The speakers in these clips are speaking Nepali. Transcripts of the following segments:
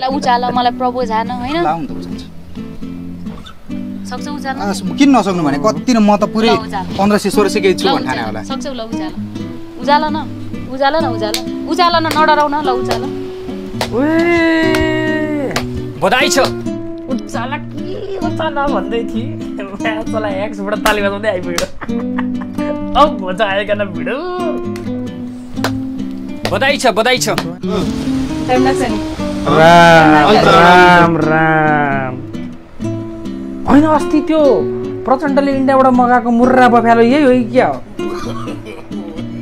मलाई उचाल मलाई प्रपोज हान होइन? सक्छ उचाल किन नसक्नु भने? कति न म त पुरै ल। पन्ध्र सय सोह्र सय केही छु ल भन्ने होला। सक्छौ ल उचाल उजाल न उजाल न उजाल उजाल न नडराउ न ल उचाल बधाई छ। उचाला के उचाला भन्दै थिएँ। म्याचलाई एक्सबाट ताली बजाउँदै आइपुग्यो। औ मजा आइकन भिडो। बधाई छ बधाई छ। टाइम लाग्छ नि राम राम। होइन अस्ति त्यो प्रचण्डले इन्डियाबाट मगाएको मुर्रा बफ्यालो यही हो कि क्या हो?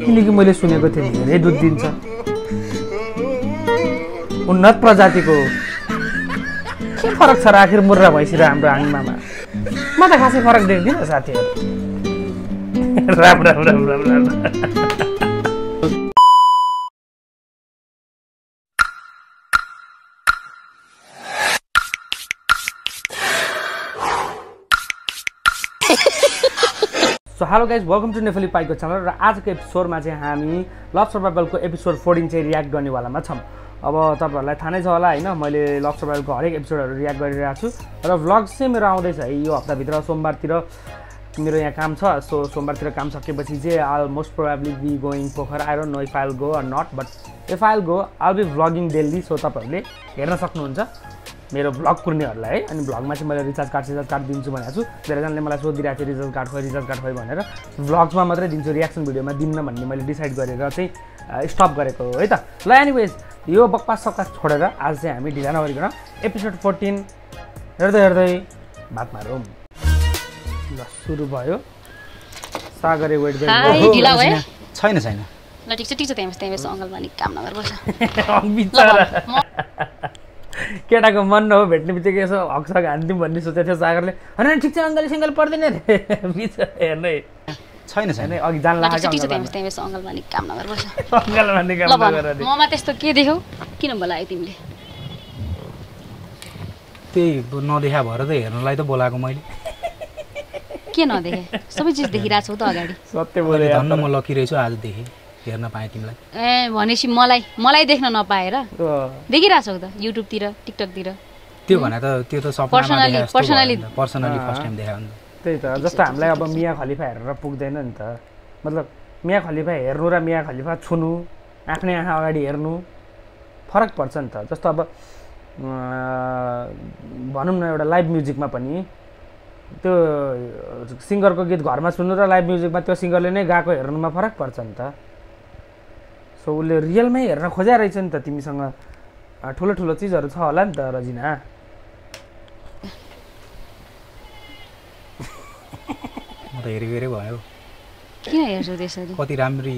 किनकि मैले सुनेको थिएँ धेरै दुध दिन्छ। उन्नत प्रजातिको। के फरक छ र आखिर मुर्रा भैँसी र हाम्रो आङ्मामा म त खासै फरक देख्दिनँ साथीहरू। Ram Ram Ram Ram Ram. Hello guys welcome to नेफली पाइको च्यानल र आजको एपिसोडमा चाहिँ हामी लभ सर्भाइभलको एपिसोड फोर्टिन चाहिँ रियाक्ट गर्नेवालामा छौँ। अब तपाईँहरूलाई थाहा नै छ होला होइन? मैले लभ सर्भाइभलको हरेक एपिसोडहरू रियाक्ट गरिरहेको छु। र भ्लग्स चाहिँ मेरो आउँदैछ है यो हप्ताभित्र सोमबारतिर मेरो यहाँ काम छ। सो सोमबारतिर काम सकेपछि चाहिँ almost probably be going Pokhara don't know if I'll go or not but if I'll go I'll be vlogging daily so तपाईँहरूले हेर्न सक्नुहुन्छ। मेरो भ्लग कुर्नेहरूलाई है। अनि भ्लगमा चाहिँ मैले रिचार्ज कार्ड सिचार्ज कार्ड दिन्छु भनेको छु। धेरैजनाले मलाई सोधिरहेको थियो रिचार्ज कार्ड खोइ रिचार्ज कार्ड खोइ भनेर। भ्लग्समा मात्रै दिन्छु रियाक्सन भिडियोमा दिन्न भन्ने मैले डिसाइड गरेर चाहिँ स्टप गरेको हो है त। ल एनिवेज यो बकवास सकास छोडेर आज चाहिँ हामी ढिला नगरिकन एपिसोड फोर्टिन हेर्दै हेर्दै बात मारौँ। ल सुरु भयो। सागरे वेट छैन छैन। ल ठिक छ ठिक छ त्यहाँ त्यहाँ बस अङ्कलमा नि काम म केटाको मन न हो भेट्ने बित्तिकै यसो हकसक हान्थ्यौँ भन्ने सोचेको थियो सागरले। होइन ठिक छ अङ्कल सिङ्गल पर्दैन रे। बिच हेर्नै छैन छैन। अघि जान ल ठिक छ लाग्यो ठिक छ त्यहाँ बस त्यहाँ बस अङ्कलमा नि काम भन्ने नगर ममा त्यस्तो के देख्यौ? किन बोलायो तिमीले? त्यही नदेखा भएर त हेर्नलाई त बोलाएको मैले। के नदेखे? सबै चिज देखिरहेको छौ त अगाडि। सत्य बोले धन्न म लकी रहेछु आज देखेँ। हेर्न पाएँ तिमीलाई। ए भनेपछि मलाई मलाई देख्न नपाएर? अँ, देखिरहेको छौ त युट्युबतिर टिकटकतिर? त्यो भने त त्यो त Personally- personally- personally first time देखायो नि त। त्यही त जस्तो हामीलाई अब मिया खलिफा हेरेर पुग्दैन नि त। मतलब मिया खलिफा हेर्नु र मिया खलिफा छुनु आफ्नै आँखा अगाडि हेर्नु फरक पर्छ नि त। जस्तो अब भनौँ न एउटा लाइभ म्युजिकमा पनि त्यो सिङ्गरको गीत घरमा सुन्नु र लाइभ म्युजिकमा त्यो सिङ्गरले नै गाएको हेर्नुमा फरक पर्छ नि त। सो उसले रियलमै हेर्न खोजा रहेछ नि त तिमीसँग। ठुलो ठुलो चिजहरू छ होला नि त रजिना। म त हेरेको हेरे भयो। किन हेर्छौ त्यसरी? कति राम्री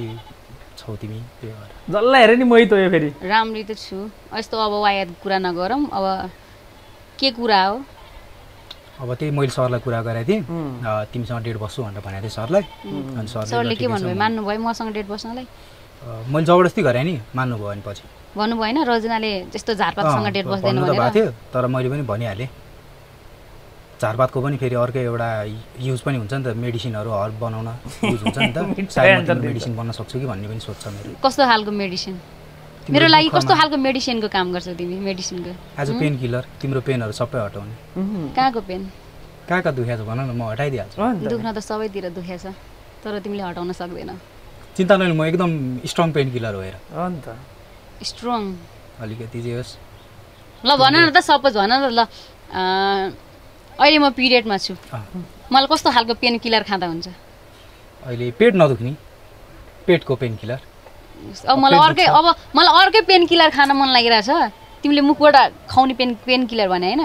छौ तिमी त्यो भएर। जसलाई हेऱ्यो नि मै त यो फेरि। राम्री त छु। यस्तो अब वायात कुरा नगरौँ। अब के कुरा हो? अब त्यही मैले सरलाई कुरा गरेको थिएँ। तिमीसँग डेट बस्छु भनेर भनेको थिएँ सरलाई। अनि सरले के भन्नुभयो? म- मान्नुभयो मसँग डेट बस्नलाई? मैले जबरजस्ती गरेँ नि मान्नुभयो अनि पछि। भन्नुभयो होइन रजनाले त्यस्तो झारपातसँग डेट बस्दैन भन्नु त भएको भनेर थियो तर मैले पनि भनिहालेँ। झारपातको पनि फेरि अर्कै एउटा युज पनि हुन्छ नि त मेडिसिनहरू हर्ब बनाउन युज हुन्छ नि त। सायद। मेडिसिन बन्न सक्छु कि भन्ने पनि सोध्छ मेरो। कस्तो खालको मेडिसिन? मेरो लागि कस्तो खालको मेडिसिनको काम गर्छौ तिमी मेडिसिनको? एज अ पेन किलर तिम्रो पेनहरू सबै हटाउने. कहाँको पेन कहाँ कहाँ दुखेको छ भन न म हटाइदिइहाल्छु। दुख्न त सबैतिर दुखेछ तर तिमीले हटाउन सक्दैन। चिन्ता नलिनु म एकदम स्ट्रङ पेन किलर हो हेर। हो नि त स्ट्रङ अलिकति जे होस्। ल भन न त सपोज भन न त ल अँ, अहिले म पिरियडमा छु। मलाई कस्तो खालको पेन किलर खाँदा हुन्छ? अहिले पेट नदुख्ने। पेटको पेन किलर अब मलाई अर्कै। अब मलाई अर्कै पेन किलर खान मन लागिरहेछ। तिमीले मुखबाट खुवाउने पेन पेन किलर भने होइन.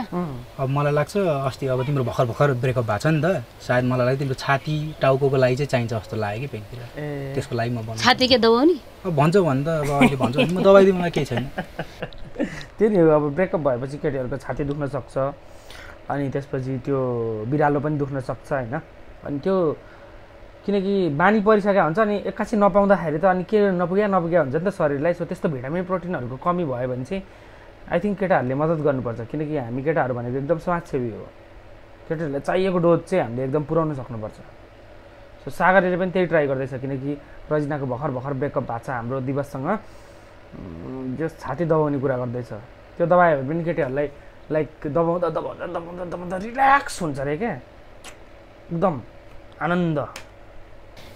अब मलाई लाग्छ अस्ति अब तिम्रो भर्खर भर्खर ब्रेकअप भएको छ नि त सायद मलाई लाग्छ तिम्रो छाती टाउको लागि चाहिँ चाहिन्छ जस्तो लाग्यो कि पेन किलर। ए। त्यसको लागि म छाती के दबाउ नि? अब भन्छ भने त अब अहिले भन्छ भने म दबाई मलाई केही छैन। त्यो नि हो अब ब्रेकअप भएपछि केटीहरूको छाती दुख्न सक्छ अनि त्यसपछि त्यो बिरालो पनि दुख्न सक्छ होइन? अनि त्यो किनकि बानी परिसकेको हुन्छ अनि एक्कासी नपाउँदाखेरि त अनि के नपुग्या नपुग्या हुन्छ नि त शरीरलाई सो त्यस्तो भिटामिन प्रोटिनहरूको कमी भयो भने चाहिँ आई थिङ्क केटाहरूले मद्दत गर्नुपर्छ किनकि हामी केटाहरू भनेको एकदम समाजसेवी हो। केटाहरूलाई चाहिएको डोज चाहिँ हामीले एकदम पुऱ्याउन सक्नुपर्छ। सो सागरले पनि त्यही ट्राई गर्दैछ किनकि रजिनाको भर्खर भर्खर ब्रेकअप भएको छ हाम्रो दिवससँग जो छाती दबाउने कुरा गर्दैछ। त्यो दबायो भने पनि केटीहरूलाई लाइक दबाउँदा दबाउँदा दबाउँदा दबाउँदा रिल्याक्स हुन्छ अरे क्या। एकदम आनन्द।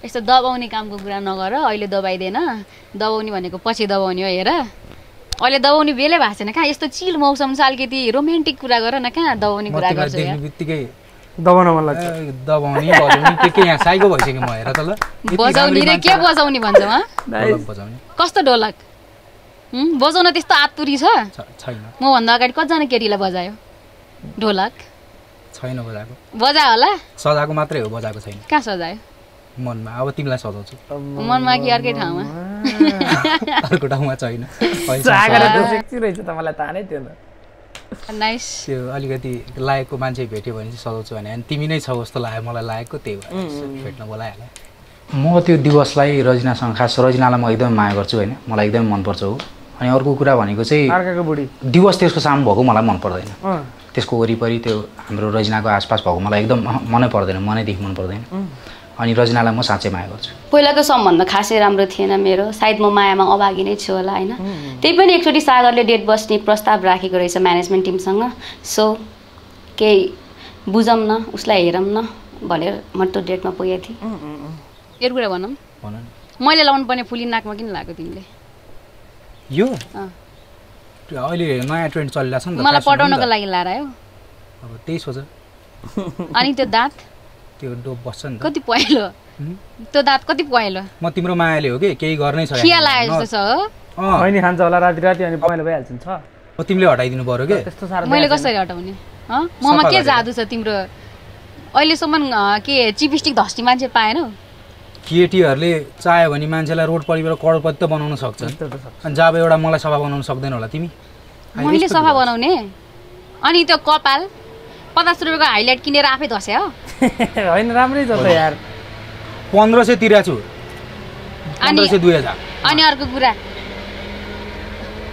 यस्तो दबाउने कामको कुरा नगर अहिले दबाइदिएन दबाउने भनेको पछि दबाउने हो हेर। अहिले दबाउने बेलै भएको छैन कहाँ? यस्तो चिल मौसम छ अलिकति रोमान्टिक कुरा गर न कहाँ दबाउने म कुरा गर्छु बित्तिकै दबाउन मन लाग्छ। दबाउने बजाउने के के यहाँ साइको भइसक्यो म हेर त ल। बजाउने रे के बजाउने भन्छ बजाउने। कस्तो ढोलक हुँ, बजाउन त्यस्तो आतुरी छ छैन। मभन्दा अगाडि कतिजना केटीलाई बजायो? ढोलक? छैन बजाएको। बजायो होला? सजाएको मात्रै हो बजाएको छैन। कहाँ सजायो? मनमा अब तिमीलाई सजाउँछु। मनमा कि अर्कै ठाउँमा? अर्को ठाउँमा छैन। अहिले सागर संसार- त सेक्सी रहेछ त मलाई थाहा नै थिएन। नाइस त्यो अलिकति लागेको मान्छे भेट्यो भने चाहिँ सजाउँछु भने अनि तिमी नै छौ जस्तो लाग्यो मलाई लागेको? त्यही भएर भेट्न बोलाइहालेँ। म त्यो दिवसलाई रजिनासँग खास रजिनालाई म एकदमै माया गर्छु होइन। मलाई एकदमै मनपर्छ हो। अनि अर्को कुरा भनेको चाहिँ अर्काको बुढी। दिवस त्यसको सामु भएको मलाई मन पर्दैन। त्यसको वरिपरि त्यो हाम्रो रजिनाको आसपास भएको मलाई एकदम मनै पर्दैन मनैदेखि मन पर्दैन। अनि रजिनालाई म साँच्चै माया गर्छु। पहिलाको सम्बन्ध खासै राम्रो थिएन मेरो। सायद म मायामा अभागी नै छु होला होइन? त्यही पनि एकचोटि सागरले डेट बस्ने प्रस्ताव राखेको रहेछ म्यानेजमेन्ट टिमसँग। सो केही बुझौँ न उसलाई हेरौँ न भनेर म त्यो डेटमा पुगेको थिएँ। एउटा कुरा भनौँ। मैले लाउनु पर्ने फुली नाकमा किन लाग्यो तिमीले? यो? अँ। त्यो अहिले नयाँ ट्रेन्ड चलिरहेको छ नि त मलाई हो पठाउनको त। लागि लाएर आयो। अब त्यही सोच। अनि त्यो दाँत? त्यो डोप बस्छ नि कति पहेँलो? त्यो दाँत कति पहेँलो? म तिम्रो मायाले हो कि? केही गर्नै छ खिया लागे जस्तो छ हो। अँ। खैनी खान्छ होला राति राति अनि पहेँलो भइहाल्छ नि छ। म तिमीले हटाइदिनु पऱ्यो कि? त्यस्तो साह्रो मैले कसरी हटाउने? हँ? ममा के। जादु छ तिम्रो? अहिलेसम्म के चिपिस्टिक धस्टी मान्छे पाएनौ? केटीहरूले चाह्यो भने मान्छेलाई रोड परिबाट करोडपति त बनाउन सक्छ। त्यो त सक्छ। अनि जब एउटा मलाई सफा बनाउन सक्दैन होला तिमी? मैले सफा. बनाउने? अनि त्यो कपाल? पचास रुपियाँको हाइलाइट किनेर आफै धसे हो। होइन राम्रै छ त यार। पन्ध्र सय तिरेको छु अनि दुई हजार। अनि अर्को कुरा।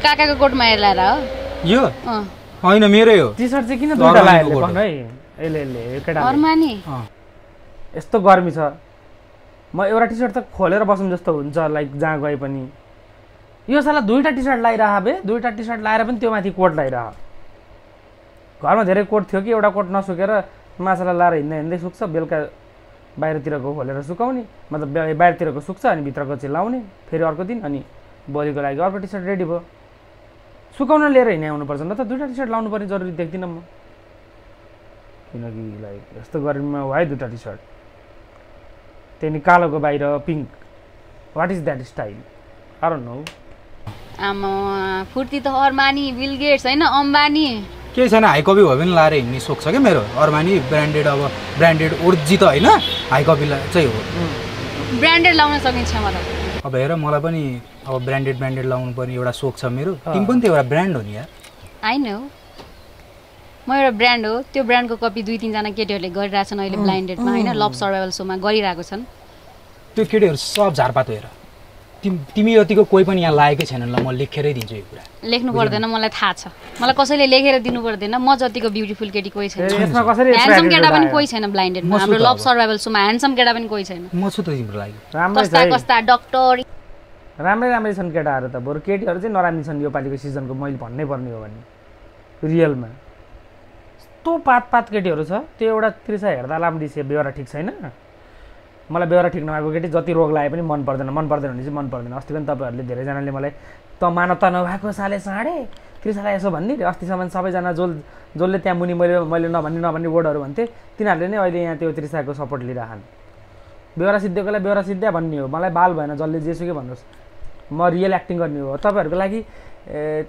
काकाको कोटमा हेरेर हो। यो? अँ। होइन मेरै हो। टी सर्ट चाहिँ किन दुइटा कोट हो। भन्नु है? यसले यसले यो केटाले अर्मानी अँ। यस्तो गर्मी छ। म एउटा टी सर्ट त खोलेर बसौँ जस्तो हुन्छ लाइक जहाँ गए पनि। यो साला दुईवटा टी सर्ट लगाइरह बे। दुईवटा टी सर्ट लगाएर पनि त्यो माथि कोट लगाइरह घरमा धेरै कोट थियो कि एउटा कोट नसुकेर माछालाई लाएर हिँड्दा हिँड्दै सुक्छ बेलुका बाहिरतिरको खोलेर सुकाउने मतलब बाहिरतिरको सुक्छ अनि भित्रको चाहिँ लाउने फेरि अर्को दिन अनि भोलिको लागि अर्को टी सर्ट रेडी भयो। सुकाउन लिएर हिँडे आउनुपर्छ न त दुइटा टी सर्ट लाउनु पर्ने जरुरी देख्दिनँ म। किनकि लाइक यस्तो गर्मीमा वाइ दुइटा टी सर्ट त्यहाँदेखि कालोको बाहिर pink what is that style or no आमा फुर्ती त अर्मानी बिल गेट्स होइन अम्बानी। केही छैन हाई कपी भयो भने लाएर हिँड्ने सोख छ क्या मेरो। अर्मानी ब्रान्डेड अब ब्रान्डेड ओर्जी त होइन हाई कपीलाई चाहिँ हो। ब्रान्डेड लाउन सक्ने क्षमता अब हेर मलाई पनि अब ब्रान्डेड ब्रान्डेड लाउनु पर्ने एउटा सोख छ मेरो। तिमी पनि त एउटा ब्रान्ड हो नि यार। होइन हो म एउटा ब्रान्ड हो। त्यो ब्रान्डको कपी दुई तिनजना केटीहरूले गरिरहेछन् अहिले ब्लाइन्डेडमा होइन लभ सर्भाइभल सोमा गरिरहेको छन्। त्यो केटीहरू सब झारपात हेर। तिमी जतिको कोही पनि यहाँ लागेकै छैन ल म लेखेरै दिन्छु यो कुरा। लेख्नु पर्दैन मलाई थाहा छ। मलाई कसैले लेखेर दिनु पर्दैन म जतिको ब्युटिफुल केटी कोही छैन। यसमा कसरी ह्यान्डसम केटा पनि? कोही छैन ब्लाइन्डेडमा छु हाम्रो लभ। सर्भाइभल सोमा ह्यान्डसम केटा पनि कोही छैन। म छु त तिम्रो लागि। कस्ता कस्ता डक्टर राम्रै राम्रै छन् केटाहरू त। बरु केटीहरू चाहिँ नराम्री छन् योपालिको सिजनको मैले भन्नै पर्ने हो भने। रियलमा। यस्तो पात पात केटीहरू छ। त्यो एउटा त्रिसा हेर्दा लाम्डी छ बेहोरा ठिक छैन। मलाई बेहोरा ठिक नभएको केटी जति रोग लाए पनि मन पर्दैन मन पर्दैन भने चाहिँ मन पर्दैन। अस्ति पनि तपाईँहरूले धेरैजनाले मलाई त मान त नभएको साले साँडे त्रिसालाई यसो भन्ने अस्तिसम्म सबैजना जस जसले त्यहाँ मुनि मैले मैले नभन्ने नभन्ने वर्डहरू भन्थे। तिनीहरूले नै अहिले यहाँ त्यो त्रिसाको सपोर्ट लिइरहन् बेहोरा सिद्धिएकोलाई बेहोरा सिद्ध्या भन्ने हो। मलाई बाल भएन जसले जेसुकै भन्नुहोस्। म रियल एक्टिङ गर्ने हो। तपाईँहरूको लागि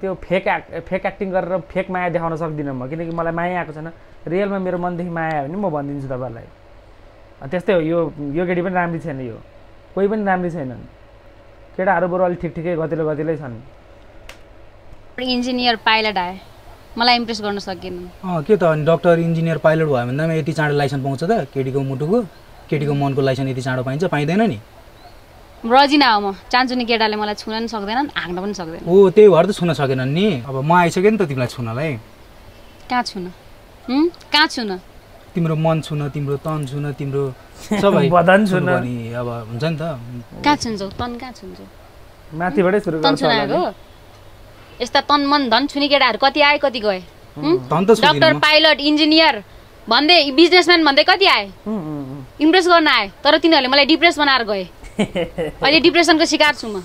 त्यो फेक एक्ट फेक एक्टिङ गरेर फेक माया देखाउन सक्दिनँ म। किनकि मलाई माया आएको छैन। रियलमा मेरो मनदेखि माया आयो भने म भनिदिन्छु तपाईँहरूलाई। त्यस्तै हो यो यो केटी पनि राम्री छैन यो। कोही पनि राम्री छैनन्। केटाहरू बरु अलिक ठिक ठिकै गतिलो गतिलै छन्। इन्जिनियर पाइलट आयो मलाई इम्प्रेस गर्न सकेन अँ के त अनि डक्टर इन्जिनियर पाइलट भयो भन्दा पनि यति चाँडो लाइसेन्स पाउँछ त केटीको मुटुको। केटीको मनको लाइसेन्स यति चाँडो पाइन्छ पाइँदैन नि। रजिना हो म। चान्छु नि केटाले मलाई छुन पनि सक्दैनन् हाँक्न पनि सक्दैन हो त्यही भएर त छुन सकेनन् नि। अब म आइसकेँ नि त तिमीलाई छुनलाई। कहाँ छुन? हुँ? कहाँ छुन? तिम्रो मन छुन तिम्रो तन छुन तिम्रो सबै बदन छुन। भने अब हुन्छ नि त कहाँ छुन्छौ तन कहाँ छुन्छौ माथिबाटै सुरु तन गर्छ। यस्ता तन मन धन छुने केटाहरू कति आए कति गए डक्टर। पाइलट इन्जिनियर भन्दै बिजनेसम्यान भन्दै कति आए। इम्प्रेस गर्न आए तर तिनीहरूले मलाई डिप्रेस बनाएर गए अहिले डिप्रेसनको शिकार छु म।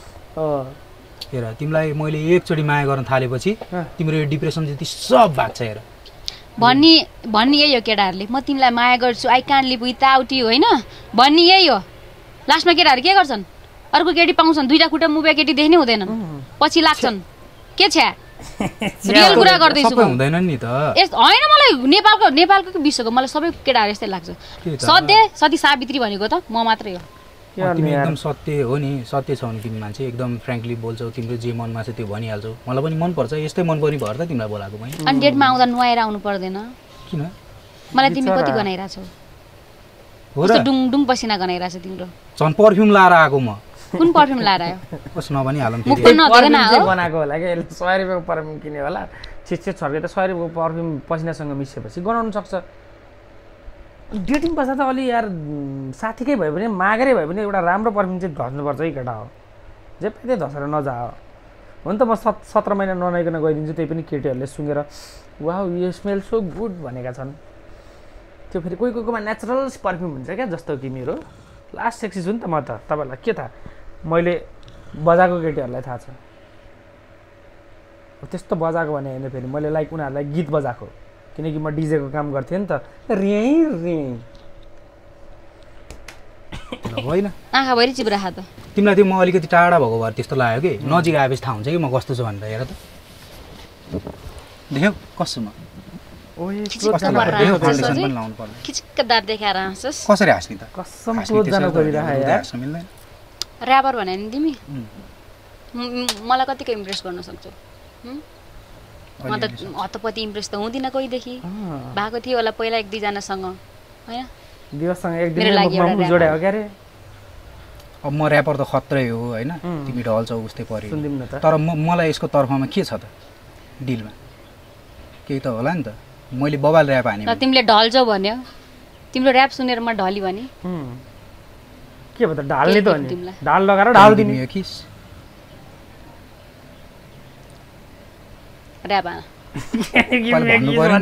हेर तिमीलाई मैले एकचोटि माया गर्न थालेपछि। तिम्रो यो डिप्रेसन जति सब भएको छ हेर भन्ने भन्ने यही हो केटाहरूले। म तिमीलाई माया गर्छु। आई कान लिभ विथआउट यु होइन? भन्ने यही हो लास्टमा केटाहरू के गर्छन्? अर्को केटी पाउँछन्। दुइटा खुट्टा मुभ्या केटी देख्नै हुँदैनन्। पछि लाग्छन्। के छ्या? रियल कुरा गर्दैछु हुँदैन नि त। यस्तो होइन मलाई नेपालको नेपालको विश्वको? मलाई सबै केटाहरू यस्तै लाग्छ? सत्य सती सावित्री भनेको त म मात्रै हो। तिमी? एकदम सत्य हो नि सत्य छौ नि तिमी मान्छे एकदम फ्रेङ्कली बोल्छौ तिम्रो जे मनमा छ त्यो भनिहाल्छौ। मलाई पनि मनपर्छ यस्तै मन पर्ने भएर त तिमीलाई बोलाएको मैले अनि डेटमा आउँदा नुहाएर आउनु पर्दैन। किन? मलाई तिमी। कति गनाइरहेको छौ? हो र। डुङ डुङ पसिना गनाइरहेको छ तिम्रो। झन् पर्फ्युम लाएर आएको म। कुन पर्फ्युम लाएर आयो? कस नभनिहालौँ मुख पनि नदेखेन पर्फ्युम चाहिँ हो। बनाएको होला कि यसले सय रुपियाँको पर्फ्युम किन्यो होला। छिट छर्के त सय रुपियाँको पर्फ्युम पसिनासँग मिसिएपछि गनाउनु सक्छ। डेटिङ पश्चात त अलि यार साथीकै भयो भने मागेरै भयो भने एउटा राम्रो पर्फ्युम चाहिँ धस्नुपर्छ है केटा हो। जे पाइ त्यही धसेर नजा हो त म सत सत्र महिना ननाइकन गइदिन्छु त्यही पनि केटीहरूले सुँगेर वा यो स्मेल सो गुड भनेका छन्। त्यो फेरि कोही कोहीकोमा नेचुरल पर्फ्युम हुन्छ क्या जस्तो कि मेरो। लास्ट सेक्सी छु नि त म त। तपाईँहरूलाई के थाहा? मैले बजाएको केटीहरूलाई थाहा छ। त्यस्तो बजाएको भने होइन फेरि मैले लाइक उनीहरूलाई गीत बजाएको। किनकि म डिजेको काम गर्थेँ नि त। रियै रियै ल, होइन। आँखा भरि चिब्राखा त। तिमीलाई त्यो म अलिकति टाढा भएको भएर त्यस्तो लाग्यो कि? नजिक आएपछि थाहा हुन्छ कि म कस्तो छु भनेर हेर त। देख्यौ कस्तो कसरी हाँस्ने त? मिल्दैन। ऱ्यापर भने नि तिमी? म- मलाई कतिको इम्प्रेस गर्न सक्छौ? म त हतपति इम्प्रेस त हुँदिनँ कोहीदेखि। भएको थियो होला पहिला एक दुईजनासँग होइन? हो अब म ऱ्यापर त खत्रै हो होइन. तिमी ढल्छौ उस्तै पऱ्यो। तर म मलाई यसको तर्फमा के छ त डिलमा? केही त होला नि त। मैले बबाल ऱ्याप हाने तिमीले ढल्छौ भन्यो। तिम्रो ऱ्याप सुनेर म ढली भने. के भयो त ढाल्ने त हो नि तिमीलाई। ढाल लगाएर ढालिदिने यो किस? ऱ्याप हान पहिला भन्नु पर्यो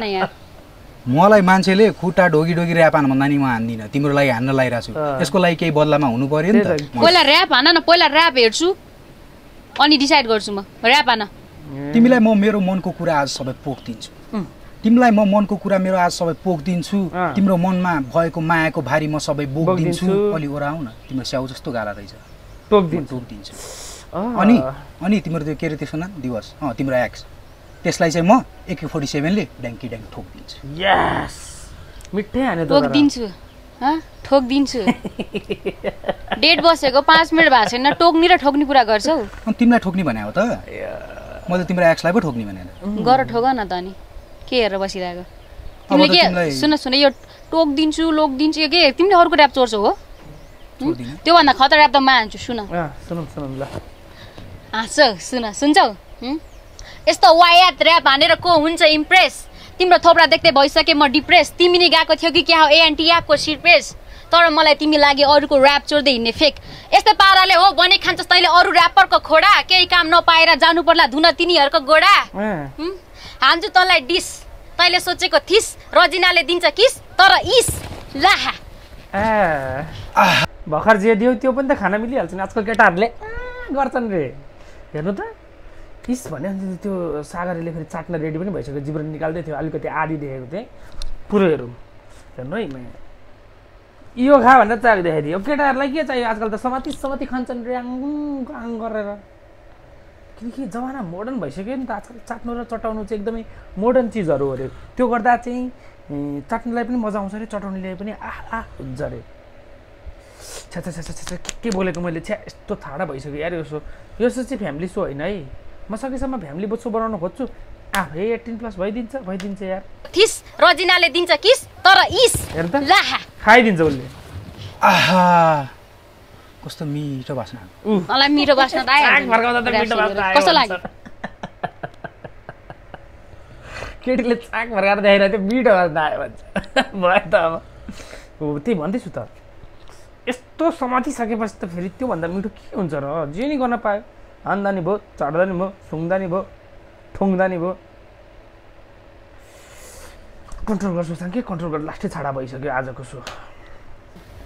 नि यहाँ मलाई मान्छेले खुट्टा ढोगी ढोगी ऱ्याप हान भन्दा नि म हान्दिनँ तिम्रो लागि हान्न लगाइरहेको छु। यसको लागि केही बदलामा हुनु पर्यो नि त। पहिला ऱ्याप हान न पहिला ऱ्याप हेर्छु अनि डिसाइड गर्छु म ऱ्याप हान तिमीलाई म मेरो मनको कुरा आज सबै पोखिदिन्छु. तिमीलाई म मनको कुरा मेरो आज सबै पोखिदिन्छु। तिम्रो मनमा भएको मायाको भारी म सबै बोकिदिन्छु। अलि ओरा आऊ न तिम्रो स्याउ जस्तो गाला रहेछ टोकिदिन्छु टोकिदिन्छु। अनि अनि तिम्रो त्यो के अरे त्यसको नाम? दिवस। अँ तिम्रो एक्स। त्यसलाई चाहिँ म एके फोर्टी सेभेनले ड्याङ्की ड्याङ्क ठोकिदिन्छु। यस मिठै हाने हँ? ठोकिदिन्छु। डेट बसेको पाँच मिनट भएको छैन। टोक्ने र ठोक्ने कुरा गर्छौ। अनि तिमीलाई ठोक्ने भने हो त। म त तिम्रो एक्सलाई पो ठोक्ने भनेर। गर ठोक न त अनि। के हेरेर बसिरहेको? तिमीले के सुन सुन यो टोकिदिन्छु लोकिदिन्छु यो के? तिमीले अरूको ऱ्याप चोर्छौ हो? त्योभन्दा खतरा ऱ्याप त म हान्छु। सुन। अँ, सुनौँ सुनौँ ल। हाँस्छौ सुन सुन्छौ? यस्तो वायात ऱ्याप हानेर को हुन्छ इम्प्रेस तिम्रो थोप्रा देख्दै भइसके म डिप्रेस तिमी नि गएको थियो कि क्या हो एएनटी एपको सिरप्रेस? तर मलाई तिमी लागि अरूको ऱ्याप चोर्दै हिँड्ने फेक। यस्तै पाराले हो बने खान्छस् तैँले अरू ऱ्यापरको खोडा। केही काम नपाएर जानु पर्ला धुन तिनीहरूको गोडा? हान्छु तँलाई डिस। तैँले सोचेको थिस रजिनाले दिन्छ किस तर इस लाहा। भर्खर जे दियो त्यो पनि त खान मिलिहाल्छ नि। आजकल केटाहरूले गर्छन् रे। हेर्नु त। किस भने त्यो सागरले फेरि चाट्न रेडी पनि भइसक्यो। जिब्रो निकाल्दै थियो अलिकति आधी देखेको थिएँ। पुरो हेरौँ। हेर्नु है मैं यो खा भनेर चाहेको देखाइदियो। केटाहरूलाई के चाहियो? आजकल त समाति समाति खान्छन् ऱ्याङ गाङ गरेर। किनकि जमाना मोडर्न भइसक्यो नि त? आजकल चाट्नु र चटाउनु चाहिँ एकदमै मोडर्न चिजहरू अरे त्यो गर्दा चाहिँ चाट्नुलाई पनि मजा आउँछ अरे चटाउनेलाई पनि आह आह हुन्छ अरे छ्या छ्या छ्या छ्या छ्या, के के बोलेको मैले? छ्या यस्तो ठाडा भइसक्यो। यार यो सो यो सो चाहिँ फ्यामिली सो होइन है। म सकेसम्म फ्यामिली सो बनाउन खोज्छु। आफै एट्टिन प्लस भइदिन्छ भइदिन्छ यार। थिस रजिनाले दिन्छ किस तर इस हेर त। लाहा खाइदिन्छ उसले। आहा कस्तो मिठो बास्ना मलाई मिठो बास्न त चाक फर्काउँदा त मिठो बास्ना आयो कस्तो। लाग्यो? केटीले चाक फर्काएर देखाइरहेको थियो मिठो बास्ना आयो भन्छ। भयो त अब। हो त्यही भन्दैछु त। यस्तो समातिसकेपछि त फेरि त्योभन्दा मिठो के हुन्छ र? जे नि गर्न पायो। हान्दा नि भयो चढ्दा नि भयो सुँग्दा नि भयो ठुङ्दा नि भयो। कन्ट्रोल गर्छु साङ्के कन्ट्रोल गरेर लास्टै छाडा भइसक्यो आजको सो।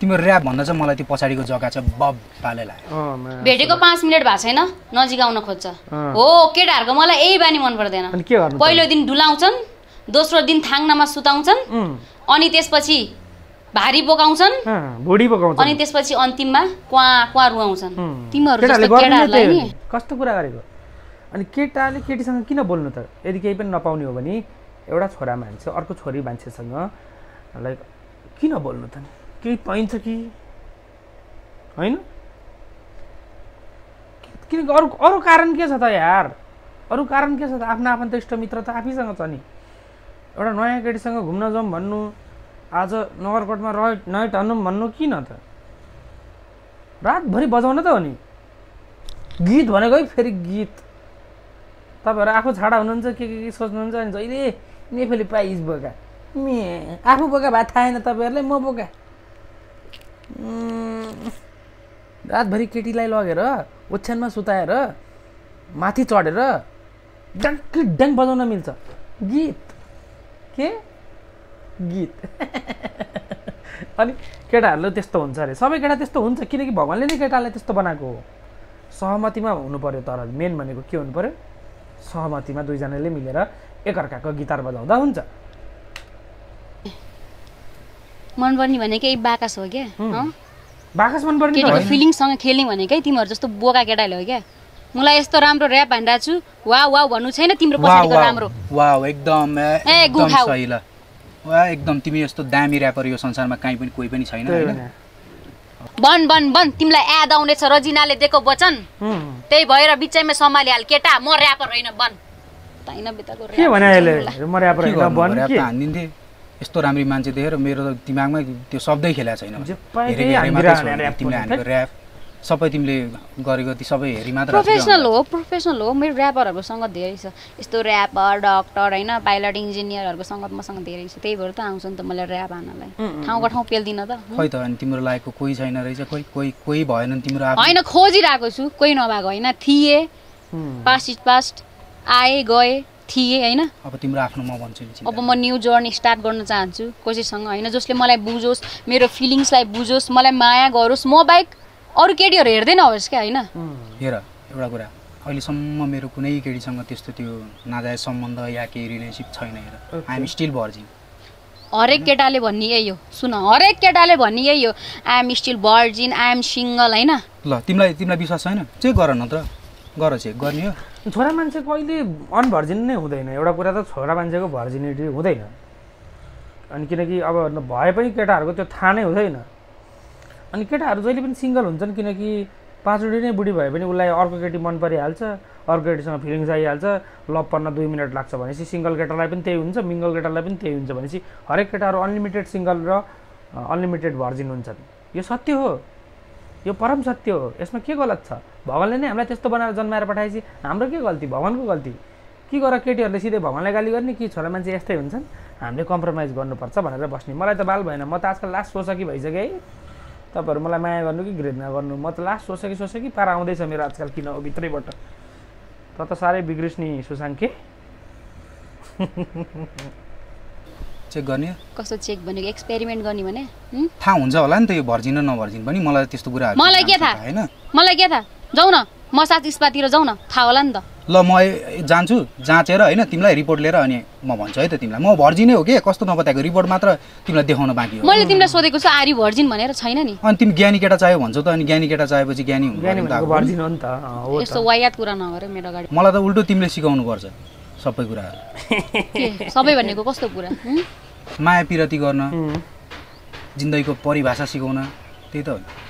तिम्रो ऱ्याप भन्दा चाहिँ मलाई त्यो पछाडिको जग्गा चाहिँ बब पाले लाग्यो। भेटेको पाँच मिनट भएको छैन नजिक आउन खोज्छ। हो केटाहरूको मलाई यही बानी मन पर्दैन। अनि के गर्नु पहिलो दिन डुलाउँछन् दोस्रो दिन थाङ्नामा सुताउँछन्। अनि त्यसपछि भारी बोकाउँछन् भुडी पकाउँछ अनि त्यसपछि अन्तिममा क्वा क्वा रुवाउँछन्। तिमीहरू जस्तो केटाहरूलाई नि। कस्तो कुरा गरेको? अनि केटाले केटीसँग किन बोल्नु त? यदि केही पनि नपाउने हो भने एउटा छोरा मान्छे अर्को छोरी मान्छेसँग लाइक किन बोल्नु त? केही पाइन्छ कि? होइन? किनकि अरू अरू कारण के छ त यार? अरू कारण के छ त? आफ्नो आफन्त इष्टमित्र त आफैसँग छ नि। एउटा नयाँ केटीसँग घुम्न जाउँ भन्नु आज नगरकोटमा रह नाइट हान्नु भन्नु किन त? रातभरि बजाउन त हो नि। गीत भनेकै फेरि गीत। तपाईँहरू आफू छाडा हुनुहुन्छ के के के सोच्नुहुन्छ अनि जहिले नेफेली पाइस बोका। मे आफू बोका भए थाहा छैन तपाईँहरूलाई म बोका। रातभरि केटीलाई लगेर ओछ्यानमा सुताएर माथि चढेर ड्याङ्की ड्याङ बजाउन मिल्छ। गीत। के? गीत। अनि केटाहरूले त्यस्तो हुन्छ अरे। सबै केटा त्यस्तो हुन्छ किनकि भगवान्ले नै केटालाई त्यस्तो बनाएको हो। सहमतिमा हुनु पर्यो तर मेन भनेको के हुनु पर्यो? सहमतिमा दुईजनाले मिलेर एकअर्काको गिटार बजाउँदा हुन्छ। मनपर्ने भनेकै बाकस हो क्या. बाकस मन पर्ने त केटीको होइन। फिलिङसँग खेल्ने भनेकै तिमीहरू जस्तो बोका केटाले हो क्या? मलाई यस्तो राम्रो ऱ्याप हानिरहेको छु वा वा भन्नु छैन तिम्रो पछाडिको राम्रो। वाह एकदम ए, गुखाउ। वा एकदम तिमी यस्तो दामी ऱ्यापर यो संसारमा कहीँ पनि कोही पनि छैन होइन। बन बन बन तिमीलाई एड आउनेछ रजिनाले दिएको वचन. त्यही भएर बिचैमा सम्हालिहाल केटा म ऱ्यापर होइन बन। यस्तो राम्री मान्छे देखेर मेरो त दिमागमै त्यो शब्दै खेलेको छैन। छोड्यो। ऱ्याप सबै तिमीले गरेको ती सबै हेरि मात्र प्रोफेसनल हो प्रोफेसनल हो। मेरो ऱ्यापरहरूसँग धेरै छ। यस्तो ऱ्यापर डक्टर होइन पाइलट इन्जिनियरहरूकोसँग मसँग धेरै छ। त्यही भएर त आउँछ नि त मलाई ऱ्याप हान्नलाई ठाउँको ठाउँ पेल्दिनँ त। खै त अनि तिम्रो लायकको कोही छैन रहेछ? कोही कोही कोही भएन नि तिम्रो होइन खोजिरहेको छु। कोही नभएको होइन थिएँ. पास्ट इज पास्ट आएँ गएँ थिएँ होइन। अब तिम्रो आफ्नो म भन्छु अब म न्यू जर्नी स्टार्ट गर्न चाहन्छु। कसैसँग होइन जसले मलाई बुझोस् मेरो फिलिङ्सलाई बुझोस् मलाई माया गरोस्। म बाहेक अरू केटीहरू हेर्दै नहोस् क्या होइन? हेर एउटा कुरा। अहिलेसम्म मेरो कुनै केटीसँग त्यस्तो त्यो नाजायज सम्बन्ध या केही रिलेसनसिप छैन हेर। आइएम स्टिल भर्जिन हरेक केटाले भन्ने यही हो सुन हरेक केटाले भन्ने यही हो I'm still virgin I'm single होइन? ल तिमीलाई तिमीलाई विश्वास छैन? चेक गर न त गर चेक गर्ने हो। छोरा मान्छे कहिले अनभर्जिन नै हुँदैन। एउटा कुरा त छोरा मान्छेको भर्जिनिटी हुँदैन। अनि किनकि अब भए पनि केटाहरूको त्यो थाहा नै हुँदैन। अनि केटाहरू जहिले पनि सिङ्गल हुन्छन् किनकि पाँचवटी नै बुढी भए पनि उसलाई अर्को केटी मन परिहाल्छ अर्को केटीसँग फिलिङ्स आइहाल्छ लभ पर्न दुई मिनट लाग्छ भनेपछि सिङ्गल केटालाई पनि त्यही हुन्छ मिङ्गल केटालाई पनि त्यही हुन्छ भनेपछि हरेक केटाहरू अनलिमिटेड सिङ्गल र अनलिमिटेड भर्जिन हुन्छन्। यो सत्य हो। यो परम सत्य हो। यसमा के गलत छ? भगवान्ले नै हामीलाई त्यस्तो बनाएर जन्माएर पठाएपछि हाम्रो के गल्ती? भगवान्को गल्ती। के गर केटीहरूले सिधै भगवान्लाई गाली गर्ने? कि छोरा मान्छे यस्तै हुन्छन्? हामीले कम्प्रोमाइज गर्नुपर्छ भनेर बस्ने। मलाई त बाल भएन। म त आजकल लास्ट सोच कि भइसक्यो है। तपाईँहरू मलाई माया गर्नु कि घृणा गर्नु? म त लास्ट सोच कि सोच कि पारा आउँदैछ मेरो आजकल किन हो भित्रैबाट। त त साह्रै बिग्रिस् नि सुशाङ्के चेक गर्ने? कस्तो चेक भनेको एक्सपेरिमेन्ट गर्ने भने? थाहा हुन्छ होला नि त यो भर्जिन नभर्जिन पनि मलाई त्यस्तो कुराहरू मलाई के थाहा? होइन? मलाई के थाहा? जाउँ न। म साथ स्पातिर जाउँ न थाहा होला नि त। ल म जान्छु। जाँचेर होइन तिमीलाई रिपोर्ट लिएर अनि म भन्छु है त तिमीलाई। म भर्जिनै हो कि? कस्तो नपत्याएको? रिपोर्ट मात्र तिमीलाई देखाउन बाँकी हो। मैले तिमीलाई सोधेको छु आर्यु भर्जिन भनेर छैन नि? अनि तिमी ज्ञानी केटा चाहियो भन्छौ त अनि ज्ञानी केटा चाहिएपछि ज्ञानी हुनु ज्ञानी पऱ्यो नि त भनेको अब। भर्जिन हो नि त। अँ, हो यस्तो वायात कुरा नगर मेरो अगाडि। मलाई त उल्टो तिमीले सिकाउनु पर्छ सबै कुराहरू के? सबै भनेको कस्तो कुरा? माया पिरती गर्न. जिन्दगीको परिभाषा सिकाउन त्यही त हो।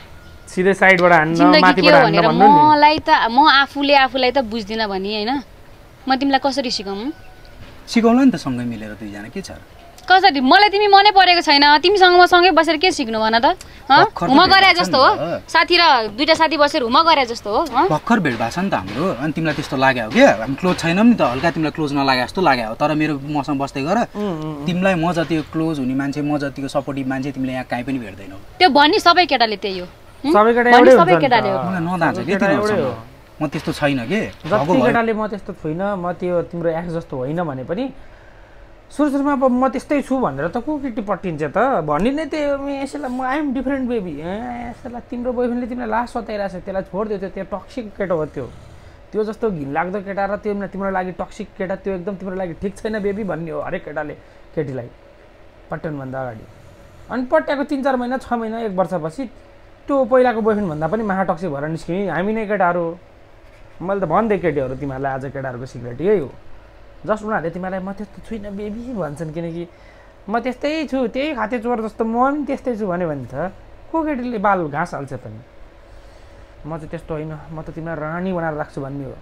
सिधै साइडबाट हान्न माथिबाट हान्न भन्नु नि। मलाई त म आफूले आफूलाई त बुझ्दिनँ भने होइन? म तिमीलाई कसरी सिकाउँ? सिकाउला नि त सँगै मिलेर दुईजना के छ? कसरी? मलाई तिमी मनै परेको छैन। तिमीसँग म सँगै बसेर के सिक्नु भन त? हुम गरे जस्तो हो। साथी र दुइटा साथी बसेर हुम गरे जस्तो हो हँ? भर्खर भेट भएको छ नि त हाम्रो। अनि तिमीलाई त्यस्तो लाग्यो हो क्या? हामी क्लोज छैनौँ नि त। हल्का तिमीलाई क्लोज नलागे जस्तो लाग्यो। हो तर मेरो मसँग बस्दै गर। तिमीलाई म जतिको क्लोज हुने मान्छे म जतिको सपोर्टिभ मान्छे तिमीले यहाँ कहीँ पनि भेट्दैनौ। त्यो भन्ने सबै केटाले त्यही हुँ? सबै केटा एउटै नदान्छ के म त्यस्तो छैन के? जति। केटाले म त्यस्तो छुइनँ म त्यो तिम्रो एक्स जस्तो होइन भने पनि सुरु सुरुमा अब म त्यस्तै छु भनेर त को केटी पट्टिन्छ त? भन्ने नै त्यो यसैलाई म आइएम डिफ्रेन्ट बेबी। यसैलाई तिम्रो बोयफ्रेन्डले तिमीलाई लास्ट सताइरहेको छ त्यसलाई छोडिदियो त्यो त्यो टक्सिक केटो हो त्यो। त्यो जस्तो घिनलाग्दो केटा र त्यो तिम्रो लागि टक्सिक केटा त्यो एकदम तिम्रो लागि ठिक छैन बेबी भन्ने हो हरेक केटाले केटीलाई। पट्याउनुभन्दा अगाडि। अनि पट्याएको तिन चार महिना छ महिना एक वर्षपछि त्यो पहिलाको बोयफ्रेन्ड भन्दा पनि महा टक्सिक भएर निस्किने। हामी नै केटाहरू। मैले त भनिदिएँ केटीहरू तिमीहरूलाई आज केटाहरूको सिक्रेट यही हो। जस्ट उनीहरूले तिमीलाई म त्यस्तो छुइनँ बेबी भन्छन् किनकि म त्यस्तै छु त्यही खाते चोर जस्तो। म पनि त्यस्तै छु भन्यो भने त को केटीले बाल घाँस हाल्छ पनि? म चाहिँ त्यस्तो होइन। म त तिमीलाई रानी बनाएर राख्छु भन्ने हो।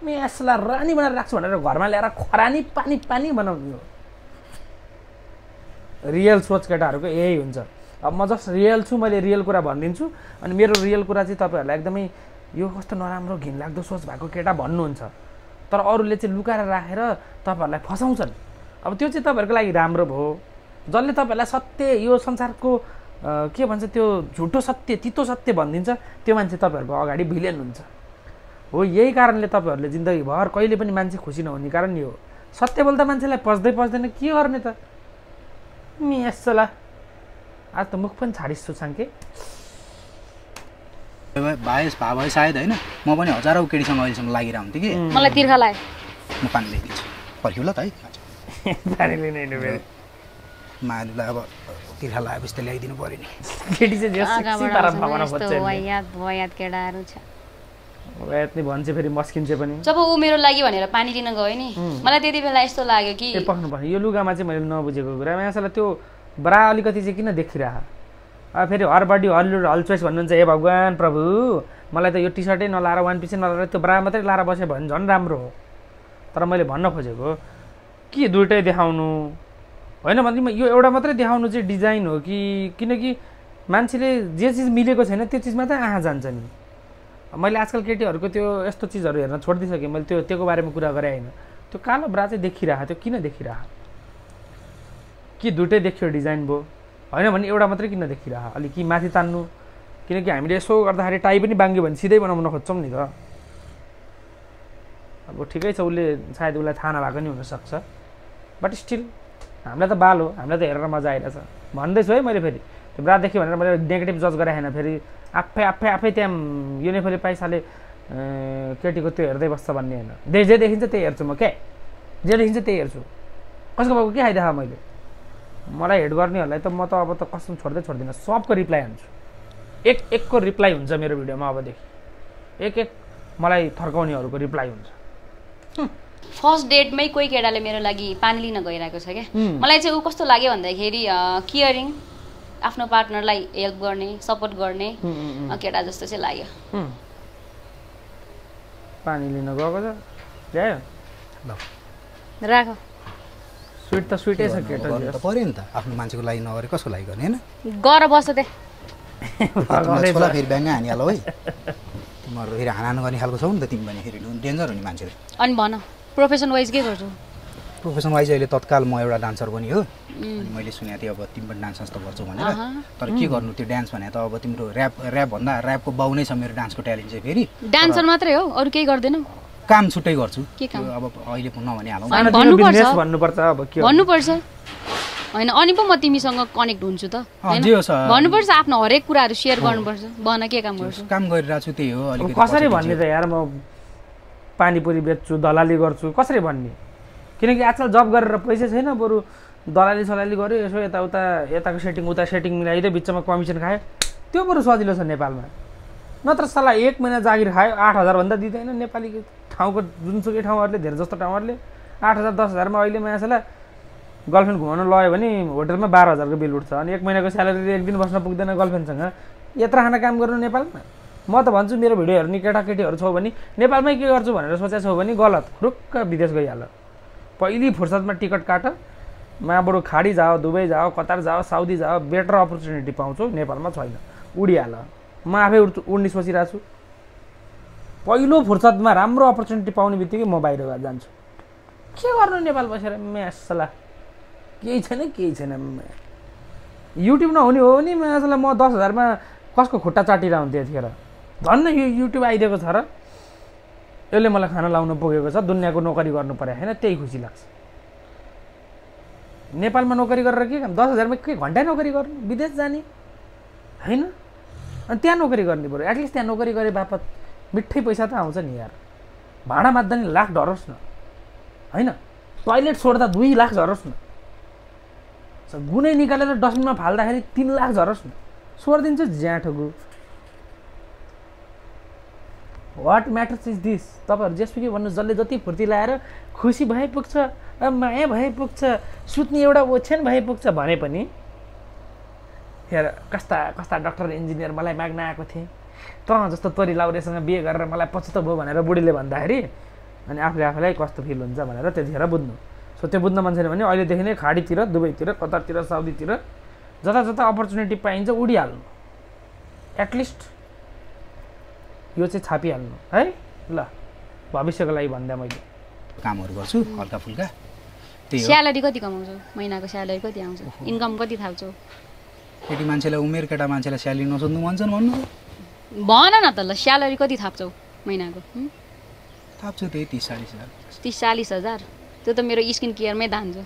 म यसलाई रानी बनाएर राख्छु भनेर घरमा ल्याएर खरानी पानी पानी बनाउने हो। रियल सोच केटाहरूको यही हुन्छ। अब म जस्ट रियल छु मैले रियल कुरा भनिदिन्छु। अनि मेरो रियल कुरा चाहिँ तपाईँहरूलाई एकदमै यो कस्तो नराम्रो घिनलाग्दो सोच भएको केटा भन्नुहुन्छ। तर अरूले चाहिँ लुकाएर राखेर तपाईँहरूलाई फसाउँछन्। अब त्यो चाहिँ तपाईँहरूको लागि राम्रो भयो। जसले तपाईँहरूलाई सत्य यो संसारको के भन्छ त्यो झुटो सत्य तितो सत्य भनिदिन्छ त्यो मान्छे तपाईँहरूको अगाडि भिलेन हुन्छ हो यही कारणले तपाईँहरूले जिन्दगीभर कहिले पनि मान्छे खुसी नहुने कारण यो सत्य बोल्दा मान्छेलाई पच्दै पच्दैन के गर्ने त? मी यसोला आज त मुख पनि छाडिस् सुसाङ्के भाइ भए भए सायद होइन। म पनि हजारौँ केटीसँग अहिलेसम्म लागिरह हुन्थेँ कि। मलाई तिर्खा लाग्यो म पानी ल्याइदिन्छु। पर्ख्यौ ल त है। पानी लिने मायालुलाई अब तिर्खा लगाएपछि त ल्याइदिनु पऱ्यो नि। केटी चाहिँ छ। वायात नि भन्छ फेरि मस्किन्छ पनि। जब ऊ मेरो लागि भनेर पानी लिन गयो नि मलाई त्यति बेला यस्तो लाग्यो कि पक्नु पर्ने यो लुगामा चाहिँ मैले नबुझेको कुरा। मान्छेलाई त्यो ब्रा अलिकति चाहिँ किन देखिरह फेरि हर बडी हर लुड हल चोइस भन्नुहुन्छ ए भगवान् प्रभु मलाई त यो टी सर्टै नलाएर वान पिसै नलाएर त्यो ब्रा मात्रै लाएर बस्यो भने झन् राम्रो हो। तर मैले भन्न खोजेको के दुइटै देखाउनु? होइन भने यो एउटा मात्रै देखाउनु चाहिँ डिजाइन हो कि किनकि मान्छेले जे चिज मिलेको छैन त्यो चिजमा त आँखा जान्छ नि। मैले आजकल केटीहरूको त्यो यस्तो चिजहरू हेर्न छोडिदिइसकेँ मैले त्यो त्योको बारेमा कुरा गरेँ होइन। त्यो कालो ब्रा चाहिँ देखिरह त्यो किन देखिरह कि दुइटै देखियो डिजाइन भयो? होइन भने एउटा मात्रै किन देखिरह? अलिक कि माथि तान्नु? किनकि हामीले यसो गर्दाखेरि टाई पनि बाङ्ग्यो भने सिधै बनाउन खोज्छौँ नि त। अब ठिकै छ उसले सायद उसलाई थाहा नभएको नि हुनसक्छ। बट स्टिल हामीलाई त बाल हो हामीलाई त हेरेर मजा आइरहेछ। भन्दैछु है मैले फेरि। त्यो ब्रा देख्यो भनेर मैले नेगेटिभ जज गरेँ होइन फेरि आफै आफै आफै त्यहाँ यो नै फेरि पैसाले केटीको त्यो हेर्दै बस्छ भन्ने होइन। जे जे देखिन्छ त्यही हेर्छु म क्या जे देखिन्छ त्यही हेर्छु। कसको बाबु के खाइदेखा मैले? मलाई हेड गर्नेहरूलाई त म त अब त कसम छोड्दै छोड्दिनँ सबको रिप्लाई हान्छु। एक एकको रिप्लाई हुन्छ मेरो भिडियोमा अबदेखि। एक एक मलाई थर्काउनेहरूको रिप्लाई हुन्छ। फर्स्ट डेटमै कोही केटाले मेरो लागि पानी लिन गइरहेको छ क्या? मलाई चाहिँ ऊ कस्तो लाग्यो भन्दाखेरि केयरिङ आफ्नो पार्टनरलाई हेल्प गर्ने सपोर्ट गर्ने केटा जस्तो चाहिँ लाग्यो. पानी लिन गएको छ। ल्यायो राख। स्विट त स्विटै छ केटा पऱ्यो नि त। आफ्नो मान्छेको लागि नगरे कसको लागि गर्ने होइन? गर बस्छ त्यहाँ छोला फेरि ब्याङ्ग हानिहाल है तिमीहरू फेरि हाना गर्ने खालको छौ नि त तिमी भने फेरि। डेन्जर हो नि मान्छेले। अनि भन प्रोफेसन वाइज के गर्छु? प्रोफेसन वाइज अहिले तत्काल म एउटा डान्सर पनि हो। अनि मैले सुनेको थिएँ अब तिमी पनि डान्स जस्तो गर्छौ भनेर। तर के गर्नु त्यो डान्स भने त अब तिम्रो ऱ्याप ऱ्याप भन्दा ऱ्यापको बाउ नै छ मेरो डान्सको ट्यालेन्ट चाहिँ फेरि। डान्सर मात्रै हो अरू केही गर्दैनौ। काम छुट्टै गर्छु। अब अहिले सानोतिनो भन्नुपर्छ। होइन अनि पो म तिमीसँग कनेक्ट हुन्छु त। भन्नुपर्छ आफ्नो हरेक कुराहरू सेयर गर्नुपर्छ। भन के काम गर्छु? काम गरिरहेको छु त्यही हो कसरी भन्ने। त यार म पानीपुरी बेच्छु दलाली गर्छु कसरी भन्ने? किनकि आजकल जब गरेर पैसा छैन बरु दलाली सलाली गऱ्यो यसो यताउता यताको सेटिङ उता सेटिङ मिलाइदियो बिचमा कमिसन खायो। त्यो बरु सजिलो छ नेपालमा। नत्र सल्लाह एक महिना जागिर खायो आठ हजारभन्दा दिँदैन नेपाली ठाउँको जुनसुकै ठाउँहरूले धेरै जस्तो ठाउँहरूले आठ हजार दस हजारमा अहिले मान्छेलाई गर्लफ्रेन्ड घुमाउनु लग्यो भने होटलमा बाह्र हजारको बिल उठ्छ। अनि एक महिनाको स्यालेरी एक दिन बस्न पुग्दैन गर्लफ्रेन्डसँग। यत्र खाना काम गर्नु नेपालमा? म त भन्छु मेरो भिडियो हेर्ने केटाकेटीहरू छौ भने नेपालमै के गर्छु भनेर सोचेको छौ भने गलत। रुक्क विदेश गइहाल। पहिली फुर्सदमा टिकट काट माबाट खाडी जाओ दुबई जाओ कतार जाओ साउदी जाओ बेटर अपर्च्युनिटी पाउँछौ नेपालमा छैन। उडिहाल। म आफै उड्छु उड्ने सोचिरहेको छु। पहिलो फुर्सदमा राम्रो अपर्च्युनिटी पाउने बित्तिकै म बाहिर जान्छु। के गर्नु नेपाल बसेर म्यासला केही छैन केही छैन। युट्युब नहुने हो भने म्यासलाई। म दस हजारमा कसको खुट्टा चाटिरह हुन्थ्यो यतिखेर? धन्न यो युट्युब आइदिएको छ र। यसले मलाई खाना लाउनु पुगेको छ। दुनियाँको नोकरी गर्नु पऱ्यो होइन त्यही खुसी लाग्छ। नेपालमा नोकरी गरेर के काम दस हजारमा के घन्टा नोकरी गर्नु? विदेश जाने? होइन? अनि त्यहाँ नोकरी गर्ने पऱ्यो एटलिस्ट त्यहाँ नोकरी गरे बापत मिठै पैसा त आउँछ नि यार। भाडा मात्दा नि लाख ढरोस् न। होइन? टोइलेट छोड्दा दुई लाख झरोस् न। गुनै निकालेर डस्टबिनमा फाल्दाखेरि तिन लाख झरोस् न। छोडिदिन्छु ज्याठोको। वाट म्याटर्स इज दिस तपाईँहरू जेसुकै भन्नु जसले जति फुर्ती लाएर खुसी भए पुग्छ अ, माया भए पुग्छ सुत्ने एउटा ओछ्यान भए पुग्छ भने पनि हेर कस्ता कस्ता डक्टर इन्जिनियर मलाई माग्न आएको थिएँ। त जस्तो तोरी लाउरेसँग बिहे गरेर मलाई पछुतो भयो भनेर बुढीले भन्दाखेरि अनि आफूले आफूलाई कस्तो फिल हुन्छ भनेर त्यतिखेर बुझ्नु। सो त्यो बुझ्न मन छैन भने अहिलेदेखि नै खाडीतिर दुबईतिर कतारतिर साउदीतिर जता जता अपर्च्युनिटी पाइन्छ उडिहाल्नु। एटलिस्ट यो चाहिँ छापिहाल्नु है? ल भविष्यको लागि भन्दा मैले। कामहरू गर्छु हल्का फुल्का। त्यही हो। स्यालेरी कति कमाउँछौ? महिनाको स्यालेरी कति आउँछ? इन्कम कति थाल्छौ? केटी मान्छेलाई उमेर केटा मान्छेलाई स्यालेरी नसोध्नु मन छ नि भन्नु। भन न त ल स्यालेरी कति थाप्छौ महिनाको? थाप्छु त्यही तिस चालिस हजार। तिस चालिस हजार? त्यो त मेरो स्किन केयरमै धान्छ।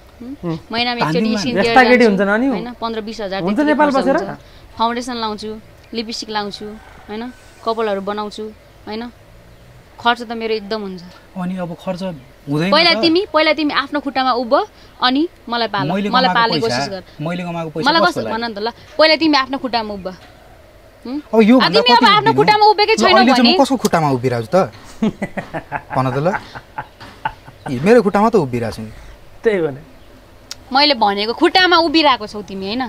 महिनामा एकचोटि। स्किन केयर होइन पन्ध्र बिस हजार। फाउन्डेसन लाउँछु लिपस्टिक लाउँछु होइन? कपालहरू बनाउँछु होइन? खर्च त मेरो एकदम हुन्छ। अनि अब खर्च हुँदैन पहिला। तिमी पहिला तिमी आफ्नो खुट्टामा उभ अनि मलाई पाल। मैले मलाई पाल्ने कोसिस गर। मैले कमाएको पैसा मलाई कस्तो? भन न त ल। पहिला तिमी आफ्नो खुट्टामा उभ अब यो तिमी अब आफ्नो खुट्टामा उभिएकै छैनौ भने। म कसको खुट्टामा उभिरहेको छु त? भन त ल। मेरो खुट्टामा त उभिरहेको छु नि। त्यही भने। मैले भनेको खुट्टामा उभिरहेको छौ तिमी होइन?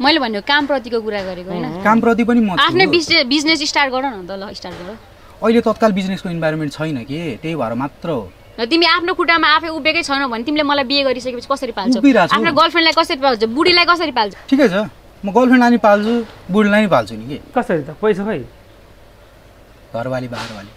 मैले भनेको कामप्रतिको कुरा गरेको होइन? कामप्रति पनि म। आफ्नै बिजनेस स्टार्ट गर न त ल स्टार्ट गर। अहिले तत्काल बिजनेसको इन्भाइरोमेन्ट छैन कि? त्यही भएर मात्र हो। तिमी आफ्नो खुट्टामा आफै उभिएकै छैनौ भने तिमीले मलाई बिहे गरिसकेपछि कसरी पाल्छौ। आफ्नो गर्लफ्रेन्डलाई कसरी पाल्छौ? बुढीलाई कसरी पाल्छौ? ठिकै छ। म गर्लफ्रेन्ड नानी पाल्छु बुढीलाई नि पाल्छु नि कि? कसरी त? पैसा खै? घरवाली बाहिरवाली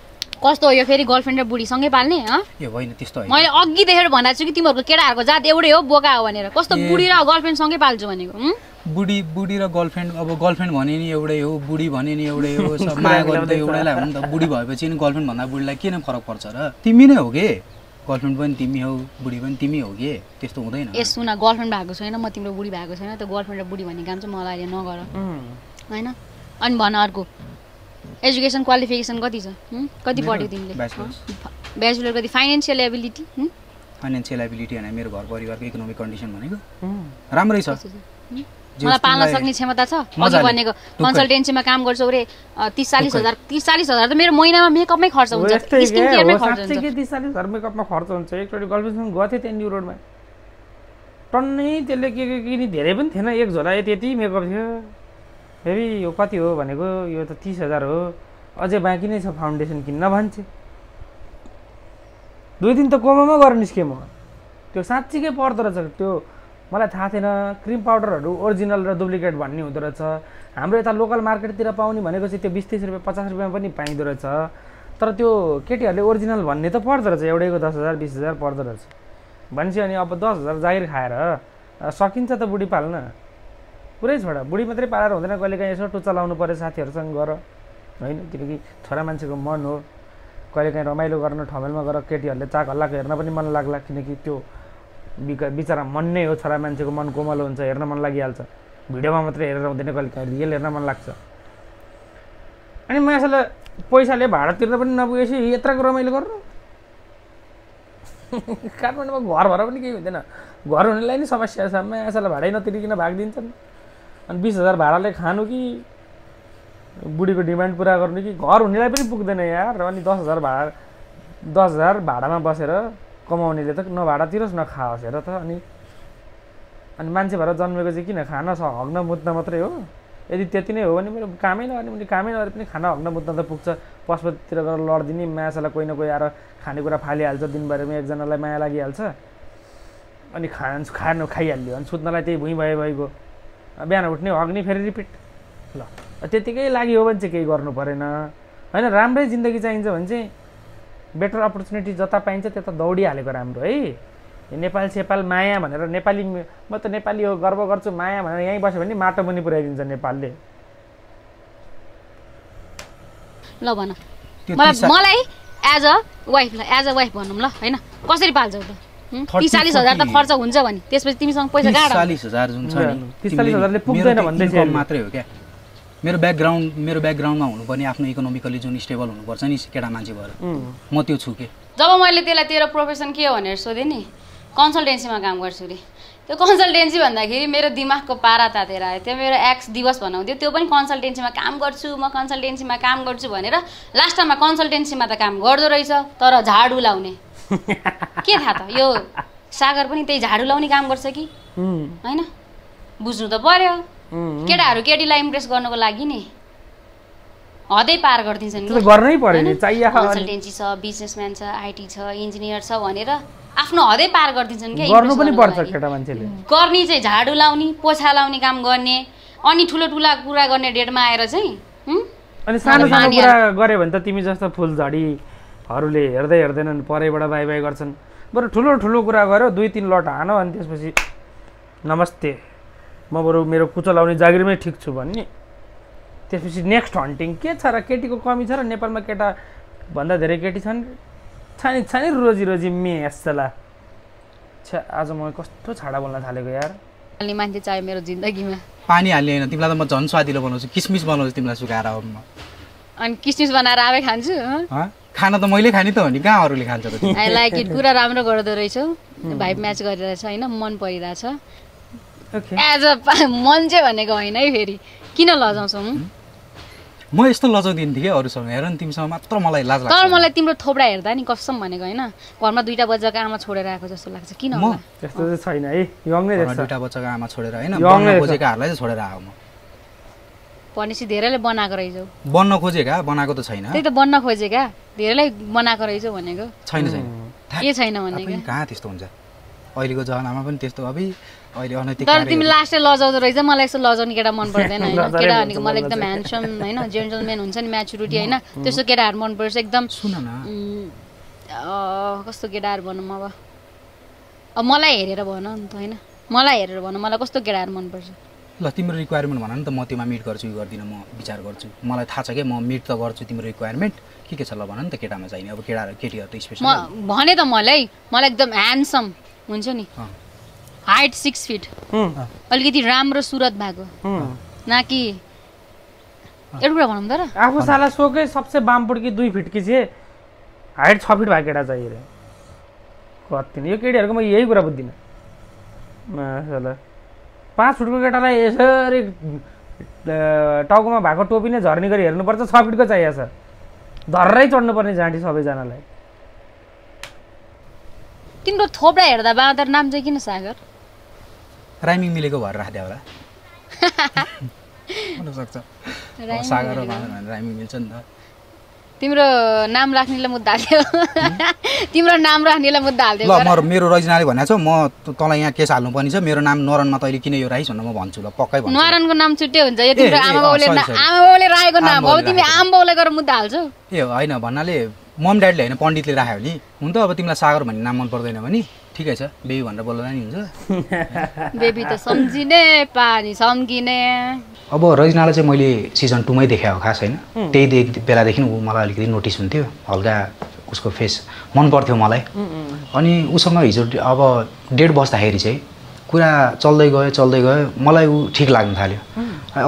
कस्तो हो यो फेरि गर्लफ्रेन्ड र बुढी? सँगै पाल्ने हँ? ए होइन त्यस्तो होइन। मैले अघि देखेर भनेको छु कि तिमीहरूको केटाहरूको जात एउटै हो बोका हो भनेर। कस्तो। बुढी र गर्लफ्रेन्ड सँगै पाल्छु भनेको हुँ? बुढी बुढी र गर्लफ्रेन्ड अब गर्लफ्रेन्ड भने नि एउटै हो बुढी भने नि एउटै हो सब माया गर्ने त एउटैलाई हो नि त। बुढी भएपछि नि गर्लफ्रेन्ड भन्दा बुढीलाई किन फरक पर्छ र? तिमी नै हो कि? गर्लफ्रेन्ड पनि तिमी हौ बुढी पनि तिमी हो कि? त्यस्तो हुँदैन। ए सुन गर्लफ्रेन्ड भएको छैन म तिम्रो बुढी भएको छैन त्यो गर्लफ्रेन्ड र बुढी भन्ने काम चाहिँ मलाई अहिले नगर। होइन? अनि भन अर्को। एजुकेसन क्वालिफिकेसन कति छ? कति पढ्यौ तिमीले। ब्याचलर। कति फाइनेन्सियल एबिलिटी फाइनेन्सियल एबिलिटी होइन मेरो घर परिवारको इकोनोमिक कन्डिसन भनेको। राम्रै छ। मलाई पाल्न सक्ने क्षमता छ? अघि भनेको। कन्सल्टेन्सीमा काम गर्छौ रे तिस चालिस। हजार तिस चालिस हजार त मेरो महिनामा मेकअपमै खर्च हुन्छ। स्किन केयरमै खर्च हुन्छ। तिस चालिस हजार मेकअपमा खर्च हुन्छ। एकचोटि गर्लफ्रेन्डसँग गएको थिएँ त्यहाँ न्यु रोडमा। टन्नै त्यसले के के किनी धेरै पनि थिएन। एक झोला यति यति मेकअप थियो। फेरि यो कति हो भनेको? यो त तिस हजार हो। अझै बाँकी नै छ फाउन्डेसन किन्न भन्छ। दुई दिन त कोमामा गएर निस्केँ म। त्यो साँच्चीकै पर्दो रहेछ। त्यो मलाई थाहा थिएन क्रिम पाउडरहरू ओरिजिनल र डुप्लिकेट भन्ने हुँदो रहेछ। हाम्रो यता लोकल मार्केटतिर पाउने भनेको चाहिँ त्यो बिस तिस रुपियाँ पचास रुपियाँमा पनि पाइँदो रहेछ। तर त्यो केटीहरूले ओरिजिनल भन्ने त पर्दो रहेछ एउटैको दस हजार बिस हजार पर्दो रहेछ। भनेपछि अनि अब दस हजार जागिर खाएर सकिन्छ त बुढी पाल्न। पुरै छोड बुढी मात्रै पालेर हुँदैन कहिले काहीँ यसो टुच्चा लाउनु पऱ्यो साथीहरूसँग गर। होइन किनकि छोरा मान्छेको मन हो। कहिले काहीँ रमाइलो गर्न ठमेलमा गएर केटीहरूले चाक हल्लाको हेर्न पनि मन लाग्ला किनकि त्यो बिका बिचरा मन नै हो छोरा मान्छेको मन कोमल हुन्छ हेर्न मन लागिहाल्छ। भिडियोमा मात्रै हेरेर हुँदैन कहिले काहीँ रियल हेर्न मन लाग्छ। अनि म यसलाई पैसाले भाडा तिर्न पनि नपुगेपछि यत्रको रमाइलो गर्नु? काठमाडौँमा घर भएर पनि केही हुँदैन। घर हुनेलाई नि समस्या छ। म यसलाई भाडै नतिरिकन भाग दिन्छन्। अनि बिस हजार भाडाले खानु कि बुढीको डिमान्ड पुरा गर्नु कि घर हुनेलाई पनि पुग्दैन यार। अनि दस हजार भाडा दस हजार भाडामा बसेर कमाउनेले त न भाडा तिरोस् न खाओस् हेर त अनि अनि मान्छे भएर जन्मेको चाहिँ किन खान हग्न मुत्न मात्रै हो? यदि त्यति नै हो भने मेरो कामै नगर्ने मैले कामै नगरे पनि खाना हग्न मुत्न त पुग्छ। पशुपतितिर गएर लडिदिने माछालाई कोही न कोही आएर खानेकुरा फालिहाल्छ दिनभरिमा एकजनालाई माया लागिहाल्छ। अनि खान खानु खाइहाल्यो अनि सुत्नलाई त्यही भुइँ भए भइगयो। बिहान उठ्ने हग्ने फेरि रिपिट। ल त्यतिकै लागि हो भने चाहिँ केही गर्नु परेन। होइन राम्रै जिन्दगी चाहिन्छ भने चाहिँ बेटर अपर्च्युनिटी जता पाइन्छ त्यता दौडिहालेको राम्रो है। यो नेपाल सेपाल माया भनेर नेपाली म त नेपाली हो गर्व गर्छु माया भनेर यहीँ बस्यो भने माटो पनि पुऱ्याइदिन्छ नेपालले। ल भन। मलाई एज अ वाइफलाई एज अ वाइफ भनौँ ल होइन? कसरी पाल्छौ त हुँ? 30, तिस हजार त 40 खर्च हुन्छ भने त्यसपछि तिमीसँग पैसा? चालिस हजार जुन छ नि तिस चालिस हजारले पुग्दैन यसले। मात्रै हो क्या। मेरो ब्याकग्राउन्ड मेरो ब्याकग्राउन्डमा हुनुपर्ने आफ्नो इकोनोमिकली जुन स्टेबल हुनुपर्छ नि केटा मान्छे भएर म त्यो छु के? जब मैले त्यसलाई तेरो प्रोफेसन के हो भनेर सोधेँ नि कन्सल्टेन्सीमा काम गर्छु अरे त्यो कन्सल्टेन्सी भन्दाखेरि मेरो दिमागको पारा तातेर आयो। त्यो मेरो एक्स दिवस भनाउँथ्यो। त्यो पनि कन्सल्टेन्सीमा काम गर्छु म कन्सल्टेन्सीमा काम गर्छु भनेर लास्ट टाइममा कन्सल्टेन्सीमा त काम गर्दो रहेछ तर झाडु लाउने। के थाहा त? यो सागर पनि त्यही झाडु लाउने काम गर्छ कि? होइन? बुझ्नु त पर्यो। केटाहरू केटीलाई इम्प्रेस गर्नको लागि नि। हदै पार गरिदिन्छन्। कन्सल्टेन्सी छ बिजनेसम्यान छ आइटी छ इन्जिनियर छ भनेर आफ्नो हदै पार गरिदिन्छन् क्या गर्नु मान्छेले। गर्ने चाहिँ झाडु लाउने पोछा लाउने काम गर्ने अनि ठुलो ठुला कुरा गर्ने डेटमा आएर चाहिँ? अनि सानो सानो कुरा गऱ्यो भने त तिमी जस्तो फुलझडीहरूले हेर्दै हेर्दैनन् परैबाट बाई बाई गर्छन्। बरु ठुलो ठुलो कुरा गऱ्यो दुई तिन लट हानो अनि त्यसपछि नमस्ते। म बरु मेरो कुचो लाउने जागिरमै ठिक छु भन्ने। त्यसपछि नेक्स्ट हन्टिङ के छ र केटीको कमी छ र नेपालमा केटा भन्दा धेरै केटी छन्? छानी छानी रोजी रोजी मे यसला। छ्या आज म कस्तो छाडा बोल्न थालेको यार। हाल्ने मान्छे चाहियो मेरो जिन्दगीमा। पानी हाल्ने होइन तिमीलाई त म झन् स्वादिलो बनाउँछु किसमिस बनाउँछु तिमीलाई सुकाएर अब म। अनि किसमिस बनाएर आफै खान्छु हँ? खाना त मैले खाने त हो नि कहाँ अरूले खान्छ त आई लाइक इट कुरा राम्रो गर्दो रहेछौ। भाइब म्याच गरिरहेछ होइन मन परिरहेछ। एज अ मान्छे भनेको होइन है फेरि। किन लजाउँछौ? म यस्तो लजाउँदिनँ थिएँ अरूसँग हेर नि तिमीसँग मात्र मलाई लाज तर मलाई तिम्रो थोप्रा हेर्दा नि कसम भनेको होइन। घरमा दुइटा बच्चाको आमा छोडेर आएको जस्तो लाग्छ। किन म? त्यस्तो चाहिँ छैन है। यङ रहेछ। दुइटा बच्चाको आमा छोडेर होइन। खोजेकाहरूलाई चाहिँ छोडेर आयो म। भनेपछि धेरैले बनाएको रहेछौ बन्न खोजेका? बनाएको त छैन। त्यही त बन्न खोजे क्या धेरैलाई बनाएको रहेछौ भनेको। छैन छैन। के छैन भनेको? कहाँ त्यस्तो हुन्छ? अहिलेको जमानामा पनि त्यस्तो। अबि तर तिमी लास्टै लजाउँदो रहेछ। मलाई यस्तो लजाउने केटा मन पर्दैन होइन। केटा भनेको मलाई एकदम। ह्यान्डसम होइन जेन्टलमेन हुन्छ नि म्याचुरिटी होइन। त्यस्तो केटाहरू मनपर्छ एकदम। कस्तो केटाहरू भनौँ अब। अब मलाई हेरेर भन नि त होइन। मलाई हेरेर भन मलाई कस्तो केटाहरू मनपर्छ ल तिम्रो रिक्वायरमेन्ट भन न त म त्योमा मिट गर्छु कि गर्दिनँ म विचार गर्छु। मलाई थाहा छ क्या म मिट त गर्छु तिम्रो रिक्वायरमेन्ट के के छ ल भन नि त केटामा चाहिने। अब केटाहरू केटीहरू त स्पेसल भने त मलाई। मलाई एकदम ह्यान्डसम हुन्छ नि। हाइट सिक्स फिट अलिकति राम्रो सुरत भएको। उम्। न कि एउटा कुरा भनौँ त र। आफू साला सोकै सबसे बामपुड्की दुई फिटकी चाहिँ हाइट छ फिट भएको केटा चाहियो कति यो केटीहरूको म यही कुरा बुझ्दिनँ। मासाला पाँच फुटको केटालाई यसरी टाउकोमा भएको टोपी नै झर्ने गरी हेर्नुपर्छ छ फिटको चाहिएको छ। धर्रै चढ्नुपर्ने जाँटी सबैजनालाई। तिम्रो थोप्रा हेर्दा बाँदर नाम चाहिँ किन सागर? राइमिङ मिलेको भएर राखिदियो होला। हुनसक्छ। सागर राइमिङ मिल्छ नि त। तिम्रो नाम राख्नेलाई मुद्दा हाल्थ्यो तिम्रो नाम राख्नेलाई मुद्दा हाल्थ्यो ल म मेरो रैजनाले भनेको छ म तँलाई यहाँ केस हाल्नुपर्ने छ मेरो नाम नरनमा तैँले किन यो राइस भनेर म भन्छु ल पक्कै भन्छु। नारायणको नाम छुट्टै हुन्छ यो तिम्रो आमा बाउले। आमा बाउले राखेको नाम बाउले तिमी। आमा बाउलाई गरेर मुद्दा हाल्छौ। ए होइन भन्नाले मम ड्याडीले होइन पण्डितले राख्यो नि हुन त अब तिमीलाई सागर भन्ने नाम मन पर्दैन भने। ठिकै छ। बेबी भनेर बोल्दा नि हुन्छ। बेबी त सम्झिने पानी सम्झिने। अब रैजनालाई चाहिँ मैले सिजन टूमै देखाएको खास होइन। त्यही दे- बेलादेखि ऊ मलाई अलिकति नोटिस हुन्थ्यो। हल्का उसको फेस मन पर्थ्यो मलाई। अनि उसँग हिजो अब डेट बस्दाखेरि चाहिँ कुरा चल्दै गयो चल्दै गयो। मलाई ऊ ठिक लाग्न थाल्यो।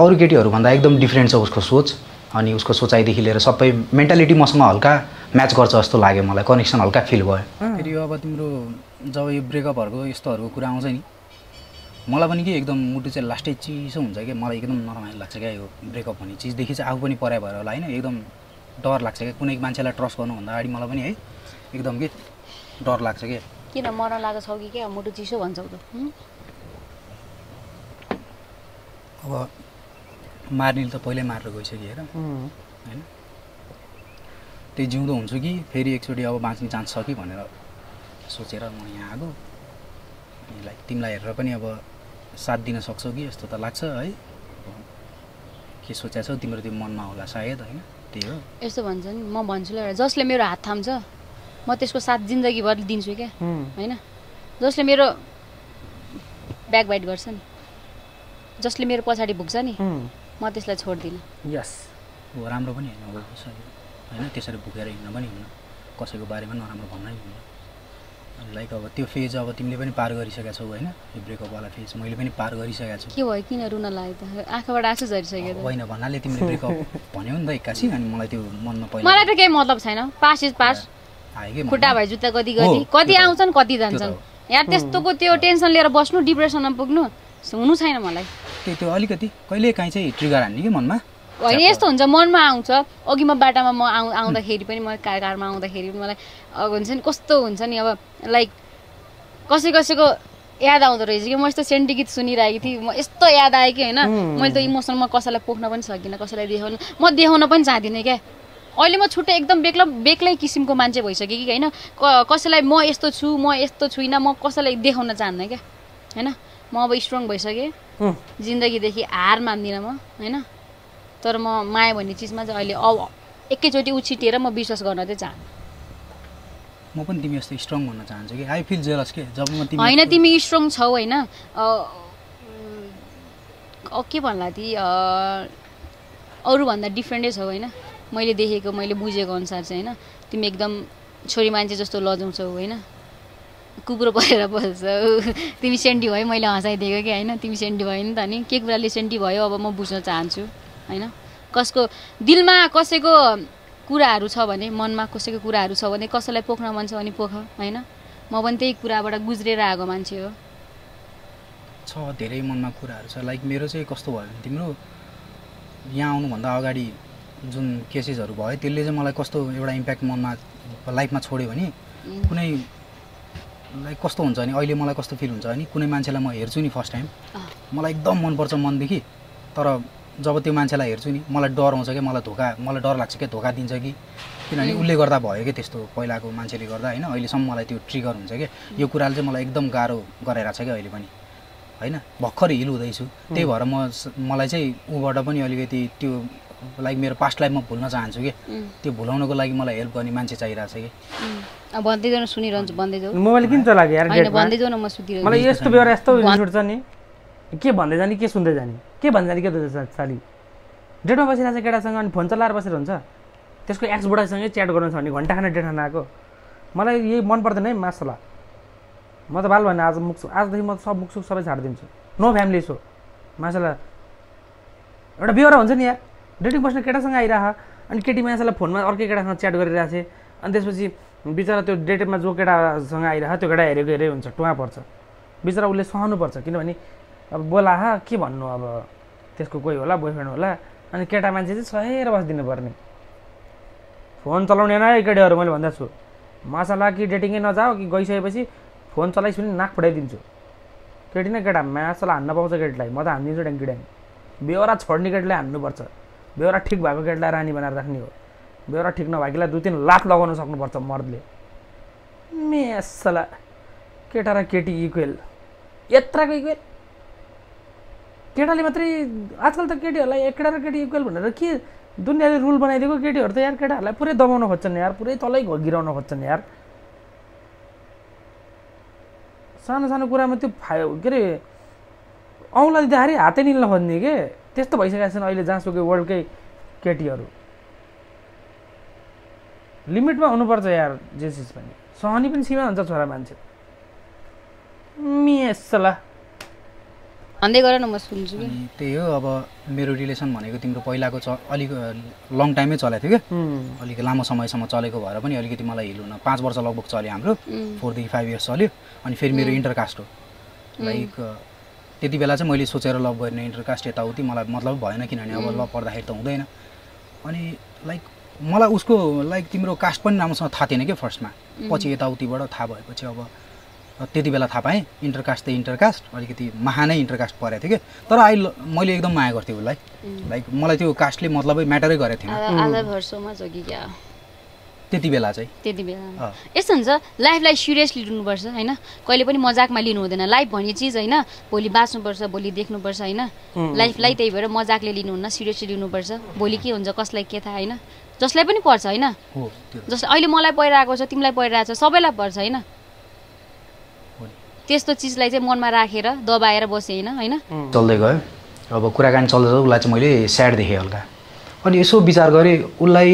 अरू केटीहरूभन्दा एकदम डिफ्रेन्ट छ उसको सोच। अनि उसको सोचाइदेखि लिएर सबै मेन्टालिटी मसँग हल्का म्याच गर्छ जस्तो लाग्यो मलाई। कनेक्सन हल्का फिल भयो। फेरि अब तिम्रो जब यो ब्रेकअपहरूको यस्तोहरूको कुरा आउँछ नि मलाई पनि के एकदम मुटु चाहिँ लास्टै चिसो हुन्छ क्या मलाई एकदम नरमाइलो लाग्छ क्या यो ब्रेकअप भन्ने चिजदेखि चाहिँ आफू पनि पराइ भएर होला होइन एकदम डर लाग्छ क्या। कुनै मान्छेलाई ट्रस्ट गर्नुभन्दा अगाडि मलाई पनि है एकदम के डर लाग्छ क्या किन मर्न लागेको छौ कि? क्या मुटु चिसो भन्छौ त? अब मार्नेले त पहिल्यै मारेर गइसक्यो हेर। होइन? त्यही जिउँदो हुन्छु कि फेरि एकचोटि अब बाँच्ने चान्स छ कि भनेर सोचेर म यहाँ आएको अनि लाइक तिमीलाई हेरेर पनि अब साथ दिन सक्छौ कि जस्तो त लाग्छ है? के सोचेको छौ? तिम्रो त्यो मनमा होला सायद होइन? त्यही हो। यस्तो भन्छ नि म भन्छु ल एउटा, जसले मेरो हात थाम्छ म त्यसको साथ जिन्दगीभर दिन्छु क्या होइन? जसले मेरो ब्याक बाइट गर्छ नि जसले मेरो पछाडि भुक्छ नि म त्यसलाई छोड्दिनँ। यस। हो राम्रो पनि होइन। होइन? त्यसरी भुकेर हिँड्न पनि हुन्न कसैको बारेमा नराम्रो भन्नै हुन्न लाइक अब त्यो फेज अब तिमीले पनि पार गरिसकेका छौ होइन? यो ब्रेकअपवाला फेज मैले पनि पार गरिसकेको छु। के भयो? किन रुन लाग्यो त आँखाबाट आँसु झरिसक्यो होइन भन्नाले तिमीले ब्रेकअप भन्यौ नि त एक्कासी अनि मलाई त्यो मनमा पहिला मलाई त केही मतलब छैन। Pass is pass. खुट्टा। भए जुत्ता कति हो, कति। आउँछन् कति जान्छन्। यहाँ त्यस्तोको त्यो टेन्सन लिएर बस्नु डिप्रेसनमा पुग्नु हुनु छैन मलाई। त्यही त्यो अलिकति। कहिले काहीँ चाहिँ ट्रिगर हान्ने कि मनमा? होइन यस्तो हुन्छ मनमा आउँछ। अघि म बाटामा म आउँ आउँदाखेरि पनि म कार कारमा आउँदाखेरि पनि मलाई अब हुन्छ नि कस्तो हुन्छ नि अब लाइक कसै कसैको याद आउँदो रहेछ कि म यस्तो सेन्टी गीत सुनिरहेको थिएँ। म यस्तो याद आयो कि होइन मैले त इमोसन म कसैलाई पोख्न पनि सकिनँ कसैलाई देखाउन म देखाउन पनि चाहदिनँ क्या। अहिले म छुट्टै एकदम बेग्ला बेग्लै किसिमको मान्छे भइसकेँ कि होइन कसैलाई म यस्तो छु म यस्तो छुइनँ म कसैलाई देखाउन चाहन्न क्या होइन। म अब स्ट्रङ भइसकेँ। जिन्दगीदेखि हार मान्दिनँ म होइन। तर म माया भन्ने चिजमा चाहिँ अहिले अब एकैचोटि उछिटिएर म विश्वास गर्न चाहिँ चाहन्छु म पनि तिमी जस्तो स्ट्रङ भन्न चाहन्छु कि? आई फिल जेलस के? जब म तिमी होइन तिमी स्ट्रङ छौ होइन। के भन्ला ती? अरूभन्दा डिफ्रेन्टै छौ होइन। मैले देखेको मैले बुझेको अनुसार चाहिँ होइन। तिमी एकदम छोरी मान्छे जस्तो लजाउँछौ होइन। कुकुरो परेर बस्छौ। तिमी सेन्टी भयो मैले हँसाइदिएको कि होइन? तिमी सेन्टी भयो नि त नि। के कुराले सेन्टी भयो? अब म बुझ्न चाहन्छु। होइन? कसको दिलमा कसैको कुराहरू छ भने मनमा कसैको कुराहरू छ भने कसैलाई पोख्न मन छ भने पोख होइन? म पनि त्यही कुराबाट गुज्रेर आएको मान्छे हो। छ धेरै मनमा कुराहरू छ। लाइक मेरो चाहिँ कस्तो भयो भने तिम्रो यहाँ आउनुभन्दा अगाडि जुन केसेसहरू भयो त्यसले चाहिँ मलाई कस्तो एउटा इम्प्याक्ट मनमा लाइफमा छोड्यो भने कुनै लाइक कस्तो हुन्छ भने अहिले मलाई कस्तो फिल हुन्छ भने कुनै मान्छेलाई म हेर्छु नि फर्स्ट टाइम। मलाई एकदम मनपर्छ मनदेखि तर जब त्यो मान्छेलाई हेर्छु नि मलाई डर आउँछ क्या मलाई धोका मलाई डर लाग्छ क्या धोका दिन्छ कि? किनभने उसले गर्दा भयो क्या त्यस्तो पहिलाको मान्छेले गर्दा होइन? अहिलेसम्म मलाई त्यो ट्रिगर हुन्छ क्या यो कुराले चाहिँ मलाई एकदम गाह्रो गराइरहेको छ क्या अहिले पनि होइन? भर्खर हिल हुँदैछु। त्यही भएर म मलाई चाहिँ ऊबाट पनि अलिकति त्यो लाइक मेरो पास्ट लाइफमा भुल्न चाहन्छु कि? त्यो भुलाउनको लागि मलाई हेल्प गर्ने मान्छे चाहिरहेको छ कि? भन्दै जानु सुनिरहन्छु भन्दै जाऊ मोबाइल किन चलाएको यार भन्दै जाऊ न म सुतिरहेको मलाई यस्तो बेहोरा यस्तो रिस उठ्छ नि। के भन्दै जाने के सुन्दै जाने? के भन्दै जाने के साली डेटमा बसिरहेको छ केटासँग अनि फोन चलाएर बसेर हुन्छ। त्यसको एक्स बुढासँगै च्याट गर्नु छ भने घन्टा खाना डेट खान आएको। मलाई यही मन पर्दैन है मासला। म त बाल भने आज मुख आजदेखि म सब सुख सबै छाडिदिन्छु नो फ्यामिली सो मासला। एउटा बेहोरा हुन्छ नि यार। डेटिङ बस्ने केटासँग आइरह अनि केटी मान्छेलाई फोनमा अर्कै केटासँग च्याट गरिरहेको छ अनि त्यसपछि बिचरा त्यो डेटमा जो केटासँग आइरह त्यो केटा हेरेको हेरे हुन्छ टुवा पर्छ। बिचरा उसले सहनुपर्छ। किनभने अब बोला हा के भन्नु अब? त्यसको कोही होला बोयफ्रेन्ड होला? अनि केटा मान्छे चाहिँ सहेर बसिदिनु पर्ने फोन चलाउने नै केटीहरू मैले भन्दैछु मासला कि डेटिङै नजाऊ कि गइसकेपछि फोन चलाइस् भने नाक फुटाइदिन्छु। केटी नै केटा मासला हान्न पाउँछ केटीलाई म त हानिदिन्छु ड्याङ्की ड्याङ बेहोरा छोड्ने केटीलाई हान्नुपर्छ। बेहोरा ठिक भएको केटीलाई रानी बनाएर राख्ने हो। बेहोरा ठिक नभएकोलाई दुई तिन लात लगाउन सक्नुपर्छ मर्दले। मेसला केटा र केटी इक्वेल यत्रको इक्वेल केटाले मात्रै आजकल त केटीहरूलाई केटा र केटी इक्वेल भनेर के दुनियाँले रुल बनाइदिएको केटीहरू त यार केटाहरूलाई पुरै दबाउन खोज्छन् यार पुरै तलै गिराउन खोज्छन् यार। सानो सानो कुरामा त्यो फा के अरे औँला दिँदाखेरि हातै निल्न खोज्ने के? त्यस्तो भइसकेका छन् अहिले जहाँसुकै वर्ल्डकै केटीहरू। लिमिटमा हुनुपर्छ यार जे चिज पनि। सहनी पनि सीमा हुन्छ छोरा मान्छे। मेसला भन्दै गर न म सुन्छु। कि त्यही हो अब मेरो रिलेसन भनेको तिम्रो पहिलाको च अलिक लङ टाइमै चलेको थियो क्या। अलिक लामो समयसम्म चलेको भएर पनि अलिकति मलाई हिल हुन पाँच वर्ष लगभग चल्यो हाम्रो। फोरदेखि फाइभ इयर्स चल्यो। अनि फेरि मेरो इन्टरकास्ट हो। लाइक त्यति बेला चाहिँ मैले सोचेर लभ गर्ने इन्टरकास्ट यताउति मलाई मतलब भएन किनभने अब लभ पर्दाखेरि त हुँदैन। अनि लाइक मलाई उसको लाइक तिम्रो कास्ट पनि राम्रोसँग थाहा थिएन क्या फर्स्टमा पछि यताउतिबाट थाहा भएपछि अब त्यति बेला थाहा पाएँ इन्टरकास्ट त इन्टरकास्ट अलिकति महानै इन्टरकास्ट परेको थियो कि। तर अहिले मैले एकदम माया गर्थेँ उसलाई। लाइक मलाई त्यो कास्टले मतलबै म्याटरै गरेको थिएन। त्यति बेला चाहिँ। त्यति बेला। यस्तो हुन्छ लाइफलाई सिरियसली लिनुपर्छ होइन? कहिले पनि मजाकमा लिनु हुँदैन। लाइफ भन्ने चिज होइन? भोलि बाँच्नुपर्छ भोलि देख्नुपर्छ होइन? लाइफलाई त्यही भएर मजाकले लिनुहुन्न सिरियसली लिनुपर्छ। भोलि के हुन्छ कसलाई के थाहा होइन? जसलाई पनि पर्छ होइन? हो त्यो। जस अहिले मलाई परिरहेको छ तिमीलाई परिरहेको छ सबैलाई पर्छ होइन। त्यस्तो चिजलाई चाहिँ मनमा राखेर दबाएर बसेँ होइन होइन? चल्दै गयो। अब कुराकानी चल्दै उसलाई चाहिँ मैले स्याड देखेँ हल्का। अनि यसो विचार गरेँ उसलाई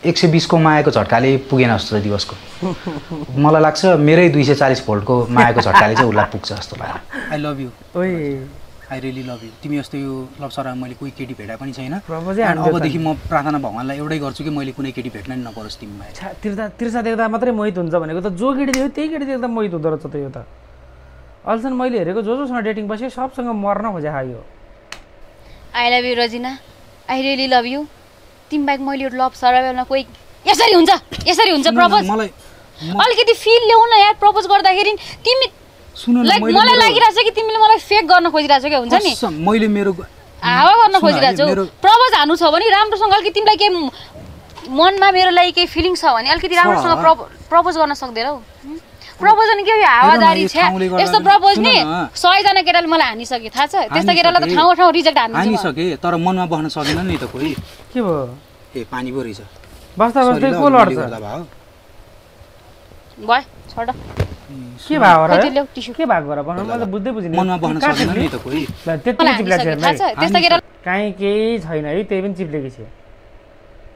एक सय बिसको मायाको झट्काले पुगेन जस्तो दिवसको। मलाई लाग्छ मेरै दुई सय चालिस भोल्टको मायाको झट्काले चाहिँ उसलाई पुग्छ जस्तो लाग्यो। I love you I really love you तिमी जस्तो यो लभ सरमा मैले कोही केटी भेटा पनि छैन। अबदेखि म प्रार्थना भगवान्लाई एउटै गर्छु कि मैले कुनै केटी भेट्न नि नपरोस् तिमी तिर्सा तिर्सा देख्दा मात्रै मोहित हुन्छ भनेको त जो केटी देख्यो त्यही केटी देख्दा मोहित हुँदो रहेछ त यो त। अहिलेसम्म मैले हेरेको जो जोसँग डेटिङ बसेँ सबसँग मर्न खोजे यो I love you Rajina I really love you तिमी बाहेक मैले यो लभ सर्भाइभलमा कोही यसरी हुन्छ यसरी हुन्छ प्रपोज मलाई अलिकति फिल ल्याउ न यार प्रपोज गर्दाखेरि तिमी लाइक मैले मलाई लागिरहेछ कि तिमीले मलाई फेक गर्न खोजिरहेछौ क्या हुन्छ नि? मैले मेरो हावा गर्न खोजिरहेछौ। प्रपोज हान्नु छ भने राम्रोसँग अलिकति तिमीलाई केही मनमा मेरो लागि केही फिलिङ छ भने अलिकति राम्रोसँग प्रपोज गर्न सक्दैनौ। प्रपोज अनि के हो? हावादारी छ। यस्तो प्रपोज नि। सयजना केटाले मलाई हानिसके थाहा छ? त्यस्ता केटालाई त। ठाउँ ठाउँ रिजेक्ट हानिदिन्छ हानिसके तर मनमा बस्न सकेन नि त कोही। के भयो? ए पानी पो रहेछ। बस्दा बस्दै को लड्छ? भयो भयो छोड। के भयो र? के भएको र? भन्नु मैले त बुझ्दै बुझिनँ। मनमा बस्न सकेन? नि त कोही। ल, त्यति मलाई चिप्ला हानिसके छ काहीँ केही छैन है त्यही पनि चिप्लेकी छ।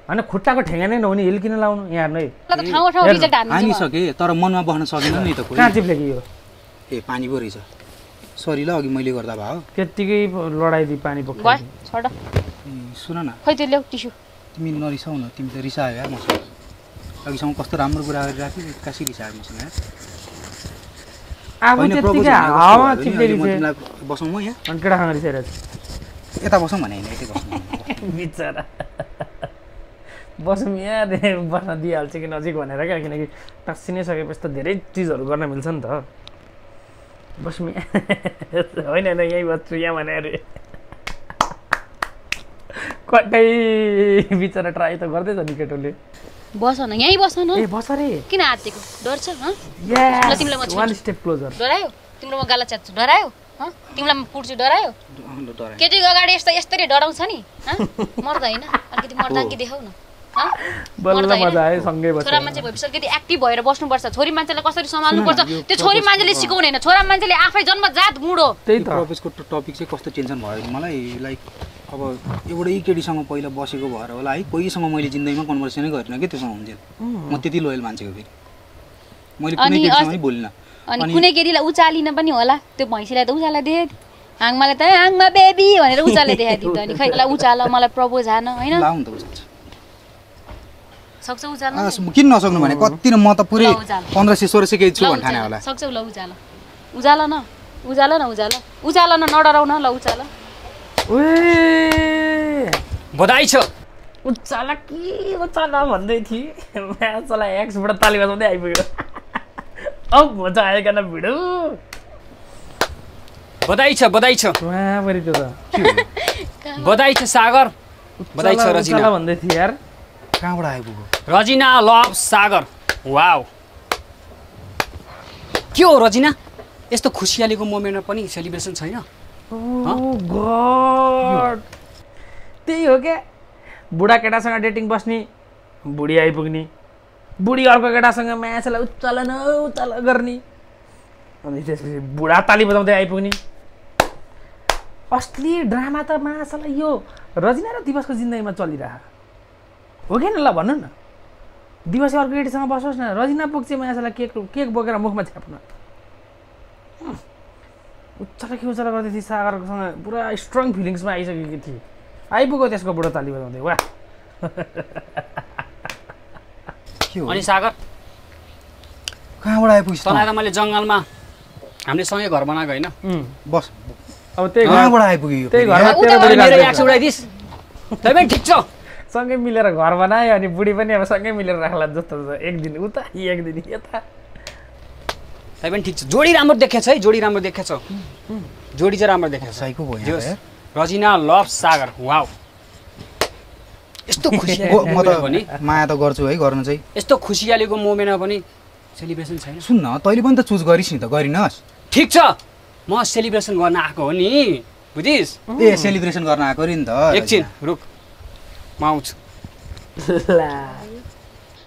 होइन खुट्टाको ठेगा नै नहुने हिल किन लाउनु यहाँ हेर्नु है। त ठाउँ ठाउँ हेर्नु, रिजेक्ट हानिदिन्छ हानिसके तर मनमा बस्न सकेन नि त कोही कहाँ चिप्लेकी यो? ए पानी पो रहेछ। सरी ल अघि मैले गर्दा भयो। त्यत्तिकै लडाइदिए पानी ए, सुन न। खै त्यो ल्याऊ टिस्यु। तिमी नरिसाउ न तिमी त रिसायो या मसँग अघिसम्म कस्तो राम्रो कुरा गरिरहेको थियौ एक्कासी रिसायो मसँग बसौँ म यहाँ अनि केटासँग रिसाइरहेको छ। यता बसौँ भने होइन यतै बसौँ। बिचरा बसौँ यहाँ बस्न दिइहाल्छ कि नजिक भनेर क्या किनकि टाँसिनै सकेपछि त धेरै चिजहरू गर्न मिल्छ नि त बसौँ यहाँ होइन होइन यहीँ बस्छु यहाँ भने अरे कतै बिचरा ट्राई त गर्दैछ नि केटोले बस न यहीँ बस न ए बस रे किन हातेको डर छ हँ? Yes! तिमीलाई म वान। स्टेप क्लोजर डरायो तिम्रो म गाला च्यात्छु डरायो हँ? तिमीलाई म पुड्छु डरायो। केटीको अगाडि यस्तो यस्तरी डराउँछ नि हँ? मर्दा होइन अलिकति मर्दा कि देखाउ न? बल्ल? मजा आयो सँगै छोरा बस्छ मान्छे भएपछि अलिकति एक्टिभ भएर बस्नुपर्छ छोरी मान्छेलाई कसरी सम्हाल्नुपर्छ? त्यो छोरी मान्छेले सिकाउने होइन छोरा मान्छेले आफै जन्मजात गुँडो त्यही यो त। प्रपोजको टपिक चाहिँ कस्तो टेन्सन भयो? मलाई लाइक अब एउटै केटीसँग पहिला बसेको भएर होला है? कोहीसँग मैले जिन्दगीमा कन्भर्सेसनै गरिनँ कि त्योसँग हुन्थेन म त्यति लोयल मान्छेको फेरि। मैले कुनै केटीसँग बोलिनँ अनि कुनै केटीलाई उचालिन पनि होला। त्यो भैँसीलाई त उचालाई देखाइ आङमालाई त आङमा बेबी भनेर उचाले देखाइदिन्छ अनि खै मलाई उचाल मलाई प्रपोज हान होइन लाउँ त उचाल्छ सक्छ उचाल्न आ, किन नसक्नु भने? कति न म त पुरै। पन्ध्र सय सोह्र सय केजी छु भन्ने ठाने होला। सक्छौ ल उचाल उजाल न उजाल न उजाल उचाल न नडराउ न ल उचाल उए बधाई छ। उचाला के उचाला भन्दै थिएँ? एक्सबाट ताली बजाउँदै आइपुग्यो। औ मजा आयो न भिडो। बधाई छ बधाई छ। बधाई छ सागर। बधाई छ रजिना। भन्दै थिएँ यार। कहाँबाट आइपुग्यो रजिना लभ सागर। वाउ। के हो रजिना? यस्तो खुसियालीको मोमेन्टमा पनि सेलिब्रेसन छैन. त्यही हो क्या। बुढा केटासँग डेटिङ बस्ने बुढी आइपुग्ने बुढी अर्को केटासँग म्याचलाई उचाल न उचाल गर्ने अनि त्यसपछि बुढा ताली बजाउँदै आइपुग्ने। असली ड्रामा त माछालाई यो रजिना र दिवसको जिन्दगीमा चलिरह हो कि न ल भन्नु न। दिवस अर्को केटीसँग बसोस् न। रजिना पुग्छ माछालाई केक केक बोकेर मुखमा छ्याप्न उच्चाला के उचाला गर्दै थिएँ सागरसँग। पुरा स्ट्रङ फिलिङ्समा आइसकेकी थिएँ। आइपुग्यो त्यसको बुढो ताली बजाउँदै। वा अनि सागर? कहाँबाट आइपुग्छ तँलाई त मैले जङ्गलमा हामीले सँगै घर बनाएको होइन। बस। अब त्यही घर कहाँबाट आइपुग्यो त्यही? घरमा मेरो। उडाइदिस् तै पनि ठिक छ। सँगै मिलेर घर बनायो अनि बुढी पनि अब सँगै मिलेर राख्ला जस्तो छ। एक दिन उता एक दिन यता। तै पनि ठिक छ। जोडी राम्रो देखेछ है जोडी राम्रो देखेछ। जोडी चाहिँ राम्रो देखेछ। रजिना लभ सागर वाउ। यस्तो ओ, म त माया त गर्छु है गर्नु चाहिँ। यस्तो खुसियालीको मोमेन्टमा पनि सेलिब्रेसन छैन। सुन्न तैँले पनि त चुज गरिस् नि त गरिनस्। ठिक छ। म सेलिब्रेसन गर्न आएको हो नि। बुझिस् ए सेलिब्रेसन गर्न आएको नि त एकछिन रुक। म आउँछु। ला।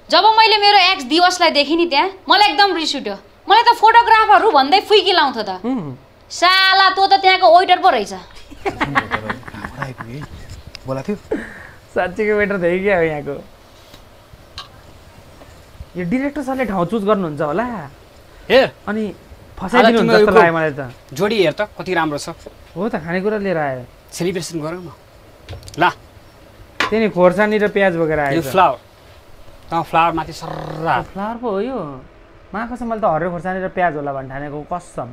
जब मैले मेरो एक्स दिवसलाई देखेँ नि त्यहाँ मलाई एकदम रिस उठ्यो। मलाई त फोटोग्राफरहरू भन्दै फुइकी लाउँथ्यो त साला तँ त त्यहाँको वेटर पो रहेछ। थियो साँच्चीको वेटर थियो क्या हो यहाँको? यो डिरेक्टर सरले ठाउँ चुज गर्नुहुन्छ होला। हेर। अनि फसाइदिनुहुन्छ जस्तो लाग्यो मलाई त। जोडी हेर त कति राम्रो छ। हो त खानेकुरा लिएर आयो। सेलिब्रेसन गरौँ न। ल। त्यही नि खोर्सानी र प्याज बोकेर यो आयो फ्लावर त फ्लावर माथि सर्रा। फ्लावर पो हो यो। मा कसम मैले त हरियो खोर्सानी र प्याज होला भन्ने ठानेको कसम।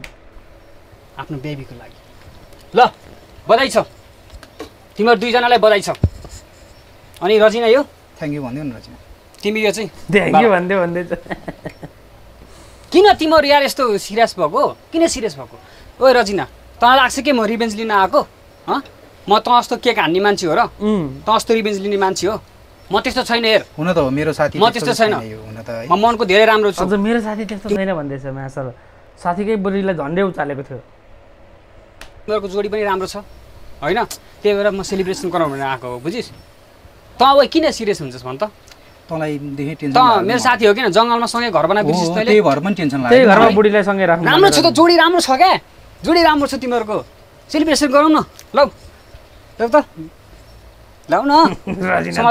आफ्नो बेबीको लागि। ल बधाई छ। तिमीहरू दुईजनालाई बधाई छ। अनि रजिना यो? थ्याङ्क यू भनिदिउ न रचना तिमी यो चाहिँ देख्यो भन्दै भन्दै छ। किन तिमीहरू यार यस्तो सिरियस भएको किन सिरियस भएको ओइ रजिना तँलाई लाग्छ के म रिभेन्ज लिन आएको? हँ म तँ जस्तो केक हान्ने मान्छे हो र। तँ जस्तो रिभेन्ज लिने मान्छे हो। म त्यस्तो छैन हेर। हुन त हो मेरो साथी म त्यस्तो छैन। यो हुन त है। म मनको धेरै राम्रो छु। मेरो साथी त्यस्तो छैन भन्दैछ मासर। साथीकै बुढीलाई झन्डै उचालेको थियो। तिमीहरूको जोडी पनि राम्रो छ। होइन? त्यही भएर म सेलिब्रेसन गरौँ भनेर आएको हो बुझिस्? तँ अब किन सिरियस हुन्छस् भन् त? तँलाई देखेँ टेन्सन तँ मेरो। साथी हो किन? जङ्गलमा सँगै घर बनाए त्यही भएर पनि टेन्सन त्यही घरमा। बुढीलाई सँगै राख्नु राम्रो छ त। जोडी राम्रो छ क्या? जोडी राम्रो छ तिमीहरूको। सेलिब्रेसन गरौँ न। लौ। लौ त लौ न रजिना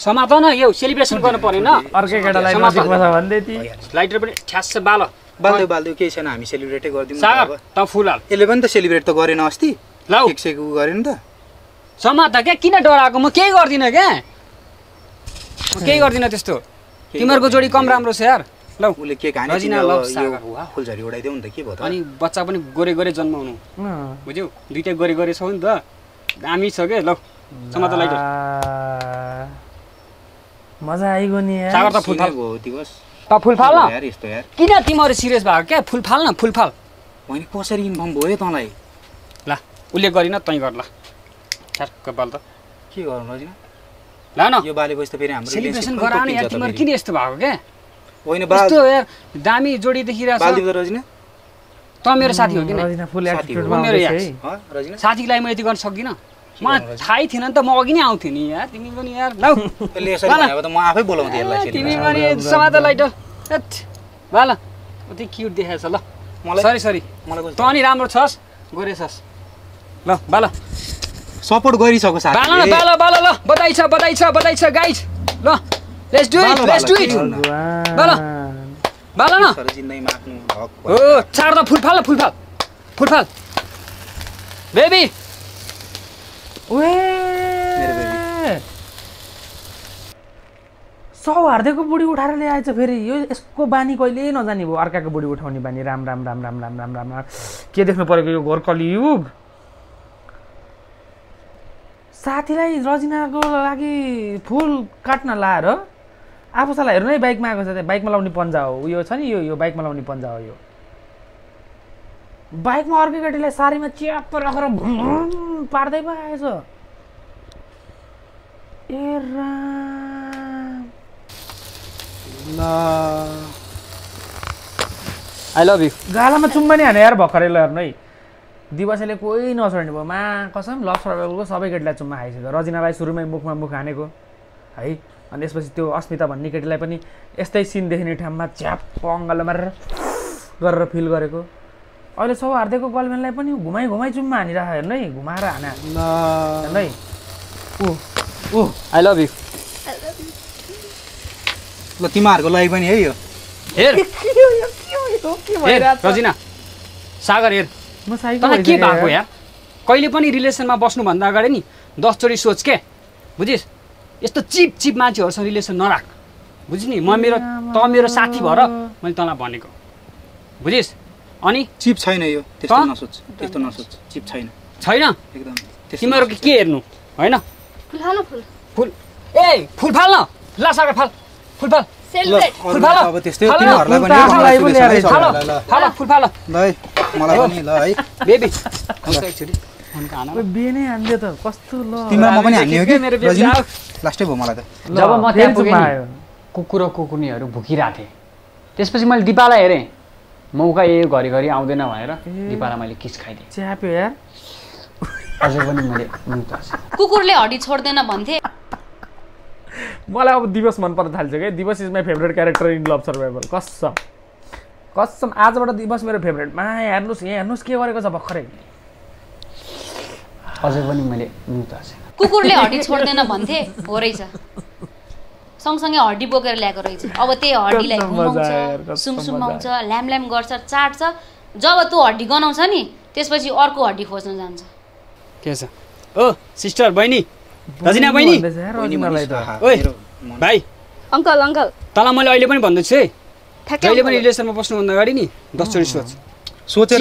समात न यो सेलिब्रेसन गर्नु परेन अर्कै केटालाई भन्दै थिएँ लाइटर पनि ठ्यास बाल बाल्दियो बाल्दियो केही छैन हामी सेलिब्रेटै गरिदिउँ न त सागर अब। त फुल हाल यसले पनि त सेलिब्रेट त गरेन अस्ति लौ केक सेक उ गरेन त समात क्या किन डराएको म केही गर्दिनँ क्या म केही गर्दिनँ त्यस्तो तिमीहरूको जोडी कम राम्रो छ यार लौ। उसले केक हाने रजिना तिमी अब लभ यो सागर। फुलझरी उडाइदेऊ नि त के भयो त? अनि बच्चा पनि गोरे गोरे जन्माउनु। बुझ्यौ? दुइटै गोरे गोरे छौ नि त। दामी छ के? लौ समात लाइटर आ, मजा आइगयो नि यार। सागर त फुल सिनै फाल। भयो दिवस त फुल फाल न यार यस्तो यार। किन तिमीहरू सिरियस भएको क्या? फुल फाल न फुल फाल। होइन कसरी इन्फर्म भयो तँलाई? ल उसले गरिन तैँ गर ल। ठ्याक्क बल त। के गर्नु रजिना ल न। यो बाले त फेरि हाम्रो सेलिब्रेसन गराउने यार तिमीहरू। किन यस्तो भएको क्या? होइन यस्तो यार दामी जोडी देखिरहेको छ। त रजिना? त मेरो साथी हो किन साथीलाई म यति गर्न सक्दिनँ। मलाई थाहै थिएन नि त म अघि नै आउँथेँ नि यार तिमी पनि यार ल। म आफै बोलाउँथेँ तिमी। पनि समात लाइट ल कति क्युट देखाएछ ल। मलाई सरी सरी मलाई तँ नि राम्रो छस् गोरे छस्। ल बाल। सपोर्ट गरिसक्यो बाल बाल बाल ल। बधाई छ बधाई छ बधाई छ गाइज। ल। लेट्स डु इट बाल, लेट्स डु बाल, इट के भगवान्। ल। बाल न हो चाड त फुलफाल फुलफाल फुलफाल बेबी ओए मेरो सौ हार्दैको बुढी उठाएर ल्याएछ फेरि। यो यसको बानी कहिले नजाने भयो? अर्काको बुढी उठाउने बानी। राम राम राम राम राम राम राम राम। के देख्नु परेको यो घोर कलियुग? साथीलाई रजिनाको लागि फुल काट्न लाएर आफू साला हेर्नु है बाइकमा आएको छ त्यहाँ बाइकमा लाउने पन्जा हो। उयो छ नि यो यो बाइकमा लाउने पन्जा हो यो। बाइकमा अर्कै केटीलाई सारीमा च्याप्प राखेर पार्दै पो आएछ। ए ल। आई लभ यु गालामा चुम्मा नि हाने यार भर्खरै ल हेर्नु है। दिवसले कोही नछोड्ने भयो। मा कसम लभ सर्भाइभलको सबै केटीलाई चुम्मा खाइसक्यो। रजिनालाई सुरुमै मुखमा मुख हानेको। है? अनि यसपछि त्यो अस्मिता भन्ने केटीलाई पनि यस्तै सिन देख्ने ठाउँमा च्याप्प अङ्गल मारेर गरेर फिल गरेको। अहिले सौ हार्दैको गर्लफ्रेन्डलाई पनि घुमाइ घुमाइ चुम्मा हानिरहेको हेर्नु है घुमाएर हाना हेर्नु है। ऊ ऊ आई लभ यु ल तिमीहरूको लागि पनि है यो। हेर? रजिना। सागर हेर। म के भएको यार। कहिले पनि रिलेसनमा बस्नुभन्दा अगाडि नि दसचोटि सोच के? बुझिस्? यस्तो चिप चिप मान्छेहरूसँग रिलेसन नराख। बुझ्ने म मेरो त मेरो साथी भएर मैले तँलाई भनेको। बुझिस् अनि? चिप छैन यो त्यस्तो नसोच त्यस्तो नसोच चिप छैन। छैन? एकदम तिमीहरू के हेर्नु? होइन? फुल ए फुल फाल्न। ला सागर फाल। फुल फाल। अब त्यस्तै फुल। फाल ल है। बेबी। हान्दियो त कस्तो ल। पनि हान्ने हो कि। लास्टै भयो मलाई त। जब म त्यहाँ पुगेँ कुकुर र कुकुर्नीहरू भुकिरहेको थिएँ। त्यसपछि मैले दिपालाई हेरेँ। मौका ए घरिघरि आउँदैन भनेर दिपालाई मैले किस खाइदिएँ। च्याप्यो यार अझै पनि मैले कुकुरले हड्डी छोड्दैन भन्थे। मलाई अब दिवस मन पर्न थाल्छ क्या Diwas is my favourite character in love survival. कसम। कसम आजबाट दिवस मेरो फेभरेट। मा हेर्नुहोस् यहाँ हेर्नुहोस् के गरेको छ भर्खरै। अझै पनि मैले मुक्त कुकुरले हड्डी छोड्दैन भन्थे हो रहेछ। सँगसँगै हड्डी बोकेर ल्याएको रहेछ। अब त्यही हड्डीलाई घुमाउँछ सुमसुमाउँछ ल्याम ल्याम गर्छ चाट्छ। जब त्यो हड्डी गनाउँछ नि त्यसपछि अर्को हड्डी खोज्न जान्छ। के छ? ओ सिस्टर बहिनी। रजिना बहिनी। भाइ। Uncle uncle. तँलाई मैले अहिले पनि भन्दैछु है। ठ्याक्कै जहिले पनि। रिलेसनमा बस्नुभन्दा अगाडि नि दसचोटि सोच। सोचेर।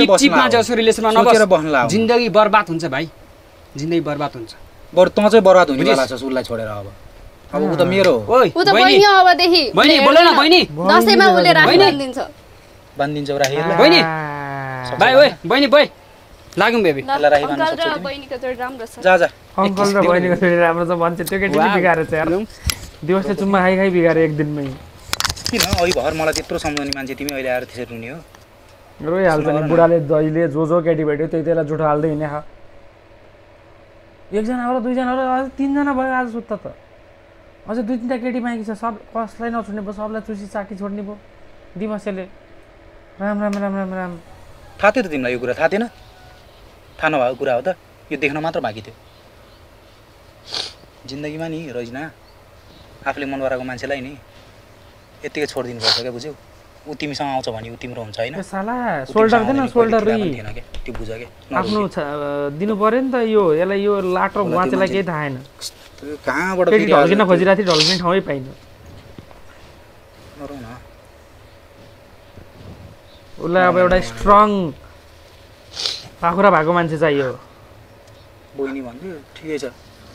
जिन्दगी बर्बाद हुन्छ भाइ। जिन्दगी बर्बाद हुन्छ। बरु तँ चाहिँ बर्बाद हुने बुझिस्? वाला छस् उसलाई छोडेर अब। अब ऊ त मेरो हो। ओइ ऊ त बहिनी। हो अबदेखि। बहिनी बोल न। बहिनी। दसैँमा उसले राखी बहिनी। बाँधिदिन्छ। बान्दिन्छ राखेर बहिनी। भाइ ओइ बहिनी बोइ। लागौँ बेबी। राखी अङ्कल र? बहिनीको जोडी राम्रो छ। जा जा। अङ्कल र बहिनीको छोरी राम्रो छ भन्छ। त्यो केटी वाह। बिगारेछ यार। दिवसले चुम्मा खाइ खाइ बिगारे एक दिनमै। किन अघि भर मलाई त्यत्रो सम्झाउने मान्छे तिमी अहिले आएर त्यसरी रुने हो। रोइहाल्छ नि बुढाले जहिले जो जो केटी भेट्यो त्यही त्यहीलाई जुठो हाल्दै हिँडे खा एकजना हो र दुईजना हो अझ तिनजना भयो आज सुत्ता त। अझै दुई तिनवटा केटी बाँकी छ सब कसलाई नछोड्ने भयो सबलाई चुसी चाकी छोड्ने भयो दिवसेले। राम राम राम राम राम। थाहा थियो त तिमीलाई यो कुरा थाहा थिएन? थाहा नभएको कुरा हो त यो देख्न मात्र बाँकी थियो। जिन्दगीमा नि रजिना आफूले मन पराएको मान्छेलाई नि यत्तिकै छोडिदिनुपर्छ क्या बुझ्यौ? ऊ तिमीसँग आउँछ भने ऊ तिम्रो हुन्छ होइन? साला सोल्डर आउँदैन, सोल्डर त्यो बुझ क्या आफ्नो दिनु पऱ्यो नि त यो यसलाई यो लाटो मान्छे- केही थाहा छैन। त्यो कहाँबाट ढल्किन खोजिरहेको थियो ढल्किने ठाउँै पाइन। उसलाई अब एउटा स्ट्रङ पाखुरा भएको मान्छे चाहियो। बहिनी भन्थ्यो ठिकै छ।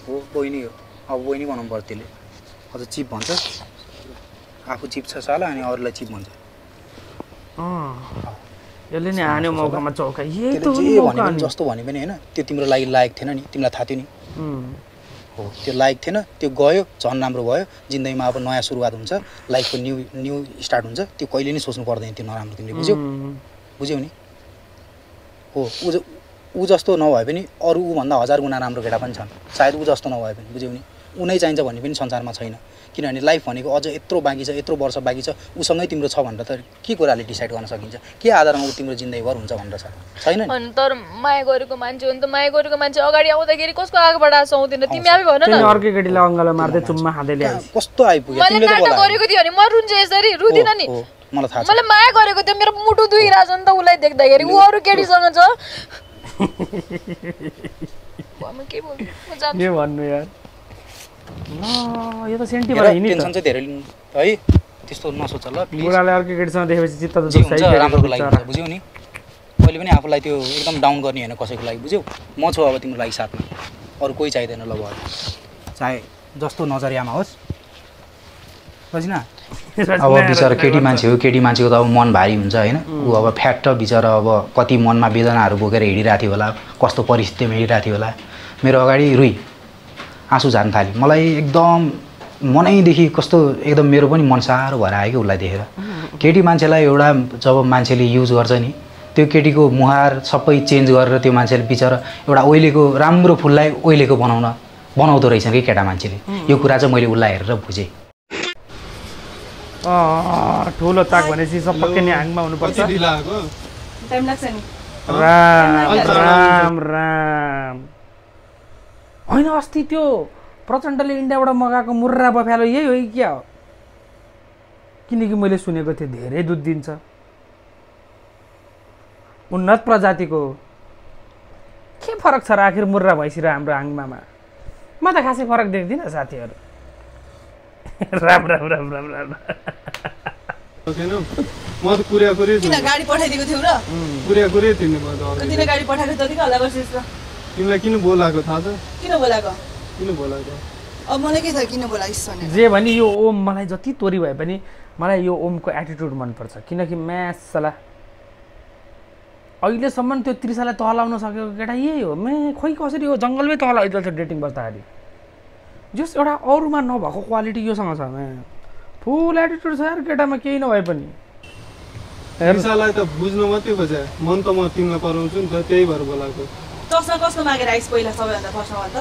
हो बहिनी हो। अब बहिनी बनाउनु पर्छ त्यसले। अझ चिप भन्छ। आफू चिप छ साला अनि अरूलाई चिप भन्छ। यसले नि हान्यो मौकामा चौका। यही त जस्तो भने पनि होइन। त्यो तिम्रो लागि लायक थिएन नि। तिमीलाई थाहा थियो नि। हो त्यो लायक थिएन। त्यो गयो झन् राम्रो भयो। जिन्दगीमा अब नयाँ सुरुवात हुन्छ। लाइफको न्यू न्यू स्टार्ट हुन्छ। त्यो कहिले नै सोच्नु पर्दैन त्यो नराम्रो तिमीले। बुझ्यौ। बुझ्यौ नि? हो ऊ ज- ऊ जस्तो नभए पनि अरू ऊभन्दा हजार गुणा राम्रो केटा पनि छन्। सायद ऊ जस्तो नभए पनि। बुझ्यौ नि? ऊ नै चाहिन्छ भन्ने पनि संसारमा छैन। किनभने लाइफ भनेको अझ यत्रो बाँकी छ यत्रो वर्ष बाँकी छ उसँगै तिम्रो छ भनेर त के कुराले डिसाइड गर्न सकिन्छ? के आधारमा ऊ तिम्रो जिन्दगीभर हुन्छ भनेर छ? छैन नि? अनि तर माया गरेको मान्छे हो नि त माया गरेको मान्छे अगाडि आउँदाखेरि कसको आगोबाट सुहाउँदैन तिमी आफै भन न। अर्कै केटीलाई अङ्गालो मार्दै चुम्मा खाँदै ल्याएछ कहाँ- कस्तो आइपुग्यो? मैले तिमीले त नाटक बोलायो। गरेको थियो भने म रुन्छु यसरी रुदिनँ नि। मलाई थाहा छ। मैले माया गरेको थियो मेरो मुटु दुइरहेछ नि त उसलाई देख्दाखेरि। ऊ अरू केटीसँग छ। म के बोल्नु? म जान्छु। के भन्नु यार। ल यो त सेन्टीबाट हिँड्ने टेन्सन चाहिँ धेरै लिनु है। त्यस्तो नसोच ल प्लिज बुढाले अर्कै केटीसँग देखेपछि चित्त त राम्रोको लागि बुझ्यौ नि। मैले पनि आफूलाई त्यो एकदम डाउन गर्ने होइन कसैको लागि बुझ्यौ। म छु अब तिम्रो लागि साथमा। अरू कोही चाहिँदैन ल भयो चाहे जस्तो नजरियामा होस्। बुझिन अब बिचरा केटी मान्छे हो केटी मान्छेको त अब मन भारी हुन्छ होइन। ऊ अब फ्याट बिचरा अब कति मनमा वेदनाहरू बोकेर हिँडिरहेको थियो होला कस्तो परिस्थितिमा हिँडिरहेको थियो होला। मेरो अगाडि रुई। आँसु झार्न थाल्यो। मलाई एकदम मनैदेखि कस्तो एकदम मेरो पनि मन साह्रो भएर आयो कि उसलाई देखेर। केटी मान्छेलाई एउटा जब मान्छेले युज गर्छ नि त्यो केटीको मुहार सबै चेन्ज गरेर त्यो मान्छेले बिचरा एउटा ओइलेको राम्रो फुललाई ओइलेको बनाउन बनाउँदो रहेछ कि केटा मान्छेले। यो कुरा चाहिँ मैले उसलाई हेरेर बुझेँ। ठुलो ताक भनेपछि सब पक्कै नि हाँगमा हुनुपर्छ। राम राम राम। होइन अस्ति त्यो प्रचण्डले इन्डियाबाट मगाएको मुर्रा बफ्यालो यही हो कि क्या हो? किनकि मैले सुनेको थिएँ धेरै दुध दिन्छ। उन्नत प्रजातिको। के फरक छ र आखिर मुर्रा भैँसी र हाम्रो आङ्मामा म त खासै फरक देख्दिनँ साथीहरू। राम राम राम राम राम। म त कुरिया कुरिया गाडी पठाइदिएको थियौ र? कुरिया कुरिया थिएँ तिमीलाई किन बोलाएको थाहा छ? किन बोलाएको? किन बोलाएको अब मलाई के थाहा किन बोलाइस् जे भने यो ओम मलाई जति तोरी भए पनि मलाई यो ओमको एटिट्युड मनपर्छ। किनकि म्यासला अहिलेसम्म त्यो त्रिसालाई तहलाउन सकेको केटा यही हो। मे खोइ कसरी हो? जङ्गलमै तहलाइदल्छ डेटिङ बस्दाखेरि। जस एउटा अरूमा नभएको क्वालिटी योसँग छ। म्या फुल एटिट्युड छ यार केटामा केही नभए पनि। त बुझ्नु मात्रै खोजे। मन त म तिमीलाई पराउँछु नि त त्यही भएर बोलाएको। चस्मा कसको मागेर आइस पहिला सबैभन्दा फर्स्टमा त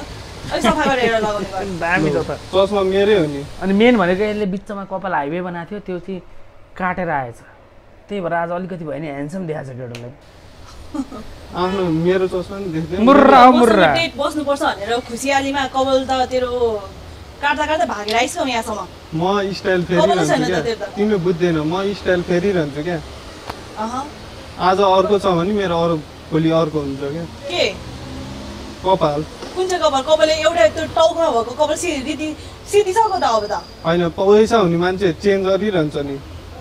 अलिक सफा गरेर लगाउने भयो दामी छ त चस्मा मेरै हो नि। अनि मेन भनेको यसले बिचमा कपाल हाइवे बनाएको थियो त्यो चाहिँ काटेर आएछ। त्यही भएर आज अलिकति भयो नि ह्यान्डसम देखाएको छ केटालाई। आफ्नो मेरो चस्मा नि देख्दैन मुर्रा हो मुर्रा। डेट बस्नुपर्छ भनेर खुसियालीमा कवल त तेरो काट्दा काट्दा भागेर आइसक्यो यहाँसम्म। म स्टाइल कपालै छैन फेरिरहन्छु त त्यो क्या त। तिमीले बुझ्दैनौ म स्टाइल फेरिरहन्छु क्या। अहँ। आज अर्को छ भने मेरो अरू भोलि अर्को हुन्छ क्या? के? कपाल। कुन चाहिँ कपाल? कपालले एउटा त्यो टाउकोमा भएको कपाल सिधि सिधिसक्यो त अब त। होइन पैसा हुने मान्छे चेन्ज गरिरहन्छ नि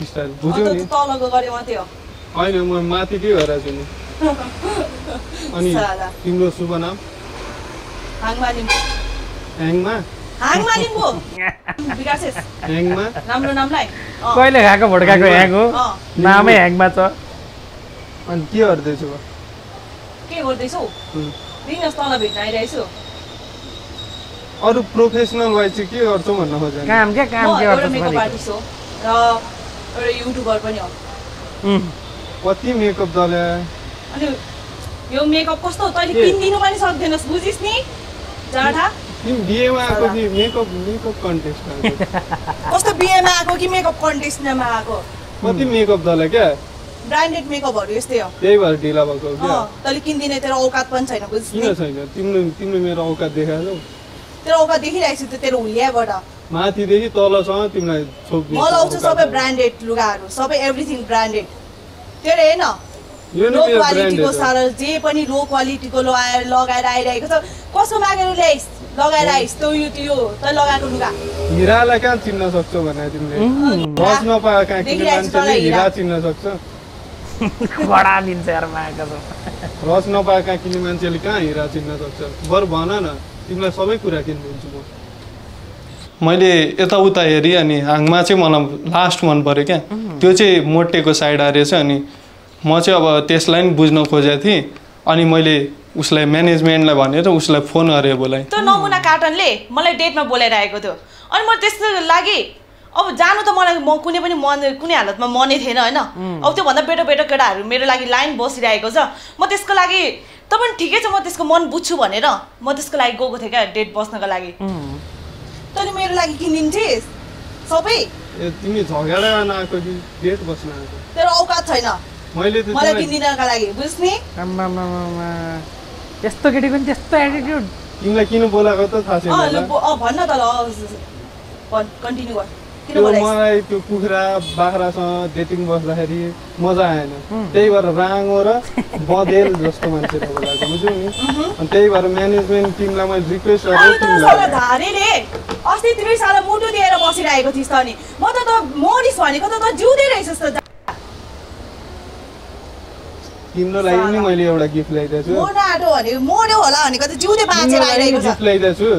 स्टाइल बुझ्यौ नि? तलको गरे मात्रै हो। होइन म माथिकै भएर छु नि? अनि। तिम्रो शुभ नाम? हाङमा लिम्बू ह्याङमा? लिम्बू राम्रो नामलाई? कहिले खाएको भड्काएको ह्याङ हो? नामै ह्याङमा छ। अनि के गर्दैछु? के गर्दैछौ। दिनुहोस् तल भेट्न आइरहेछु। अरू प्रोफेसनल वाइज चाहिँ के गर्छौ भन्न खोजेँ काम क्या? म काम के गर्छस् मेकअप आर्टिस्ट हो र एउटा युट्युबर पनि हो। कति मेकअप दल्या अनि यो मेकअप कस्तो? तैँले के? किनिदिनु पनि सक्दैनस् बुझिस् नि। जाडा तिमी बिहेमा आएको कि मेकअप मेकअप कन्टेस्ट कस्तो बिहेमा आएको कि मेकअप कन्टेस्टमा आएको? कति मेकअप दल्या क्या? ब्रान्डेड मेकअपहरू यस्तै हो। त्यही भएर ढिला भएको क्या। तैँले किनिदिने तेरो औकात पनि छैन किन छैन? तिम्रो तिम्रो मेरो औकात देखाएको तेरो औकात देखिरहेको छु त्यो तेरो हुलियाबाट। माथिदेखि तलसम्म तिमीलाई छोपिदिन्छु म लाउँछु औकात। सबै ब्रान्डेड लुगाहरू सबै एभ्रिथिङ ब्रान्डेड त्यो हेर्न। लो क्वालिटीको। सारा जे पनि लो क्वालिटीको लगाएर लगाएर आइरहेको छ कसो मागेर ल्याइस्? लगाएर आइस् त्यो यो त्यो तै लगाएको लुगा। हिरालाई कहाँ चिन्न सक्छौ भने तिमीले? रस नपाए कहाँ? हिरा। चिन्न सक्छ? खडा दिन्छ यार मागेको छ रस नपाए कहाँ किन्ने मान्छेले कहाँ हिरा चिन्न सक्छ? बरु भन न तिमीलाई सबै कुरा किनिदिन्छु म। मैले यताउता हेरेँ अनि हाङमा चाहिँ मलाई लास्ट मन पऱ्यो क्या। त्यो चाहिँ मोटेको साइड आएछ अनि म चाहिँ अब त्यसलाई नि बुझ्न खोजेको थिएँ। अनि मैले उसलाई म्यानेजमेन्टलाई भनेर उसलाई फोन गरेँ बोलाएँ त्यो नमुना कार्टनले मलाई डेटमा बोलाइरहेको थियो। अनि म त्यसको लागि अब जानु त मलाई म कुनै पनि मन कुनै हालतमा मनै थिएन होइन? अब त्योभन्दा बेटर बेटर केटाहरू मेरो लागि लाइन बसिरहेको छ। म त्यसको लागि त पनि ठिकै छ म त्यसको मन बुझ्छु भनेर म त्यसको लागि गएको थिएँ क्या डेट बस्नको लागि। तैँले मेरो लागि किनिदिन्थिस् सबै? तिमी झगडा गर्न आएको कि डेट बस्न आएको? तेरो औकात छैन। मैले त मलाई किनिदिनका लागि बुझ्ने। त्यस्तो केटीको नि त्यस्तो एटिट्युड तिमीलाई किन बोलाएको त थाहा छैन भन्न त ल भन् कन्टिन्यू गर त्यो मलाई त्यो कुखुरा बाख्रासँग डेटिङ बस्दाखेरि मजा आएन। त्यही भएर राँगो र बँदेल जस्तो मान्छेले बोलाएको बुझ्यौ नि? अनि त्यही भएर म्यानेजमेन्ट टिमलाई मैले रिक्वेस्ट गरेँ अस्ति तिमी साला मुटु दिएर बसिरहेको थिइस् त नि। म त मरिस् भनेको त त जिउँदै रहेछस् त तिम्रो लागि नि मैले एउटा गिफ्ट ल्याइदिएको छु। आँटो भनेको मर्यो होला भनेको त जिउँदै बाँचेर आइरहेको छ। गिफ्ट ल्याइदिएको छु।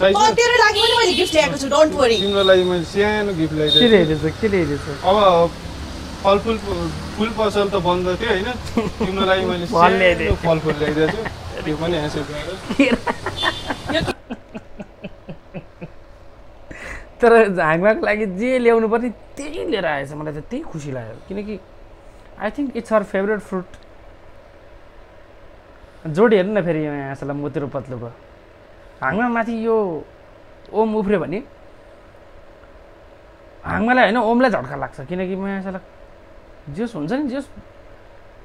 तेरो लागि पनि मैले गिफ्ट ल्याएको छु डोन्ट वरी तिम्रो लागि मैले सानो गिफ्ट के ल्याइदिएको छु ल्याइदिएछ के ल्याइदिएछ? अब फलफुल फुल पसल त बन्द थियो होइन? तिम्रो लागि मैले। सानो फलफुल ल्याइदिएको छु। त्यो पनि हाँसो तर झाङमाको लागि जे ल्याउनु पर्ने त्यही लिएर आएछ। मलाई त त्यही खुसी लाग्यो। किनकि I think it's our favourite fruit जोडी हेर्नु न फेरि यहाँ यसलाई मोतिर पत्लुको। हाङमा माथि यो ओम उफ्रियो भने हाङमालाई होइन ओमलाई झड्का लाग्छ। किनकि म यसलाई जस हुन्छ नि जस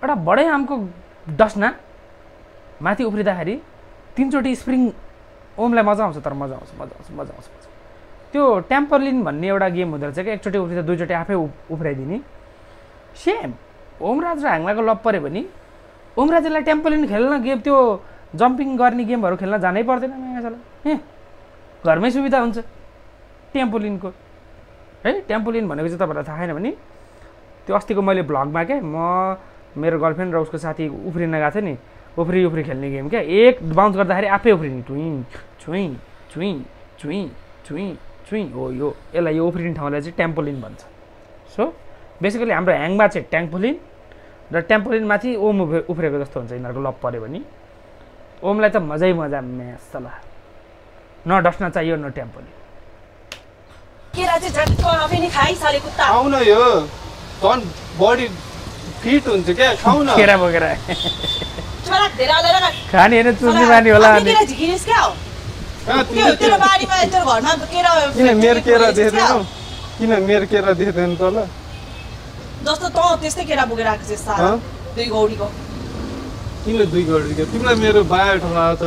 एउटा बडै आमको डस्ना माथि उफ्रिँदाखेरि तिनचोटि स्प्रिङ ओमलाई मजा आउँछ तर मजा आउँछ मजा आउँछ मजा आउँछ मजा। त्यो ट्याम्परलिन भन्ने एउटा गेम हुँदो रहेछ क्या। एकचोटि उफ्रिँदा दुईचोटि आफै उफ्राइदिने। सेम ओमराज र हाङमाको लप पऱ्यो भने ओमराजलाई ट्याम्पोलिन खेल्न गेम त्यो जम्पिङ गर्ने गेमहरू खेल्न जानै पर्दैन मायासालाई ए घरमै सुविधा हुन्छ। ट्याम्पोलिनको है ट्याम्पोलिन भनेको चाहिँ तपाईँहरूलाई थाहा छैन भने त्यो अस्तिको मैले भ्लगमा क्या म मेरो गर्लफ्रेन्ड र उसको साथी उफ्रिन गएको थियो नि। उफ्री उफ्री खेल्ने गेम क्या। एक बााउन्स गर्दाखेरि आफै उफ्रिने। टुइँ छुइँ छुइँ छुइँ छुइँ छुइँ हो यो यसलाई यो उफ्रिने ठाउँलाई चाहिँ ट्याम्पोलिन भन्छ। सो बेसिकली हाम्रो ह्याङमा चाहिँ ट्याम्पोलिन र ट्याम्पोलिनमाथि ओम उफ्रे उफ्रेको जस्तो हुन्छ यिनीहरूको लप पऱ्यो भने। ओमलाई त मजै मजा म्यासला न डस्न चाहियो न ट्याम्पोलिन केरा यो। झन् बडी फिट हुन्छ क्या बोकेर। खाने होइन बानी होला किन मेरो? देख्दैनौ किन मेरो देख्दैन तल? जस्तो तँ त्यस्तै केरा बोकेर आएको छ साला। हँ? दुई गौरीको किन दुई गरी तिमीलाई मेरो थाहा छ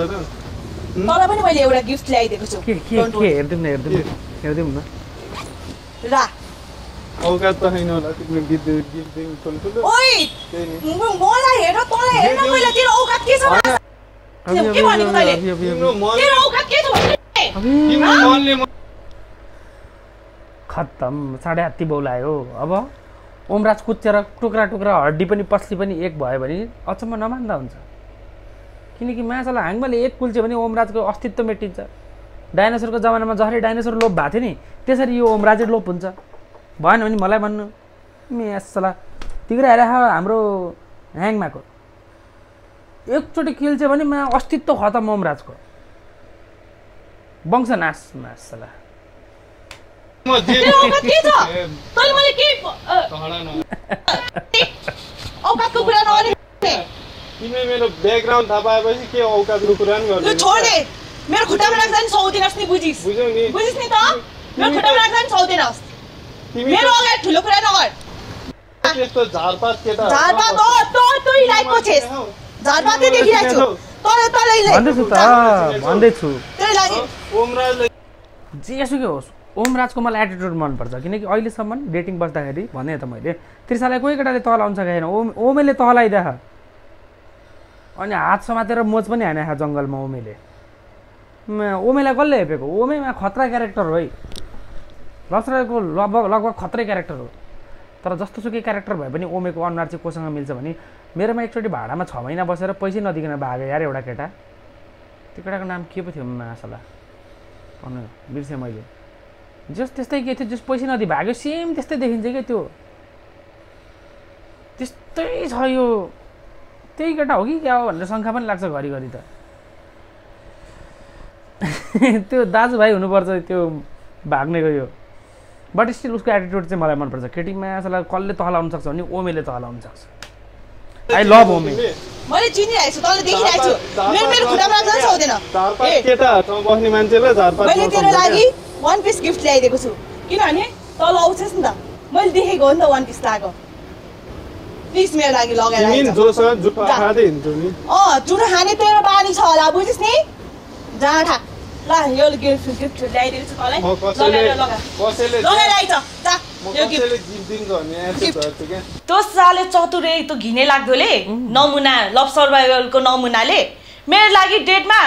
तँलाई पनि मैले एउटा गिफ्ट ल्याइदिएको छु। के के Don't के? worry. हेरिदिउँ न हेरिदिउँ न। हेरिदिउँ न। रा। औकात त छैन होला तिमीले गीत गीत दिनु ठुल्ठुलो ओइ! त्यही नि? म- मलाई हेर तँलाई हेर्न पहिला तेरो औकात के छ अभि, के अभि, भनेको अभि, तैँले? अभि, अभि, तिम्रो अभि। मन तेरो औकात के छ भने अभि, तिम्रो मनले म- खत्तम। साढे हात्ती बोलायो अब? ओमराज कुच्चेर टुक्रा टुक्रा हड्डी पनि पस्ली पनि एक भयो भने अचम्म नमान्दा हुन्छ। किनकि माछालाई हाँगमाले एक कुल्च्यो भने ओमराजको अस्तित्व मेटिन्छ। डाइनोसरको जमानामा जसरी डाइनोसर लोप भएको थियो नि त्यसरी यो ओमराजै लोप हुन्छ। भएन भने मलाई भन्नु मेसला तिग्रै आएर हाम्रो ह्याङमाको। एकचोटि किल्च्यो भने मा अस्तित्व खतम ओमराजको। वंश नाश मासला औकातको कुरा नगर्ने तिमीले मेरो ब्याकग्राउन्ड थाहा पाएपछि के औकातको कुरा नि लु गर्दैन छोड। मेरो खुट्टामा राख्दा नि सौदिनस् नि बुझिस्। बुझ्यौ नि। बुझिस् नि त? मेरो खुट्टामा राख्दा नि सौदिनस् तिमी मेरो अगाडि ठुलो कुरा नगर। त्यस्तो झारपात केटा झारपात हो तँ तँ लाइकको छेस। झारपातै देखिरहेको छु तँले तँले भन्दैछु त भन्दैछु। त्यही लागि ओमराजले जेसुकै होस्। ओमराजको मलाई एटिट्युड मनपर्छ। किनकि अहिलेसम्म डेटिङ बस्दाखेरि भने त मैले त्रिसालाई कोही केटाले तल आउँछ छैन ओम ओमेले तलाइदेख अनि हात समातेर मोच पनि हाने जङ्गलमा ओमेले। ओमेलाई कसले हेपेको? ओमेमा खतरा क्यारेक्टर हो है। लक्ष्रको लगभग लगभग खत्रै क्यारेक्टर हो। तर जस्तो सुकै क्यारेक्टर भए पनि ओमेको अनुहार चाहिँ कोसँग मिल्छ भने मेरोमा एकचोटि भाडामा छ महिना बसेर पैसै नदिकन भाग्यो यार एउटा केटा। त्यो केटाको नाम के पो थियो मासला? भन्नु बिर्सेँ मैले। जस त्यस्तै के थियो जस पैसा नदिई भाग्यो सेम त्यस्तै देखिन्छ क्या त्यो? त्यस्तै छ यो। त्यही केटा हो कि क्या हो भनेर शङ्का पनि लाग्छ घरिघरि त। त्यो दाजुभाइ हुनुपर्छ त्यो भाग्नेको यो। बट स्टिल उसको एटिट्युड चाहिँ मलाई मनपर्छ। केटीमा असला कसले तहलाउनु सक्छ भने ओमेले तहलाउनु सक्छ। आई लभ ओमे मैले चिनिरहेको छु तँले देखिरहेको छु। मेरो मेरो खुट्टामा केटाहरूसँग बस्ने मान्छेलाई झारपात मैले तेरो नसम्झाउ लागि क्या? वान पिस गिफ्ट ल्याइदिएको छु। किनभने तल आउँछस् नि त मैले देखेको हो नि त वान पिस लगाएको। प्लिज मेरो लागि लगाएर अँ जुठो खाने तेरो बानी छ होला बुझिस् नि? जाँठा ल यो गिफ्ट गिफ्ट ल्याइदिएको छु तँलाई लगाएर आइज जा त्यो साले चतुरे त्यो घिने लाग्दोले नमुना लभ सर्भाइभलको नमुनाले। मेरो लागि डेटमा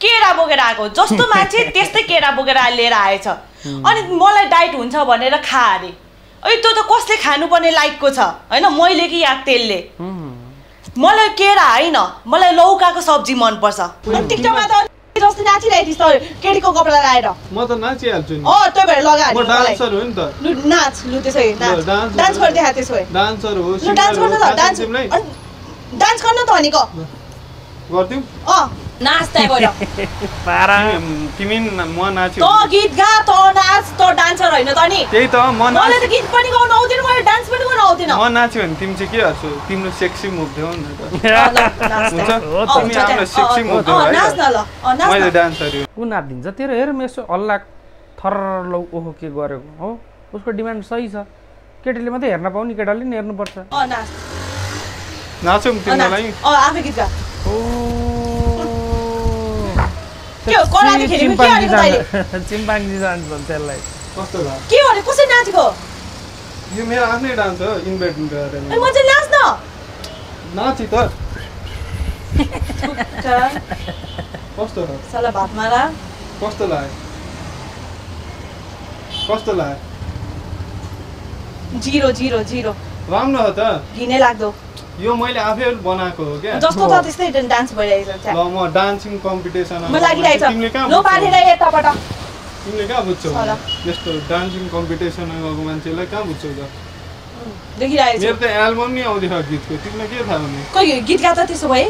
केरा बोकेर आएको जस्तो मान्छे त्यस्तै केरा बोकेर लिएर आएछ। अनि मलाई डाइट हुन्छ भनेर खा अरे अनि त्यो त कसले खानुपर्ने लाइकको छ? होइन मैले कि या तेलले? मलाई केरा होइन। मलाई लौकाको सब्जी मनपर्छ। टिकटकमा त जस्तो नाचिरहेको थिइस् त केटीको कपडा लगाएर। म त नाचिहाल्छु नि। अँ त्यही भएर लगा म डान्सर हो नि त। लु नाच लु त्यसो भए नाच। ल, डान्स डान्स गर्नु। गर्दै खा त्यसो भए। डान्सर हो लु डान्स सिङ्गर गर्नु हो त डान्स तिमीलाई अनि डान्स गर्न त भनेको गरिदिउँ अँ। नाच त्यहाँ गएर पारा तिमी म नाच्यो त गीत गा त नाच त डान्सर होइन त नि त्यही त म मलाई नाच त गीत पनि गाउनु आउँदैन मलाई डान्स पनि गर्नु आउँदैन म नाच्यो भने तिमी चाहिँ के गर्छौ तिम्रो सेक्सी मुभ देऊ न त हुन्छ तिमी आफ्नो। सेक्सी मुभ देऊ है नाच न ल नाच मैले। डान्सर हो ऊ नाचिदिन्छ तेरो हेर यसो हल्ला थर लौ ओहो के गरेको हो उसको डिमान्ड सही छ केटीले मात्रै हेर्न पाउने केटाले नि हेर्नुपर्छ नाच नाचौँ। तिमीलाई आफै गीत गा के के हो, कराते खेलेको के तैँले? चिम्पाङ्गी जान्छ भन्छ त्यसलाई कस्तो के भने कसरी नाचेको यो मेरो आफ्नै डान्स हो इन्भाइट गरेर अनि म चाहिँ नाच्न नाची त कस्तो हो सल्लाह भात मारा कस्तो लाग्यो कस्तो लाग्यो जिरो जिरो जिरो राम्रो हो त घिनै लाग्दो यो मैले आफै बनाएको हो क्या। जस्तो छ त्यस्तै डान्स भइरहेको छ ल म डान्सिङ कम्पिटिसन म लागिरहेछ। तिमीले कहाँ लो? पारेर यताबाट। तिमीले कहाँ बुझ्छौ? होला। यस्तो डान्सिङ कम्पिटिसनमा गएको मान्छेलाई कहाँ बुझ्छौ त? देखिरहेको मेरो त एल्बम नै आउँदैछ गीतको। तिमीलाई के थाहा हुने? कोही गीत गाता त्यसो भए?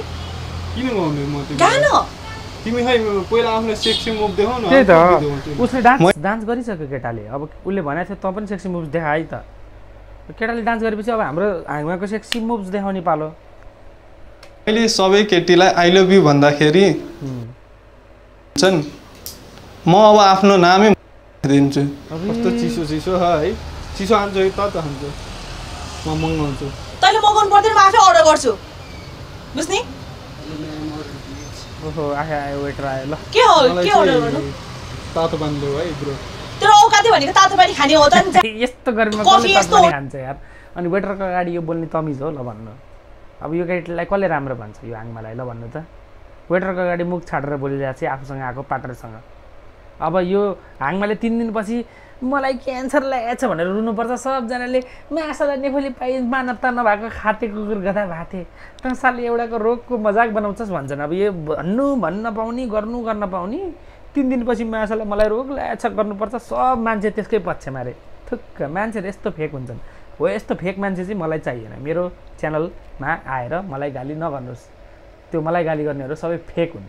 किन गाउने म गा तिमीलाई? न तिमी खै पहिला आफ्नो सेक्सी मुभ देखाउ न त्यही त। उसले डान्स डान्स गरिसक्यो केटाले। अब उसले भनेको थियो तँ पनि सेक्सी मुभ्स देखा है त। केटाले डान्स गरेपछि अब हाम्रो हाङमाको सेक्सी मुभ्स देखाउने पालो। मैले सबै केटीलाई आई लभ यु भन्दाखेरि म अब आफ्नो नामै दिन्छु। कस्तो चिसो चिसो छ है। चिसो खान्छु कि त त खान्छु म मगाउँछु। तैँले मगाउनु पर्दैन म आफै अर्डर गर्छु। बुझ्ने? ओहो आयो आयो वेटर आयो ल। के हो के अर्डर गर्नु? तातो पानी है ब्रो। तेरो औकाती भनेको तातो पानी खाने हो त नि यस्तो गर्मीमा खान्छ यार। अनि वेटरको अगाडि यो बोल्ने तमिज हो ल भन्नु। अब यो केटीलाई कसले राम्रो भन्छ? यो आङ्मालाई ल भन्नु त। वेटरको अगाडि मुख छाडेर बोलिरहेको चाहिँ आफूसँग आएको पार्टनरसँग अब यो हाङमाले तिन दिनपछि मलाई क्यान्सर लागेको छ भनेर रुनुपर्छ। सबजनाले मासालाई नेपाली पाइ मानवता नभएको खाते कुकुर गधा भाते। त साले एउटाको रोगको मजाक बनाउँछस् भन्छन्। अब यो भन्नु भन्न पाउने गर्नु गर्न पाउने। तिन दिनपछि मासालाई मलाई रोग लागेको छ गर्नुपर्छ। सब मान्छे त्यसकै पक्षमा अरे थुक्क मान्छेहरू यस्तो फेक हुन्छन्। हो यस्तो फेक मान्छे चाहिँ मलाई चाहिएन। मेरो च्यानलमा आएर मलाई गाली नगर्नुहोस्। त्यो मलाई गाली गर्नेहरू सबै फेक हुन्।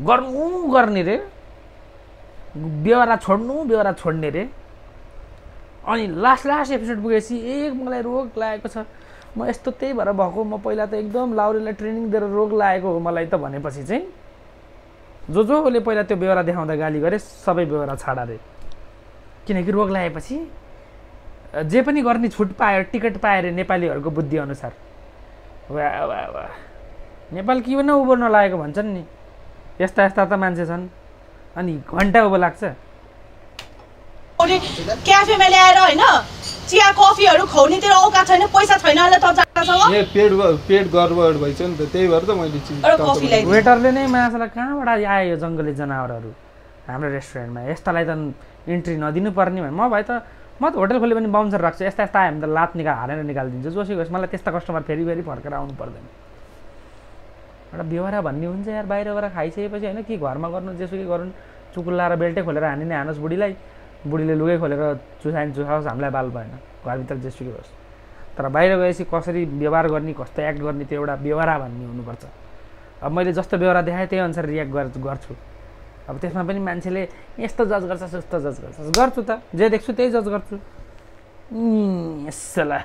गर्नु गर्ने रे। बेहोरा छोड्नु बेहोरा छोड्ने रे। अनि लास्ट लास्ट एपिसोड पुगेपछि ए मलाई रोग लागेको छ। म यस्तो त्यही भएर भएको। म पहिला त एकदम लाउरेलाई ट्रेनिङ दिएर रोग लागेको हो मलाई त भनेपछि चाहिँ। जो जोले पहिला त्यो बेहोरा देखाउँदा गाली गरे सबै बेहोरा छाडा रे किनकि रोग लागेपछि जे पनि गर्ने छुट पायो टिकट पायो अरे नेपालीहरूको बुद्धि अनुसार वाह वाह वाह नेपाल के पनि उभो नलागेको भन्छन् नि। यस्ता यस्ता त मान्छे छन्। अनि घन्टा उभो लाग्छ। क्याफेमा ल्याएर होइन चिया कफीहरू खुवाउने तेरो औकात छैन पैसा छैन होला त ए पेट पेट गडबड भएछ नि त त्यही भएर त मैले चिज वेटरले नै माछालाई कहाँबाट आयो यो जङ्गली जनावरहरू? हाम्रो रेस्टुरेन्टमा यस्तालाई त इन्ट्री नदिनु पर्ने भने म भए त म त होटल खोले पनि बााउन्सर राख्छु। यस्ता यस्ता आयो भने त लात निकाल हालेर निकालिदिन्छु। जोसुकै होस् मलाई त्यस्ता कस्टमर फेरि फेरि फर्केर आउनु पर्दैन। एउटा बेहोरा भन्ने हुन्छ यार बाहिर गएर खाइसकेपछि होइन कि घरमा गर्नु जेसुकै गर्नु। चुकुल लाएर बेल्टै खोलेर हानिने हानुहोस् बुढीलाई। बुढीले लुगै खोलेर चुसाइन चुसाओस् हामीलाई बाल भएन। घरभित्र जेसुकै होस्। तर बाहिर गएपछि कसरी व्यवहार गर्ने कस्तो एक्ट गर्ने त्यो एउटा बेहोरा भन्ने हुनुपर्छ। अब मैले जस्तो बेहोरा देखाएँ त्यही अनुसार रियाक्ट गर् गर्छु। अब त्यसमा पनि मान्छेले यस्तो जज गर्छ यस्तो जज गर्छ। गर्छु त। जे देख्छु त्यही जज गर्छु। यसला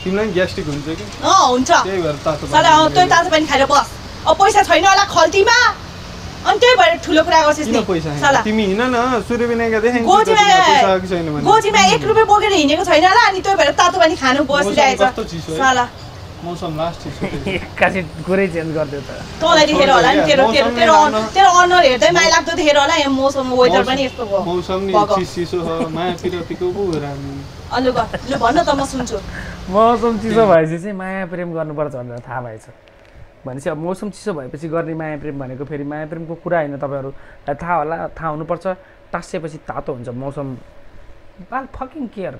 तिमीलाई ग्यास्ट्रिक हुन्छ कि? अँ हुन्छ। त्यही भएर तातो साला अँ, पानी तँ तातो पानी खाएर बस। अब पैसा छैन होला खल्तीमा। अनि त्यही भएर ठुलो कुरा गर्छस्? तिमी हिँड न गोजीमा एक रुपियाँ बोकेर हिँडेको छैन होला अनि त्यही भएर तातो पानी खानु? साला। मौसम लास्ट चिसो थियो। एक्कासी कुरै चेन्ज गरिदियो त। तँलाई देखेर होला नि तेरो तेरो तेरो मौसमले तेरो अनुहार हेर्दै माया लाग्दो देखेर होला यहाँ मौसम वेदर पनि यस्तो भयो। मौसम नि भएको। चिस चिसो छ माया पिरतीको पो हो राम्रो अनि लु ग लु भन्न त म सुन्छु। मौसम चिसो भएपछि चाहिँ माया प्रेम गर्नुपर्छ भनेर थाहा भएछ। भनेपछि अब मौसम चिसो भएपछि गर्ने माया प्रेम भनेको फेरि माया प्रेमको कुरा होइन तपाईँहरूलाई थाहा होला थाहा हुनुपर्छ टाँसिएपछि तातो हुन्छ मौसम। बाल फकिङ केयर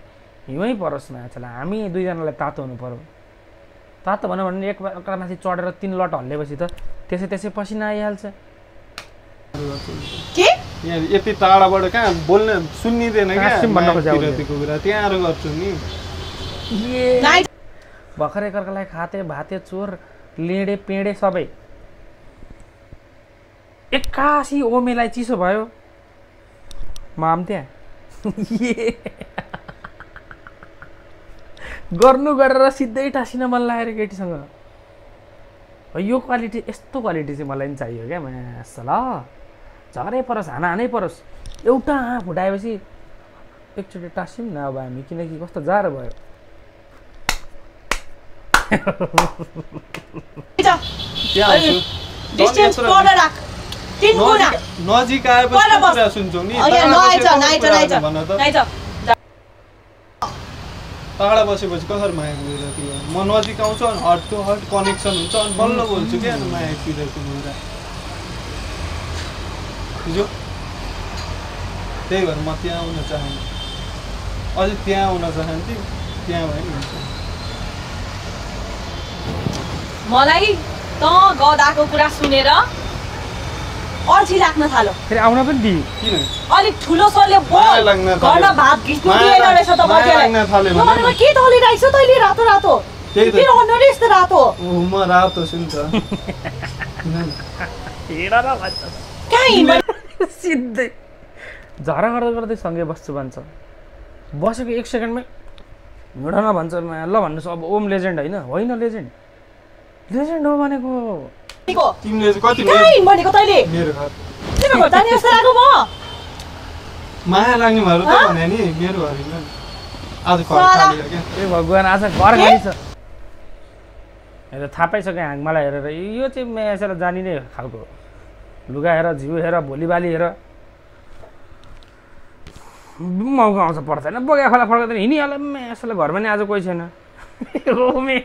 हिउँै परोस् माछालाई हामी दुईजनालाई तातो हुनु पऱ्यो तातो भन्यो भने एक एकमाथि चढेर तिन लट हल्लेपछि त त्यसै त्यसै पसिना आइहाल्छ। के? यहाँ यति टाढाबाट कहाँ बोल्न सुनिँदैन त्यहाँ गर्छु नि। भर्खर एकअर्कालाई खाते भाते चोर। लेडे पेँडे सबै। एक्कासी ओमेलाई चिसो भयो। माम त्यहाँ। गर्नु गरेर सिधै टाँसिन मन लागेर केटीसँग। यो क्वालिटी यस्तो क्वालिटी चाहिँ मलाई पनि चाहियो क्या ल झरै परोस् हाना हानै परोस्। एउटा आँप फुटाएपछि एकचोटि टाँस्यौँ न अब हामी किनकि कस्तो जाडो भयो त्यहाँ आउँछु डिस्टेन्स तँ यत्रो पर राख तिन गुणा नजिक आएपछि सुन्छौ नि टाढा बसेपछि कसरी माया हो म नजिक आउँछु अनि हट टु हट कनेक्सन हुन्छ अनि बल्ल बोल्छु क्या अनि माया पिरती कुरा बुझ्यो त्यही भएर म त्यहाँ आउन चाहन्छु अझै त्यहाँ आउन चाहन्छु त्यहाँ भयो नि हुन्छ मलाई त गदाको कुरा सुनेर अल्छी लाग्न थाल्यो। फेरि आउन पनि दिए किन? अलिक ठुलो स्वरले माया बोल। घरमा भात घिच्नु दिएन रहेछ त के दलिरहेको छ तैँले? रातो रातो। अनुहारै यस्तो रातो। म रातो छु नि त। सिधै गर्दै गर्दै सँगै बस्छु भन्छ। बसेको एक सेकेन्डमै हिँड न भन्छ म- ल भन्नुहोस् अब ओम लेजेन्ड होइन? होइन लेजेन्ड लेजेन्ड? हो भनेको माया लाग्ने भएर त हँ? भने नि मेरो घर होइन आज घर साला। खाली हो क्या। ए भगवान् आज घर खाली छ। हेर थाहा पाइसक्यो मलाई हेरेर यो चाहिँ मेसेर जानी नै खालको लुगा हेर जिउ हेर भोलिबाली हेर। मौका आउँछ पर्दैन बोगा खोला फर्काउँदैन। हिँडिहाल्यो मेसलाई घरमा नि आज कोही छैन। ओमे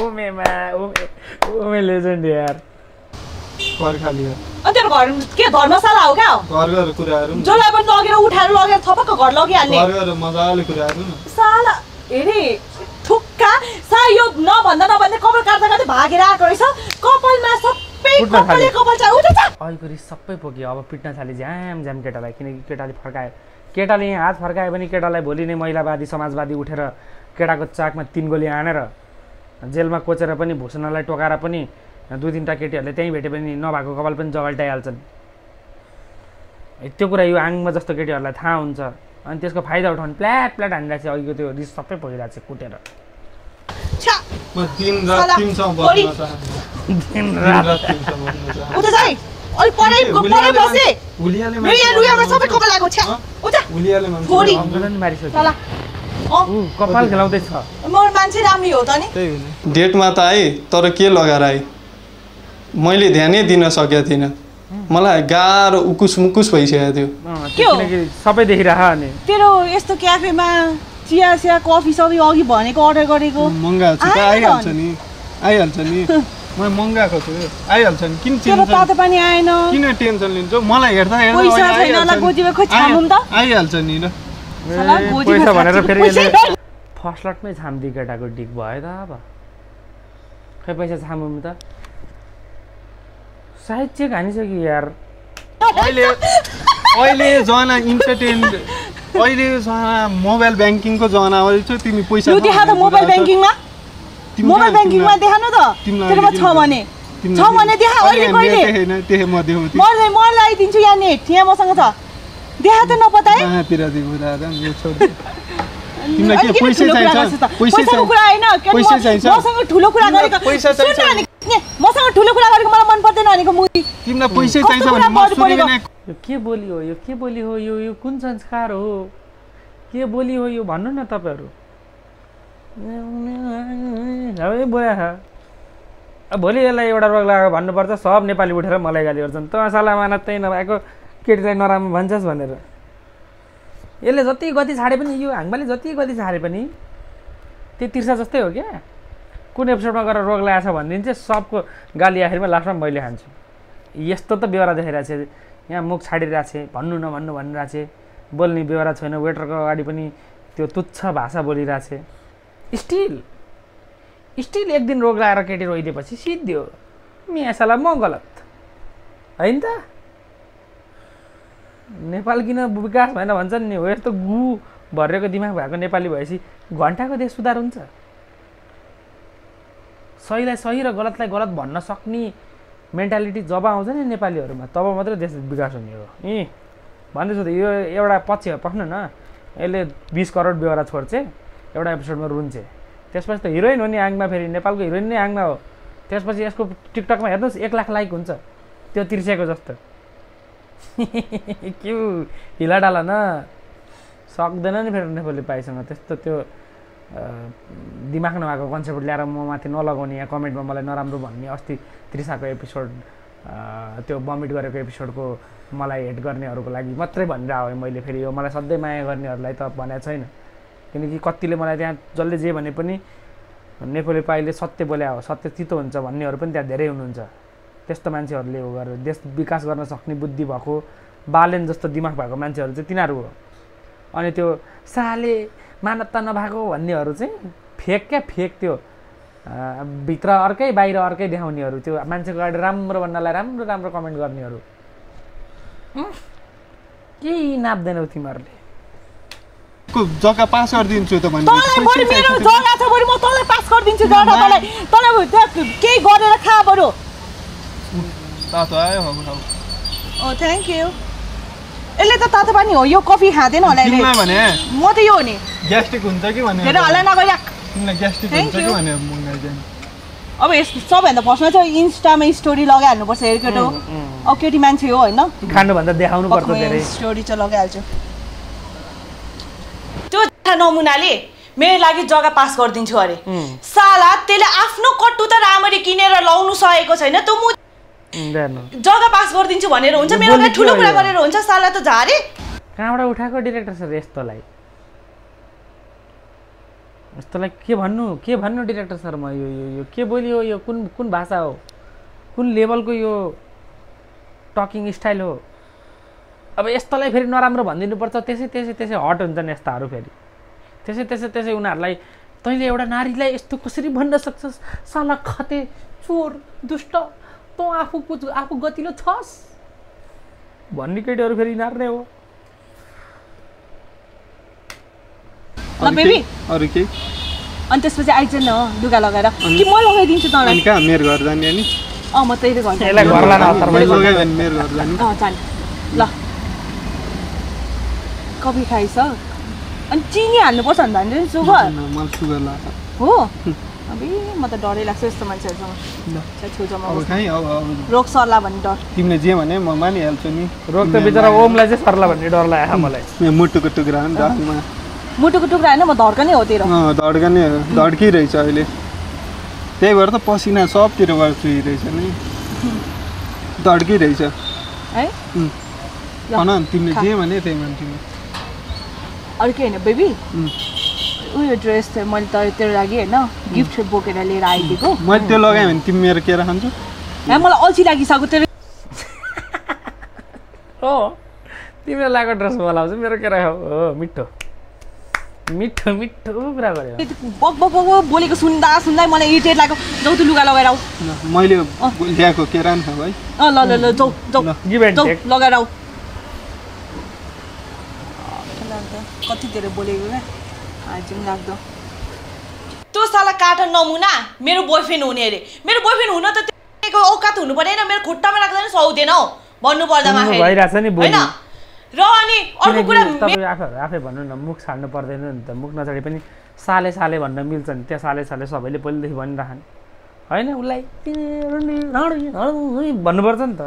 ओमेमा ओमे ओमे लेजेन्ड यार। हो। अनि तेरो घर के धर्मशाला हो क्या? घर घर कुराहरू। नि। जसलाई पनि लगेर उठाएर लगेर थपक्क घर लगिहाल्ने। घर घर मजाले कुराहरू। न साला हेरे ठुक्का सा यो नभन्दा नभन्दै कपाल काट्दा काट्दै भागेर आएको रहेछ। कपालमा सबै कपालले। कपाल सबै पोक्यो। अब पिट्न थाल्यो। ज्याम ज्याम केटालाई। किनकि केटाले फर्कायो। केटाले यहाँ हात फर्कायो भने केटालाई भोलि नै महिलावादी समाजवादी उठेर केटाको चाकमा तिन गोली हानेर जेलमा कोचेर पनि भूषणलाई टोकाएर पनि दुई तिनवटा केटीहरूले त्यहीँ भेट्यो भने नभएको कपाल पनि जगल्टाइहाल्छन्। है, त्यो कुरा यो आङमा जस्तो केटीहरूलाई थाहा हुन्छ। अनि त्यसको फाइदा उठाउनु प्ल्याट प्ल्याट हानिरहेको छ। अघिको त्यो रिस सबै भइरहेको छ कुटेर। दिन रात अलिक पढाइ पढाइ बसे रुया रुयामा सबै कपाल आएको छ्या उता छोरी। ऊ कपाल खेलाउँदैछ म मान्छे राम्री हो त नि त्यही हो नि डेटमा त आएँ तर के लगाएर आएँ मैले ध्यानै दिन सकेको थिइनँ मलाई गाह्रो उकुस मुकुस भइसकेको थियो के हो? सबै देखिरह अनि तेरो यस्तो क्याफेमा चिया सिया कफी सफी अघि भनेको अर्डर गरेको मँगाएको छु त आएन आइहाल्छ। नि आइहाल्छ नि म मँगाएको छु। आइहाल्छ नि। किन तातो पानी आएन। किन टेन्सन लिन्छौ? मलाई हेर्दा आइहाल्छ नि। गोजीमा खोइ छामौँ त। आइ- आइहाल्छ नि ल। पैसा भनेर फेरि। फर्स्ट लटमै छाम्दी केटाको डिक भयो त अब। खै पैसा छामौँ त। सायद चेक हानिसक्यो यार। अहिले अहिले जमाना इन्टरटेन अहिले जमाना मोबाइल ब्याङ्किङको जमाना अहिले तिमी पैसा मोबाइल। ब्याङ्किङमा मोबाइल ब्याङ्किङमा त तेरोमा छ भने छ भने देखा अहिले कहिले मलाई म लगाइदिन्छु यहाँ नेट यहाँ मसँग छ देखा त नपताए ठुलो कुरा गरेको मलाई मन पर्दैन भनेको? यो के बोली हो यो के बोली हो यो यो कुन संस्कार हो के बोली हो यो भन्नु न तपाईँहरू है बोया छ अब भोलि यसलाई एउटा रोग लगाएको भन्नुपर्छ सब नेपाली उठेर मलाई गाली गर्छन्। तँ साला माना त्यही नभएको केटीलाई नराम्रो भन्छस् भनेर। यसले जति गति छाडे पनि यो हाङमाले जति गति छाडे पनि त्यो तिर्सा जस्तै हो क्या। कुन एपिसोडमा गएर रोग लगाएको छ भनेदेखि सबको गाली आखिरमा लास्टमा मैले खान्छु यस्तो त बेहोरा देखाइरहेको छ। यहाँ मुख छाडिरहेको छ भन्नु नभन्नु भनिरहेको छ। बोल्ने बेहोरा छैन वेटरको अगाडि पनि त्यो तुच्छ भाषा बोलिरहेको छ। स्टिल। स्टिल एक दिन रोग लगाएर केटी रोइदिएपछि सिद्धियो। मियासाला म गलत। होइन त? नेपाल किन विकास भएन भन्छन् नि? हो यस्तो गु भरिएको दिमाग भएको नेपाली भएपछि घन्टाको देश सुधार हुन्छ। सहीलाई सही र गलतलाई गलत भन्न सक्ने मेन्टालिटी जब आउँछ नि नेपालीहरूमा तब मात्रै देश विकास हुने हो। यी भन्दैछु त यो एउटा पछि हो पख्नु न। यसले बिस करोड बेहोरा छोड्छ। एउटा एपिसोडमा रुन्छ त्यसपछि त हिरोइन हो नि आङमा फेरि नेपालको हिरोइन नै आङमा हो। त्यसपछि यसको टिकटकमा हेर्नुहोस् एक लाख लाइक हुन्छ। त्यो तिर्सिएको जस्तो। क्यु? हिला डाला न। सक्दैन नि फेरि नेपाली पाइसँग त्यस्तो त्यो दिमाग नभएको कन्सेप्ट ल्याएर म माथि नलगाउने या कमेन्टमा मलाई नराम्रो भन्ने अस्ति त्रिसाको एपिसोड त्यो बमिट गरेको एपिसोडको मलाई हेट गर्नेहरूको लागि मात्रै भनेर आएँ मैले फेरि। यो मलाई सधैँ माया गर्नेहरूलाई त भनेको छैन। किनकि कतिले मलाई त्यहाँ जसले जे भने पनि नेपाली पाइले सत्य बोले हो सत्य चितो हुन्छ भन्नेहरू पनि त्यहाँ धेरै हुनुहुन्छ। त्यस्तो मान्छेहरूले हो गरेर देश विकास गर्न सक्ने बुद्धि भएको बालेन जस्तो दिमाग भएको मान्छेहरू चाहिँ तिनीहरू हो। अनि त्यो साले मानवता नभएको भन्नेहरू चाहिँ फेक क्या फेक त्यो भित्र अर्कै बाहिर अर्कै देखाउनेहरू त्यो मान्छेको अगाडि राम्रो भन्नलाई राम्रो राम्रो कमेन्ट गर्नेहरू। केही नाप्दैनौ तिमीहरूले। जग्गा पास गरिदिन्छु त भने तँलाई बरु मेरो जग्गा छ बरु म तँलाई पास गरिदिन्छु जग्गा तँलाई तँलाई केही गरेर खा बरु। तातो आयो। ओ थ्याङ्क यू यसले त तातो पानी हो यो कफी खाँदैन होला भने। म त यो हो नि ग्यास्ट्रिक हुन्छ कि भने धेरै हल्ला नगरिराख तिमीलाई ग्यास्ट्रिक हुन्छ कि. भने मगाइदिएँ अब यस सबैभन्दा फर्स्टमा चाहिँ इन्स्टामा स्टोरी लगाइहाल्नुपर्छ हेर केटो अब केटी मान्छे हो होइन? खानुभन्दा देखाउनु पर्छ धेरै। स्टोरी चाहिँ लगाइहाल्छु। नमुनाले मेरो लागि जग्गा पास गरिदिन्छु अरे। साला त्यसले आफ्नो कट्टु त राम्ररी किनेर लाउनु सकेको छैन त म जग्गा पास गरिदिन्छु भनेर हुन्छ? मेरो अगाडि ठुलो कुरा? गरेर हुन्छ साला त झारे? कहाँबाट उठाएको डिरेक्टर सर यस्तोलाई? यस्तोलाई के भन्नु? के भन्नु डिरेक्टर सर म? यो यो यो के बोलियो? यो कुन कुन भाषा हो? कुन लेभलको यो टकिङ स्टाइल हो? अब यस्तोलाई फेरि नराम्रो भनिदिनुपर्छ। त्यसै त्यसै त्यसै हट हुन्छन् यस्ताहरू फेरि। त्यसै त्यसै त्यसै उनीहरूलाई तैँले एउटा नारीलाई यस्तो कसरी भन्न सक्छस्? साला खते चोर दुष्ट तँ आफू कुछ आफू गतिलो छस्? भन्ने केटीहरू फेरि यिनीहरू नै हो। अरू केही अनि त्यसपछि आइज न लुगा लगाएर। कि म लगाइदिन्छु तँलाई? अनि कहाँ? मेरो घर जाने अनि? अँ म त्यही घर यसलाई घर लान हतार मेरो घर जाने। अँ जाने। ल। कफी खाइस? अनि चिनी हाल्नुपर्छ भन्दा नि सुगर मलाई सुगर लाग्छ हो? अबे म त डरै लाग्छ यस्तो मान्छेहरूसँग। छेउछाउमा रोग सर्ला भन्ने डर। तिमीले जे भने म मानिहाल्छु नि। रोग त बिचरा ओमलाई चाहिँ सर्ला भन्ने डर लाग्यो मलाई। मुटुको टुक्रा हो नि दालमा मुटुको टुक्रा होइन म धर्कनै हो तेरो। अँ धड्कने धड्किरहेछ अहिले। त्यही भएर त पसिना सबतिरबाट चुहिरहेछ नि। धड्किरहेछ। है? भन तिमीले। जे भने त्यही मान्छु म अरू के होइन बेबी. उयो ड्रेस थियो मैले त तेरो लागि होइन गिफ्ट बोकेर लिएर आइदिएको। मैले त्यो लगाएँ भने तिमी मेरो केरा खान्छौ। यहाँ मलाई अल्छी लागिसक्यो तेरो। हो तिमीले लगाएको ड्रेस बोलाउँछ मेरो के रह्यो हो मिठो। मिठो मिठो कुरा गऱ्यो बक बक बक बोलेको सुन्दा सुन्दा मलाई इरिटेट लाग्यो। जाउ त लुगा लगाएर आऊ। ल, मैले ल्याएको केरा नि छ भाइ अँ ल ल ल जाउ जाउ लगाएर आऊ। कति धेरै बोलेको क्या? आज पनि लाग्दो। त्यो साला काटन नमुना मेरो बोयफ्रेन्ड हुने अरे। मेरो बोयफ्रेन्ड हुन त त्यसको औकात हुनु परेन मेरो खुट्टामा राख्दा पनि सुहाउँदैन हौ भन्नु पर्दामा भइरहेछ नि। होइन? र अनि अर्को कुरा तपाईँ आफैहरू आफै भन्नु न मुख छाड्नु पर्दैन नि त। मुख नछाडे पनि साले साले भन्न मिल्छ नि। त्यहाँ साले साले सबैले पहिलेदेखि भनिरहन् होइन उसलाई? भन्नुपर्छ नि त।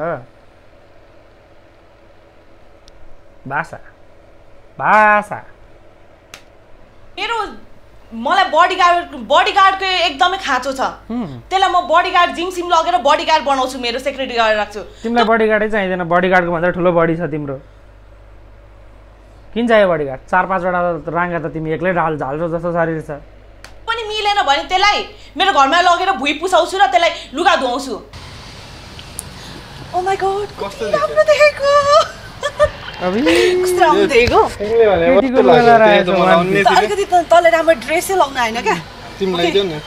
भाषा भाषा मेरो मलाई बडी गार्ड बडी गार्डको एकदमै खाँचो छ। त्यसलाई म बडी गार्ड जिम सिम लगेर बडी गार्ड बनाउँछु मेरो सेक्रेटरी गरेर राख्छु। तिमीलाई बडीगार्डै चाहिँदैन बडीगार्डको भन्दा ठुलो बडी छ तिम्रो। किन चाहियो बडीगार्ड चार पाँचवटा राङ्गा त तिमी एक्लै ढाल झाल्छौ जस्तो शरीर छ। पनि मिलेन भने त्यसलाई मेरो घरमा लगेर भुइँ पुसाउँछु र त्यसलाई लुगा धुवाउँछु। ओ माई गॉड कस्तो राम्रो देखेको। तँलाई राम्रो ड्रेसै लगाउनु होइन क्या तिमीलाई दियो नि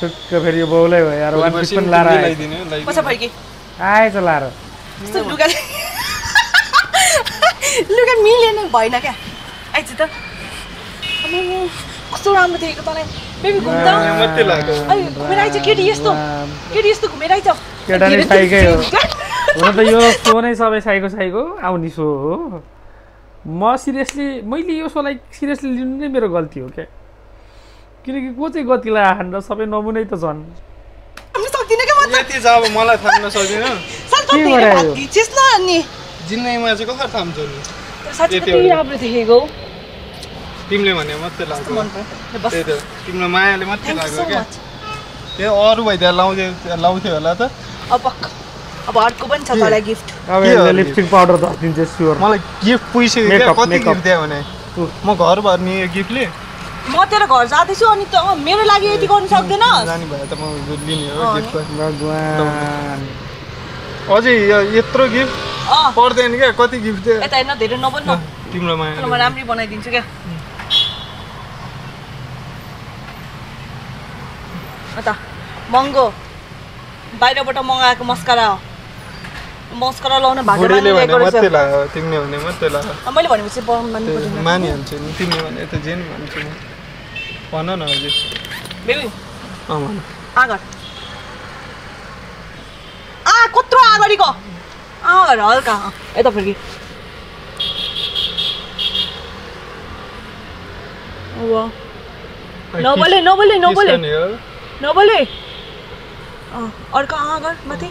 ठुक्क फेरि यो बाउलै भयो यार वान पिस पनि लाएर। पछि फर्की आएछ लाएर कस्तो लुगा लुगा मिलेन भएन क्या आइज त कस्तो राम्रो देखेको तँलाई बेबी घुम्दा यहाँ मात्रै लाग्यो ऐ घुमेर आइज केटी यस्तो केटी यस्तो घुमेर आइज केटा नै साइकै हो हुन त यो सो नै सबै साइको साइको आउने सो हो म सिरियसली मैले यो सोलाई सिरियसली लिनु नै मेरो गल्ती हो क्या किनकि को चाहिँ गतिलाई हान्न सबै नमुनै त छन् हामी सक्दिनँ क्या म त यति चाहिँ अब मलाई थाम्न सक्दिनँ साल के त धेरै गरायो? भाग खिचिस् न अनि जिन्दगीमा चाहिँ कसरी थाम्छौ नि देखेको तिमीले भने मात्रै लाग्यो त्यही त। तिम्रो मायाले मात्रै लाग्यो क्या। त्यो अरू भइदिएर लाउँथ्यो लाउँथ्यो होला त। अब अब अर्को पनि छ तँलाई गिफ्ट अब? लिपस्टिक पाउडर धरिदिन्छ स्योर मलाई गिफ्ट पुगिसक्यो क्या। Makeup, कति. गिफ्ट दियो भने? म घर भर्ने यो गिफ्टले म तेरो घर जाँदैछु अनि त मेरो लागि यति गर्नु सक्दैन। जाने भए त म लिने हो गिफ्ट भगवान्। अझै यो यत्रो गिफ्ट पर्दैन क्या। कति गिफ्ट दियो? यता हेर्न धेरै नबन्नु। तिम्रो माया म राम्रै बनाइदिन्छु क्या। यता महँगो बाहिरबाट मगाएको मस्कारा हो. मस्कारा लाउन लाग्यो मैले भनेपछि ब- मान्नु त्यो पर्दैन। मानिहाल्छु नि तिमीले भने त जे नि भन्छु म। भन न अझै बेबी। अँ भन। आगर आ कत्रो आगर हल्का यता फर्की। अब नबोले नबोले नबोले किस? नबोले अँ अर्को आगर माथि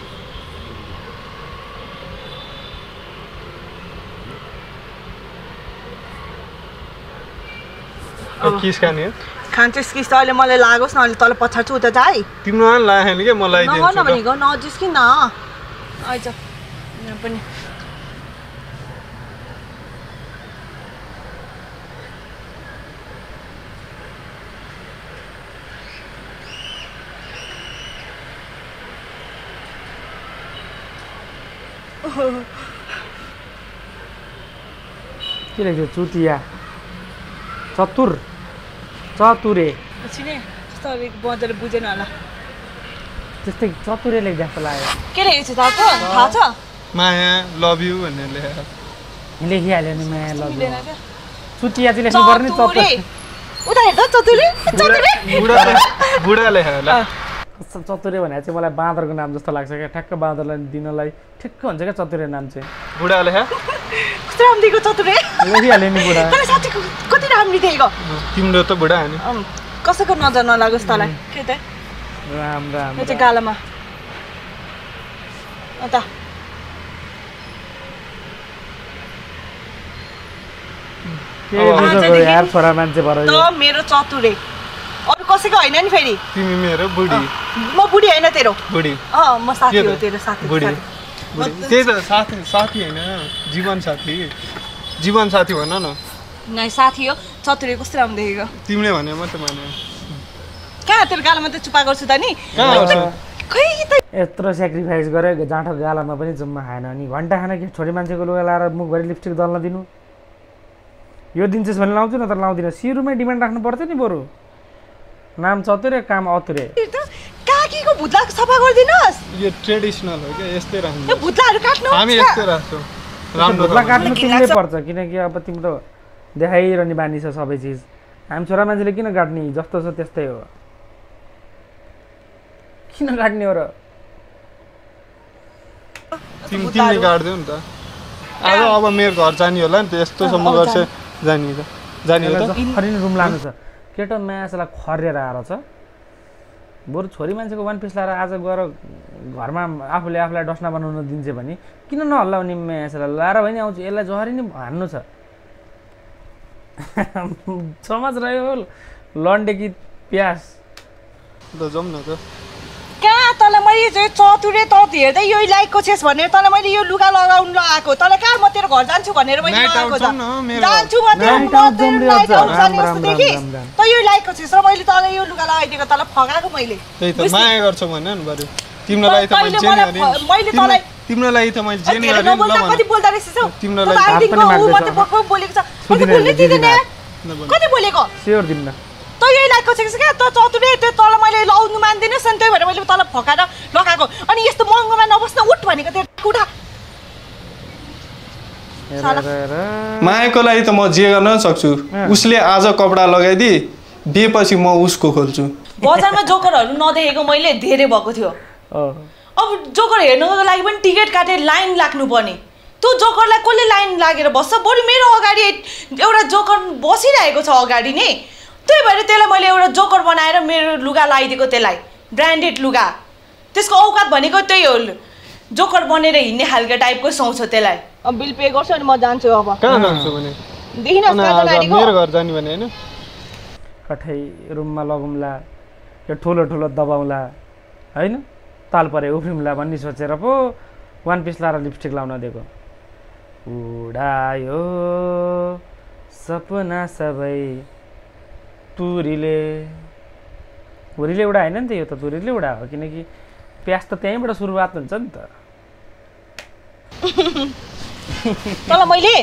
किस खाने हो? खान्छस् कि त अहिले मलाई लागोस् न अहिले तल पछाडि छु उता जा है तिम्रो लागेन क्या म नगर लगाइदिन्छु ल। भनेको नजिस्कि न आइज यहाँ पनि के लेख्छ चुतिया? चतुर। चतुरे। मजाले बुझेन होला। त्यस्तै चतुरे लेख जस्तो लाग्यो। के लेखेको छ थाहा छ? माया लभ यु भन्ने लेखेर लेखिहाल्यो नि माया मिलेन क्या? चुतिया चाहिँ लेख्नु पर्ने चतुरे। उता हेर्दा चतुरे। चतुरे बुढा बुढा लेखेर होला। चतुरे भने चाहिँ मलाई बाँदरको नाम जस्तो लाग्छ क्या। ठ्याक्क बाँदरलाई दिनलाई ठिक्क हुन्छ क्या चतुरे नाम चाहिँ। बुढा लेखे कस्तो राम्रो दिएको चतुरे नि बुढा। कति राम्रो दिएको तिम्रो त बुढा हो नि। अँ, कसैको नजर नलागोस् तँलाई। के त? राम राम यो चाहिँ गालामा। अन्त के यार छोरा मान्छे भएर मेरो चतुरे कसैको होइन नि फेरि? तिमी मेरो बुढी। म बुढी होइन तेरो। बुढी। अँ म साथी हो त? तेरो साथी बुढी। त्यही त साथी साथी होइन जीवन साथी। जीवन साथी भन न। नै साथी हो। चतुरे कस्तो राम्रो देखेको? तिमीले भने मात्रै माने कहाँ तेरो गालामा त चुपा गर्छु त नि? खै त यत्रो सेक्रिफाइस गरे जाँठो गालामा पनि जुम्मा खाएन अनि घन्टा खान कि छोरी मान्छेको लुगा लाएर मुखभरि लिपस्टिक दल्न दिनु? यो दिन चाहिँ भने लाउँछु न तर लाउँदिनँ सिरुमै डिमान्ड राख्नु पर्थ्यो नि बरु। नाम चतुरे काम अतुरे। त काकीको भुत्ला सफा गरिदिनुहोस्। यो ट्रेडिसनल हो क्या यस्तै यो राख्नु भुत्लाहरू काट्नु हामी यस्तै राख्छौँ। राम्रो भुत्ला। काट्नु तिमीले पर्छ किनकि अब तिम्रो देखाइरहने बानी छ सबै चिज। हामी छोरा मान्छेले किन काट्ने? जस्तो छ त्यस्तै हो। किन काट्ने हो र? तिमी तिमीले काट्देऊ नि त। आज अब मेरो घर जाने होला नि त यस्तोसम्म गर्छ जाने। त। जाने हो त। रुम लानु छ। केटो मासलाई खरेर आएर छ। बरु छोरी मान्छेको वान पिस लाएर आज गएर घरमा आफूले आफूलाई डस्ना बनाउन दिन्छ भने किन नहल्लाउने मासलाई लाएर भने आउँछु यसलाई जहरी नै हान्नु छ। समाज रह्यो लन्डे कि प्यास? ल जाउँ न त। कहाँ? तँलाई मैले चाहिँ चतुरे त हेर्दै यो लाइकको छेस भनेर तँलाई मैले यो लुगा लगाउनु लगाएको। तँलाई कहाँ म तेरो घर जान्छु भनेर मैले लगाएको मेरो जान्छु म राम। त यो लाइकको छेस र मैले तँलाई यो लुगा लगाइदिएको तँलाई फगाएको मैले। त माया गर्छौ भने नि बरु। तिम्रो लागि त मैले तँलाई- तिम्रो लागि त मैले जेन गरेँ कति बोल्दा रहेछस् हौ? तिम्रो तँ त लागि हात आइदेखिको पनि ऊ माग्दैछ मात्रै बक बक बोलेको छ। कति बोलेको? स्योर दिन्न। त यही लाइकको छेस क्या? त चतुरे त्यो तँलाई मैले लाउनु मान्दिनस् अनि त्यही भएर मैले तँलाई फकाएर लगाएको। अनि यस्तो महँगोमा नबस्न उठ भनेको त्यो उठा। मायाको लागि त म जे गर्न सक्छु। उसले आज कपडा लगाइदिए दिएपछि म उसको खोल्छु। बजारमा जोकरहरू नदेखेको मैले धेरै भएको थियो। अब जोकर हेर्नको लागि पनि टिकट काटेर लाइन लाग्नु पर्ने त्यो जोकरलाई कसले लाइन लागेर बस्छ? बरु मेरो अगाडि एउटा जोकर बसिरहेको छ अगाडि नै। त्यही भएर त्यसलाई मैले एउटा जोकर बनाएर मेरो लुगा लगाइदिएको त्यसलाई। ब्रान्डेड लुगा। त्यसको औकात भनेको त्यही हो। जोकर बनेर हिँड्ने खालको टाइपको सुहाउँछ त्यसलाई। अब बिल पे गर्छु अनि म जान्छु अब। कहाँ जान्छु भने? देखिन अनि आज मेरो घर जाने भने होइन? कठै रुममा लगौँला यो ठुलो ठुलो दबाउँला होइन? ताल परे उफ्रिउँला भन्ने सोचेर पो वान पिस लाएर लिपस्टिक लाउन दिएको। उडायो सपना सबै। तुरीले हुरीले उडा होइन नि त यो त तुरीले उडा हो किनकि प्यास त त्यहीँबाट सुरुवात हुन्छ नि त। तल मैले?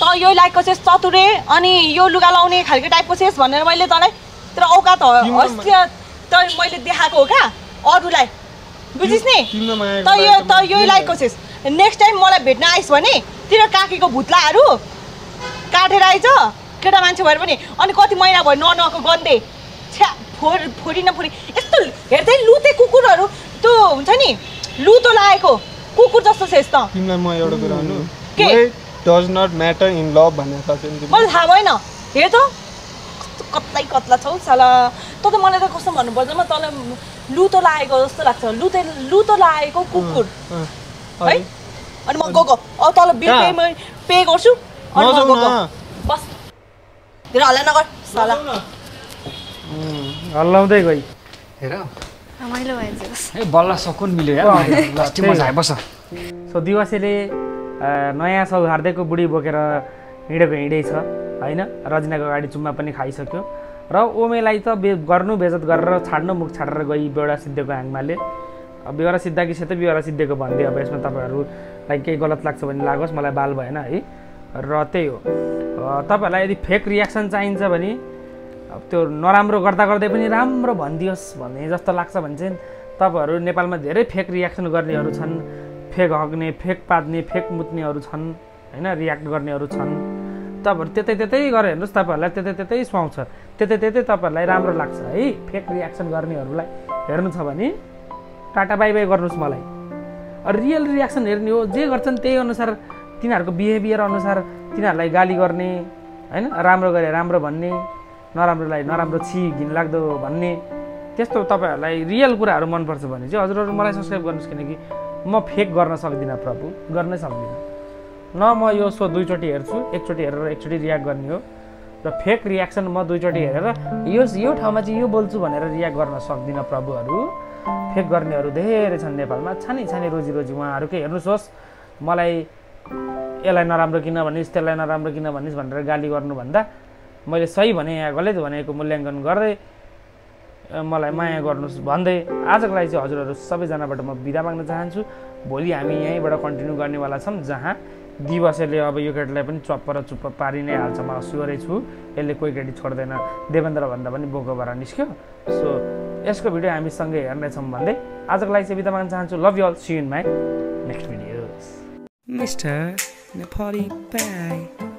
त यो लाइकको चाहिँ चतुरे अनि यो लुगा लाउने खालको टाइपको छेस भनेर मैले तँलाई तर औकात तिम्रो त मैले देखाएको हो क्या अरूलाई। बुझिस् नि? तिम्रो त यो त यो लाइकको छेस नेक्स्ट टाइम मलाई भेट्न आइस् भने तेरो काकीको भुत्लाहरू काटेर आइज। केटा मान्छे भएर पनि अनि कति महिना भयो ननुहाएको गन्धे। छ्या फोर फोरी न फोरी। यस्तो हेर्दै लुते कुकुरहरू त्यो हुन्छ नि लुतो लागेको कुकुर जस्तो छेस त तिमीलाई म एउटा कुरा भन्नु। के? Does not matter in love तिमीलाई? मलाई थाहा भएन। हेर त। कत्लै कत्ला छौ साला। त त मलाई त कस्तो भन्नुपर्छ? म तँलाई लुतो लागेको जस्तो लाग्छ। लुते लुतो लागेको कुकुर। है? अनि म गएको। अब तल बिल? पे पे गर्छु। अनि म गएको। बस। तेरो हल्ला नगर साला हल्लाउँदै गई हेर रमाइलो भएछ ए बल्ल सकुन मिल्यो यार अस्ति त्यही मजा हो। आयो बस सो दिवसेले नयाँ सौहार्दैको बुढी बोकेर हिँडेको हिँडेछ होइन रजिनाको अगाडि चुम्मा पनि खाइसक्यो र ओमेलाई त बे गर्नु बेजत गरेर छाड्नु मुख छाडेर गई बेहोरा सिद्धिएको हाँगमाले अब बेहोरा सिद्धा कि सेतै बेहोरा सिद्धिएको भनिदियो अब यसमा तपाईँहरूलाई केही गलत लाग्छ भने लागोस् मलाई बाल भएन है र त्यही हो। तपाईँहरूलाई यदि फेक रियाक्सन चाहिन्छ भने अब त्यो नराम्रो गर्दा गर्दै पनि राम्रो भनिदियोस् भन्ने जस्तो लाग्छ भने चाहिँ तपाईँहरू नेपालमा धेरै फेक रियाक्सन गर्नेहरू छन् फेक हग्ने फेक पाद्ने फेक मुत्नेहरू छन् होइन रियाक्ट गर्नेहरू छन्। तपाईँहरू त्यतै त्यतै गरेर हेर्नुहोस् तपाईँहरूलाई त्यतै त्यतै सुहाउँछ त्यतै त्यतै तपाईँहरूलाई राम्रो लाग्छ है फेक रियाक्सन गर्नेहरूलाई। हेर्नु छ भने टाटा बाई बाई गर्नुहोस् मलाई। रियल रियाक्सन हेर्ने हो जे गर्छन् त्यही अनुसार तिनीहरूको बिहेभियर अनुसार तिनीहरूलाई गाली गर्ने होइन? राम्रो गरे राम्रो भन्ने नराम्रोलाई नराम्रो छि घिनलाग्दो भन्ने त्यस्तो तपाईँहरूलाई रियल कुराहरू मनपर्छ भने चाहिँ हजुरहरू मलाई सब्सक्राइब गर्नुहोस् किनकि म फेक गर्न सक्दिनँ प्रभु गर्नै सक्दिनँ। न म यो सो दुईचोटि हेर्छु एकचोटि हेरेर एकचोटि रियाक्ट गर्ने हो। र फेक रियाक्सन म दुईचोटि हेरेर यो यो ठाउँमा चाहिँ यो बोल्छु भनेर रियाक्ट गर्न सक्दिनँ प्रभुहरू। फेक गर्नेहरू धेरै छन् नेपालमा छानी छानी रोजी रोजी उहाँहरूकै हेर्नुहोस् होस्। मलाई यसलाई नराम्रो किन भनिस् त्यसलाई नराम्रो किन भनिस् भनेर गाली गर्नुभन्दा मैले सही भने या गलत भनेको मूल्याङ्कन गर्दै मलाई माया गर्नुहोस् भन्दै आजको लागि चाहिँ हजुरहरू सबैजनाबाट म बिदा माग्न चाहन्छु। भोलि हामी यहीँबाट कन्टिन्यू गर्नेवाला छौँ जहाँ दिवसले अब यो केटीलाई पनि चप्प र चुप्प पारि नै हाल्छ। म स्योरै छु यसले कोही केटी छोड्दैन। देवेन्द्र भन्दा पनि बोकोबाट निस्क्यो। सो यसको भिडियो हामी सँगै हेर्नेछौँ भन्दै आजको लागि चाहिँ बिदा माग्न चाहन्छु। Love you all in my next videos Mister Nepali Bye.